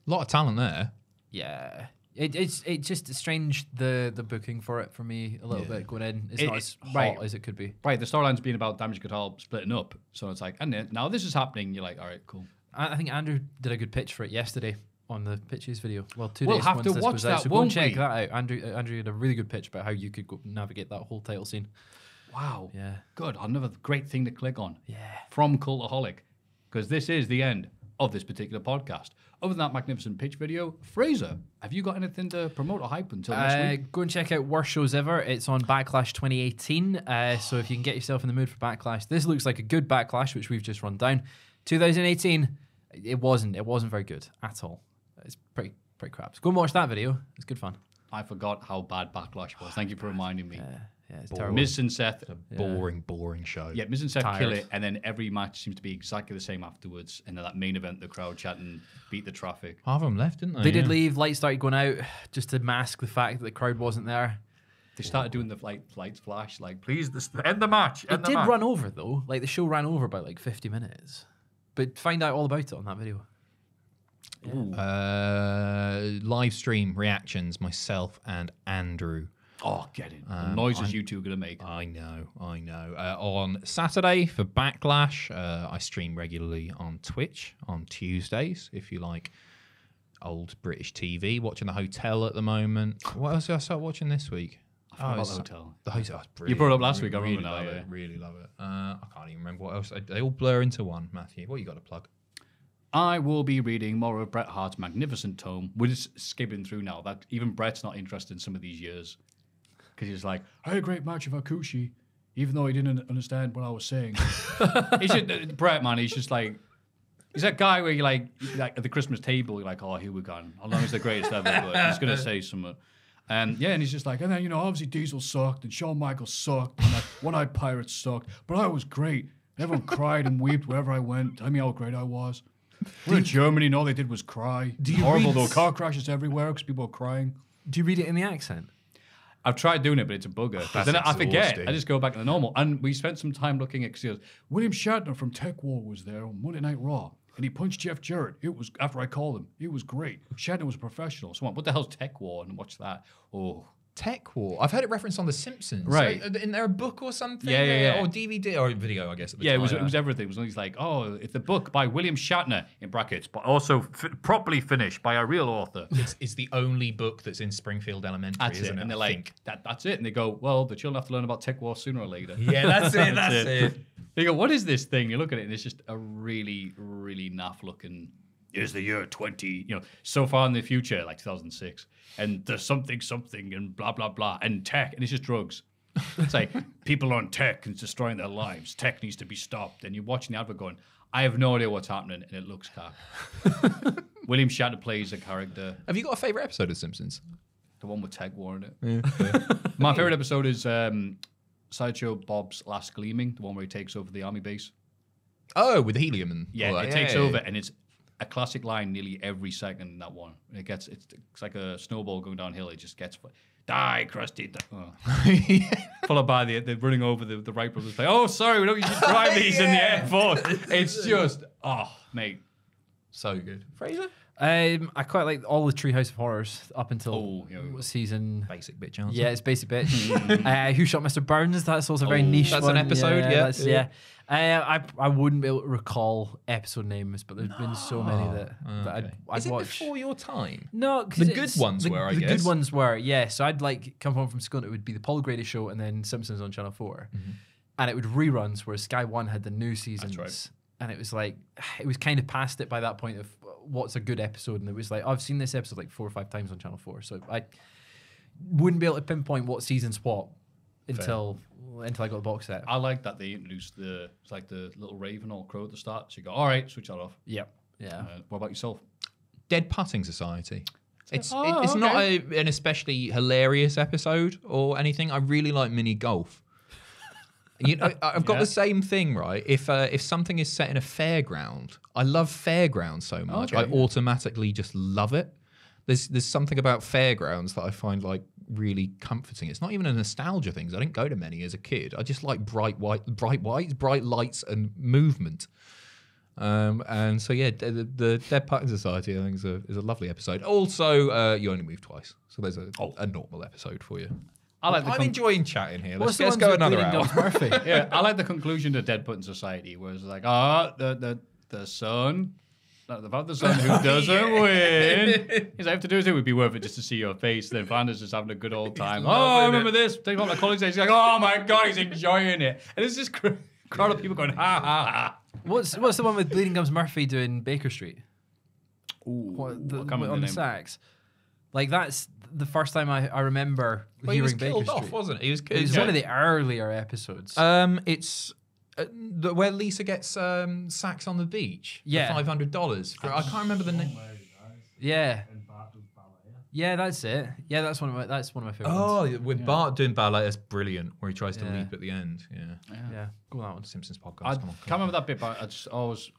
A lot of talent there. Yeah. It, it's it's just strange the the booking for it for me a little Yeah. bit going in. It's It- not as hot right. as it could be. Right, the storyline's been about Damage CTRL splitting up. So it's like, and then- now this is happening. You're like, all right, cool. I, I think Andrew did a good pitch for it yesterday on the pitches video. Well, two We'll days have once to this watch goes out, that, so go and check we? that out. Andrew uh, Andrew had a really good pitch about how you could go navigate that whole title scene. Wow. Yeah. Good. Another great thing to click on. Yeah. From Cultaholic. Because this is the end of this particular podcast. Other than that magnificent pitch video, Fraser, have you got anything to promote or hype until next Uh, week? go and check out Worst Shows Ever. It's on Backlash 2018. Uh, so if you can get yourself in the mood for Backlash, this looks like a good Backlash, which we've just run down. 2018, it wasn't. It wasn't very good at all. It's pretty pretty crap. So go and watch that video. It's good fun. I forgot how bad Backlash was. Thank you for reminding me. Yeah, it's Boring. terrible. Miz and Seth. a Boring, boring show. Yeah, Miz and Seth kill it, and then every match seems to be exactly the same afterwards. And then that main event, the crowd chanting, beat the traffic. Half of them left, didn't they? They did leave. Lights started going out just to mask the fact that the crowd wasn't there. They started doing the light, lights flash, like, Please, this, end the match. It the did match. run over though. Like the show ran over by like 50 minutes. But find out all about it on that video. Uh, live stream reactions, myself and Andrew. Oh, get it. The Um, noises I'm- you two are going to make. I know, I know. Uh, on Saturday for Backlash, uh, I stream regularly on Twitch on Tuesdays. If you like old British TV, watching The Hotel at the moment. What else did I start watching this week? I forgot about The Hotel. The Hotel. oh, You brought it up last week, I really now, love yeah. it. Really love it. Uh, I can't even remember what else. They, they all blur into one. Maffew, what you got to plug? I will be reading more of Bret Hart's magnificent tome. We're just skipping through now. That even Bret's not interested in some of these years because he's like, I had a great match with Hakushi, even though he didn't understand what I was saying. (laughs) he's just, uh, Bret, man. He's just like. He's that guy where you like, like at the Christmas table, you're like, oh, here we go. How long is the greatest ever? But he's gonna say something. Um, yeah, and he's just like, and then you know, obviously Diesel sucked and Shawn Michaels sucked and that One-Eyed Pirate sucked, but I was great. Everyone cried and wept wherever I went. Tell me how great I was. We're in Germany, and all they did was cry. Do you Horrible read- though. Car crashes everywhere because people are crying. Do you read it in the accent? I've tried doing it, but it's a bugger. Ah, 'Cause That's then I forget. I just go back to the normal. And we spent some time looking at because William Shatner from TekWar was there on Monday Night Raw, and he punched Jeff Jarrett. It was after I called him. It was great. Shatner was a professional. So I went, what the hell's TekWar? And watch that. Oh, TekWar. I've heard it referenced on The Simpsons. Right. So, uh, in there a book or something? Yeah, yeah, yeah. Or DVD or video, I guess. Yeah. It was it was everything. It was always like, oh, it's a book by William Shatner in brackets, but also f- properly finished by a real author. It's, it's the only book that's in Springfield Elementary, That's isn't it. it? And they're I like, think. that, that's it. And they go, well, the children have to learn about TekWar sooner or later. Yeah, that's it, (laughs) that's it. They go, what is this thing? You look at it, and it's just a really, really naff looking. Here's the year 20, you know, so far in the future, like 2006. And there's something, something, and blah, blah, blah. And tech, and it's just drugs. It's like (laughs) people on tech and destroying their lives. Tech needs to be stopped. And you're watching the advert going, I have no idea what's happening, and it looks car. (laughs) William Shatner plays a character. Have you got a favourite episode of Simpsons? The one with TekWar in it. (laughs) My favorite episode is um, Sideshow Bob's Last Gleaming, the one where he takes over the army base. Oh, with helium and Yeah, it that. takes Yeah, over, yeah. and it's a classic line nearly every second in that one. It gets it's, it's like a snowball going downhill. It just gets die, crusty. die." Oh. (laughs) Followed by the, the running over the, the Wright brothers. Play. Oh, sorry, we don't usually drive these in the (laughs) Yeah. Air Force. It's just oh, mate. So good. Fraser? Um, I quite like all the Treehouse of Horrors up until Oh, yeah, what season. Basic bitch answer. Yeah, it's basic bitch. (laughs) uh, Who shot Mr. Burns? That's also a very Oh, niche. that's an episode, yeah, yeah. yeah. Uh, I I wouldn't be able to recall episode names, but there's been so many that, that I'd, I'd Is it watch. before your time? No, 'cause The good ones the, were, I the guess. good ones were, yeah. So I'd like come home from school and it would be the Paul Grady show and then Simpsons on Channel 4 Mm-hmm. and it would reruns where Sky One had the new seasons, and it was like (sighs) it was kind of past it by that point of what's a good episode, and it was like I've seen this episode like four or five times on Channel Four, so I wouldn't be able to pinpoint what season's what until until I got the box set. I like that they introduced the it's like the little raven or crow at the start. So you go, all right, switch that off. Yep. Yeah. Uh, what about yourself? Dead Putting Society. It's it- Oh, it's not a, an especially hilarious episode or anything. I really like mini golf. You know, I've got Yeah. the same thing, right? If uh, if something is set in a fairground, I love fairgrounds so much. I Okay. automatically just love it. There's there's something about fairgrounds that I find like really comforting. It's not even a nostalgia thing. I didn't go to many as a kid. I just like bright white, bright whites, bright lights, and movement. Um, and so yeah, the, the, the Dead Putting Society I think is a is a lovely episode. Also, uh, you only move twice, so there's a, a normal episode for you. I like the I'm enjoying chatting here. Let's, let's go with another Bleeding hour. Gums (laughs) Murphy? yeah, I like the conclusion to Dead Putting Society, where it's like, ah, the the the son, not about the son who (laughs) doesn't win. He's like, have to do is it would be worth it just to see your face. Then Flanders just having a good old time. Oh, I remember this. Take off my colleagues. He's like, oh my god, he's enjoying it, and it's just cr- crowd of people going, ha ha ha. What's what's the one with Bleeding Gums Murphy doing Baker Street? Ooh, What, the, I can't remember on the the sax. Like that's the first time I, I remember Well, he hearing was Baker killed Street. off, wasn't he? He was, It was yeah. one of the earlier episodes. Um, it's uh, the, where Lisa gets um, sacks on the beach. Yeah. for five hundred dollars. I can't remember the name. yeah. Yeah, that's it. Yeah, that's one of my that's one of my favorite. Oh, ones. with Bart doing ballet, that's brilliant. Where he tries to Yeah. leap at the end. Yeah, yeah, go on that one. Simpsons podcast. I come on, can't remember that bit, but I just always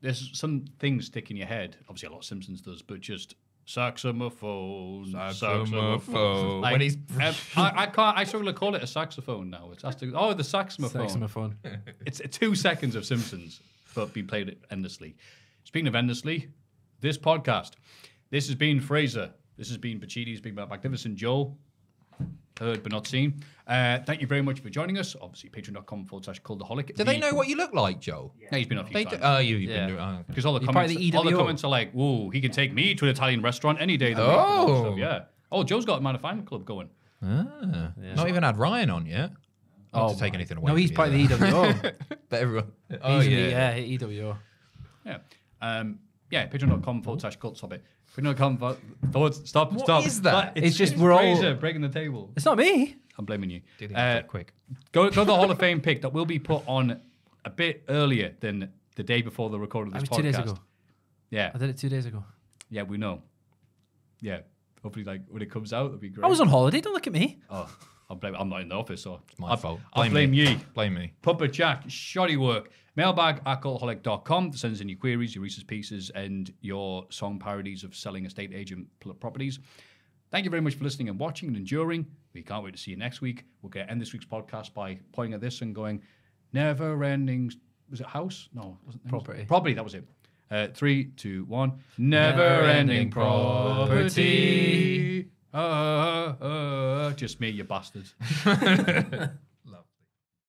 there's some things stick in your head. Obviously, a lot of Simpsons does, but just saxophone, Saxophone. Like, When he's- um, (laughs) I, I can't. I struggle to call it a saxophone now. It's has to. Oh, the saxophone. Saxophone. (laughs) it's two seconds of Simpsons, but being played endlessly. Speaking of endlessly, this podcast. This has been Fraser. This has been Pachidi's Big Magnificent Joel. Heard but not seen. Uh, thank you very much for joining us. Obviously, patreon.com forward slash cultaholic. Do they know what you look like, Joel? Yeah, he's been on a few They times. do- oh, you- you've been Yeah. doing- oh, okay. Because all the You're comments, the all the comments are like, "Whoa, he can take me to an Italian restaurant any day." Of the week," and all that stuff, yeah. Oh, Joe's got a Man of Fan Club going. Ah, Not even had Ryan on yet. Not Oh to take my- anything away. No, he's from part of the. EWO. but (laughs) everyone. Oh He's yeah. the, yeah, EWO. Yeah. Um, yeah, patreon.com forward slash cult stop it. Patreon.com forward stop What stop. is that? It's, It's just it's we're all- Fraser breaking the table. It's not me. I'm blaming you. Do the Uh, intro quick. Go go to the Hall of Fame pick that will be put on a bit earlier than the day before the recording of That this was two days ago. Yeah, I did it two days ago. yeah, we know. Yeah, hopefully, like when it comes out, it'll be great. I was on holiday. Don't look at me. Oh, I'll blame. I'm not in the office, so It's my I'll, fault. I'll blame you. Blame me. Puppet Jack, shoddy work. Mailbag at cultaholic.com sends in your queries, your Reese's Pieces, and your song parodies of selling estate agent properties. Thank you very much for listening and watching and enduring. We can't wait to see you next week. We're going to end this week's podcast by pointing at this and going, never ending. Was it house? No. Wasn't, Property. Property, that was it. Uh, three, two, one. Never ending property. Uh, uh, just me, you bastards. (laughs) (laughs)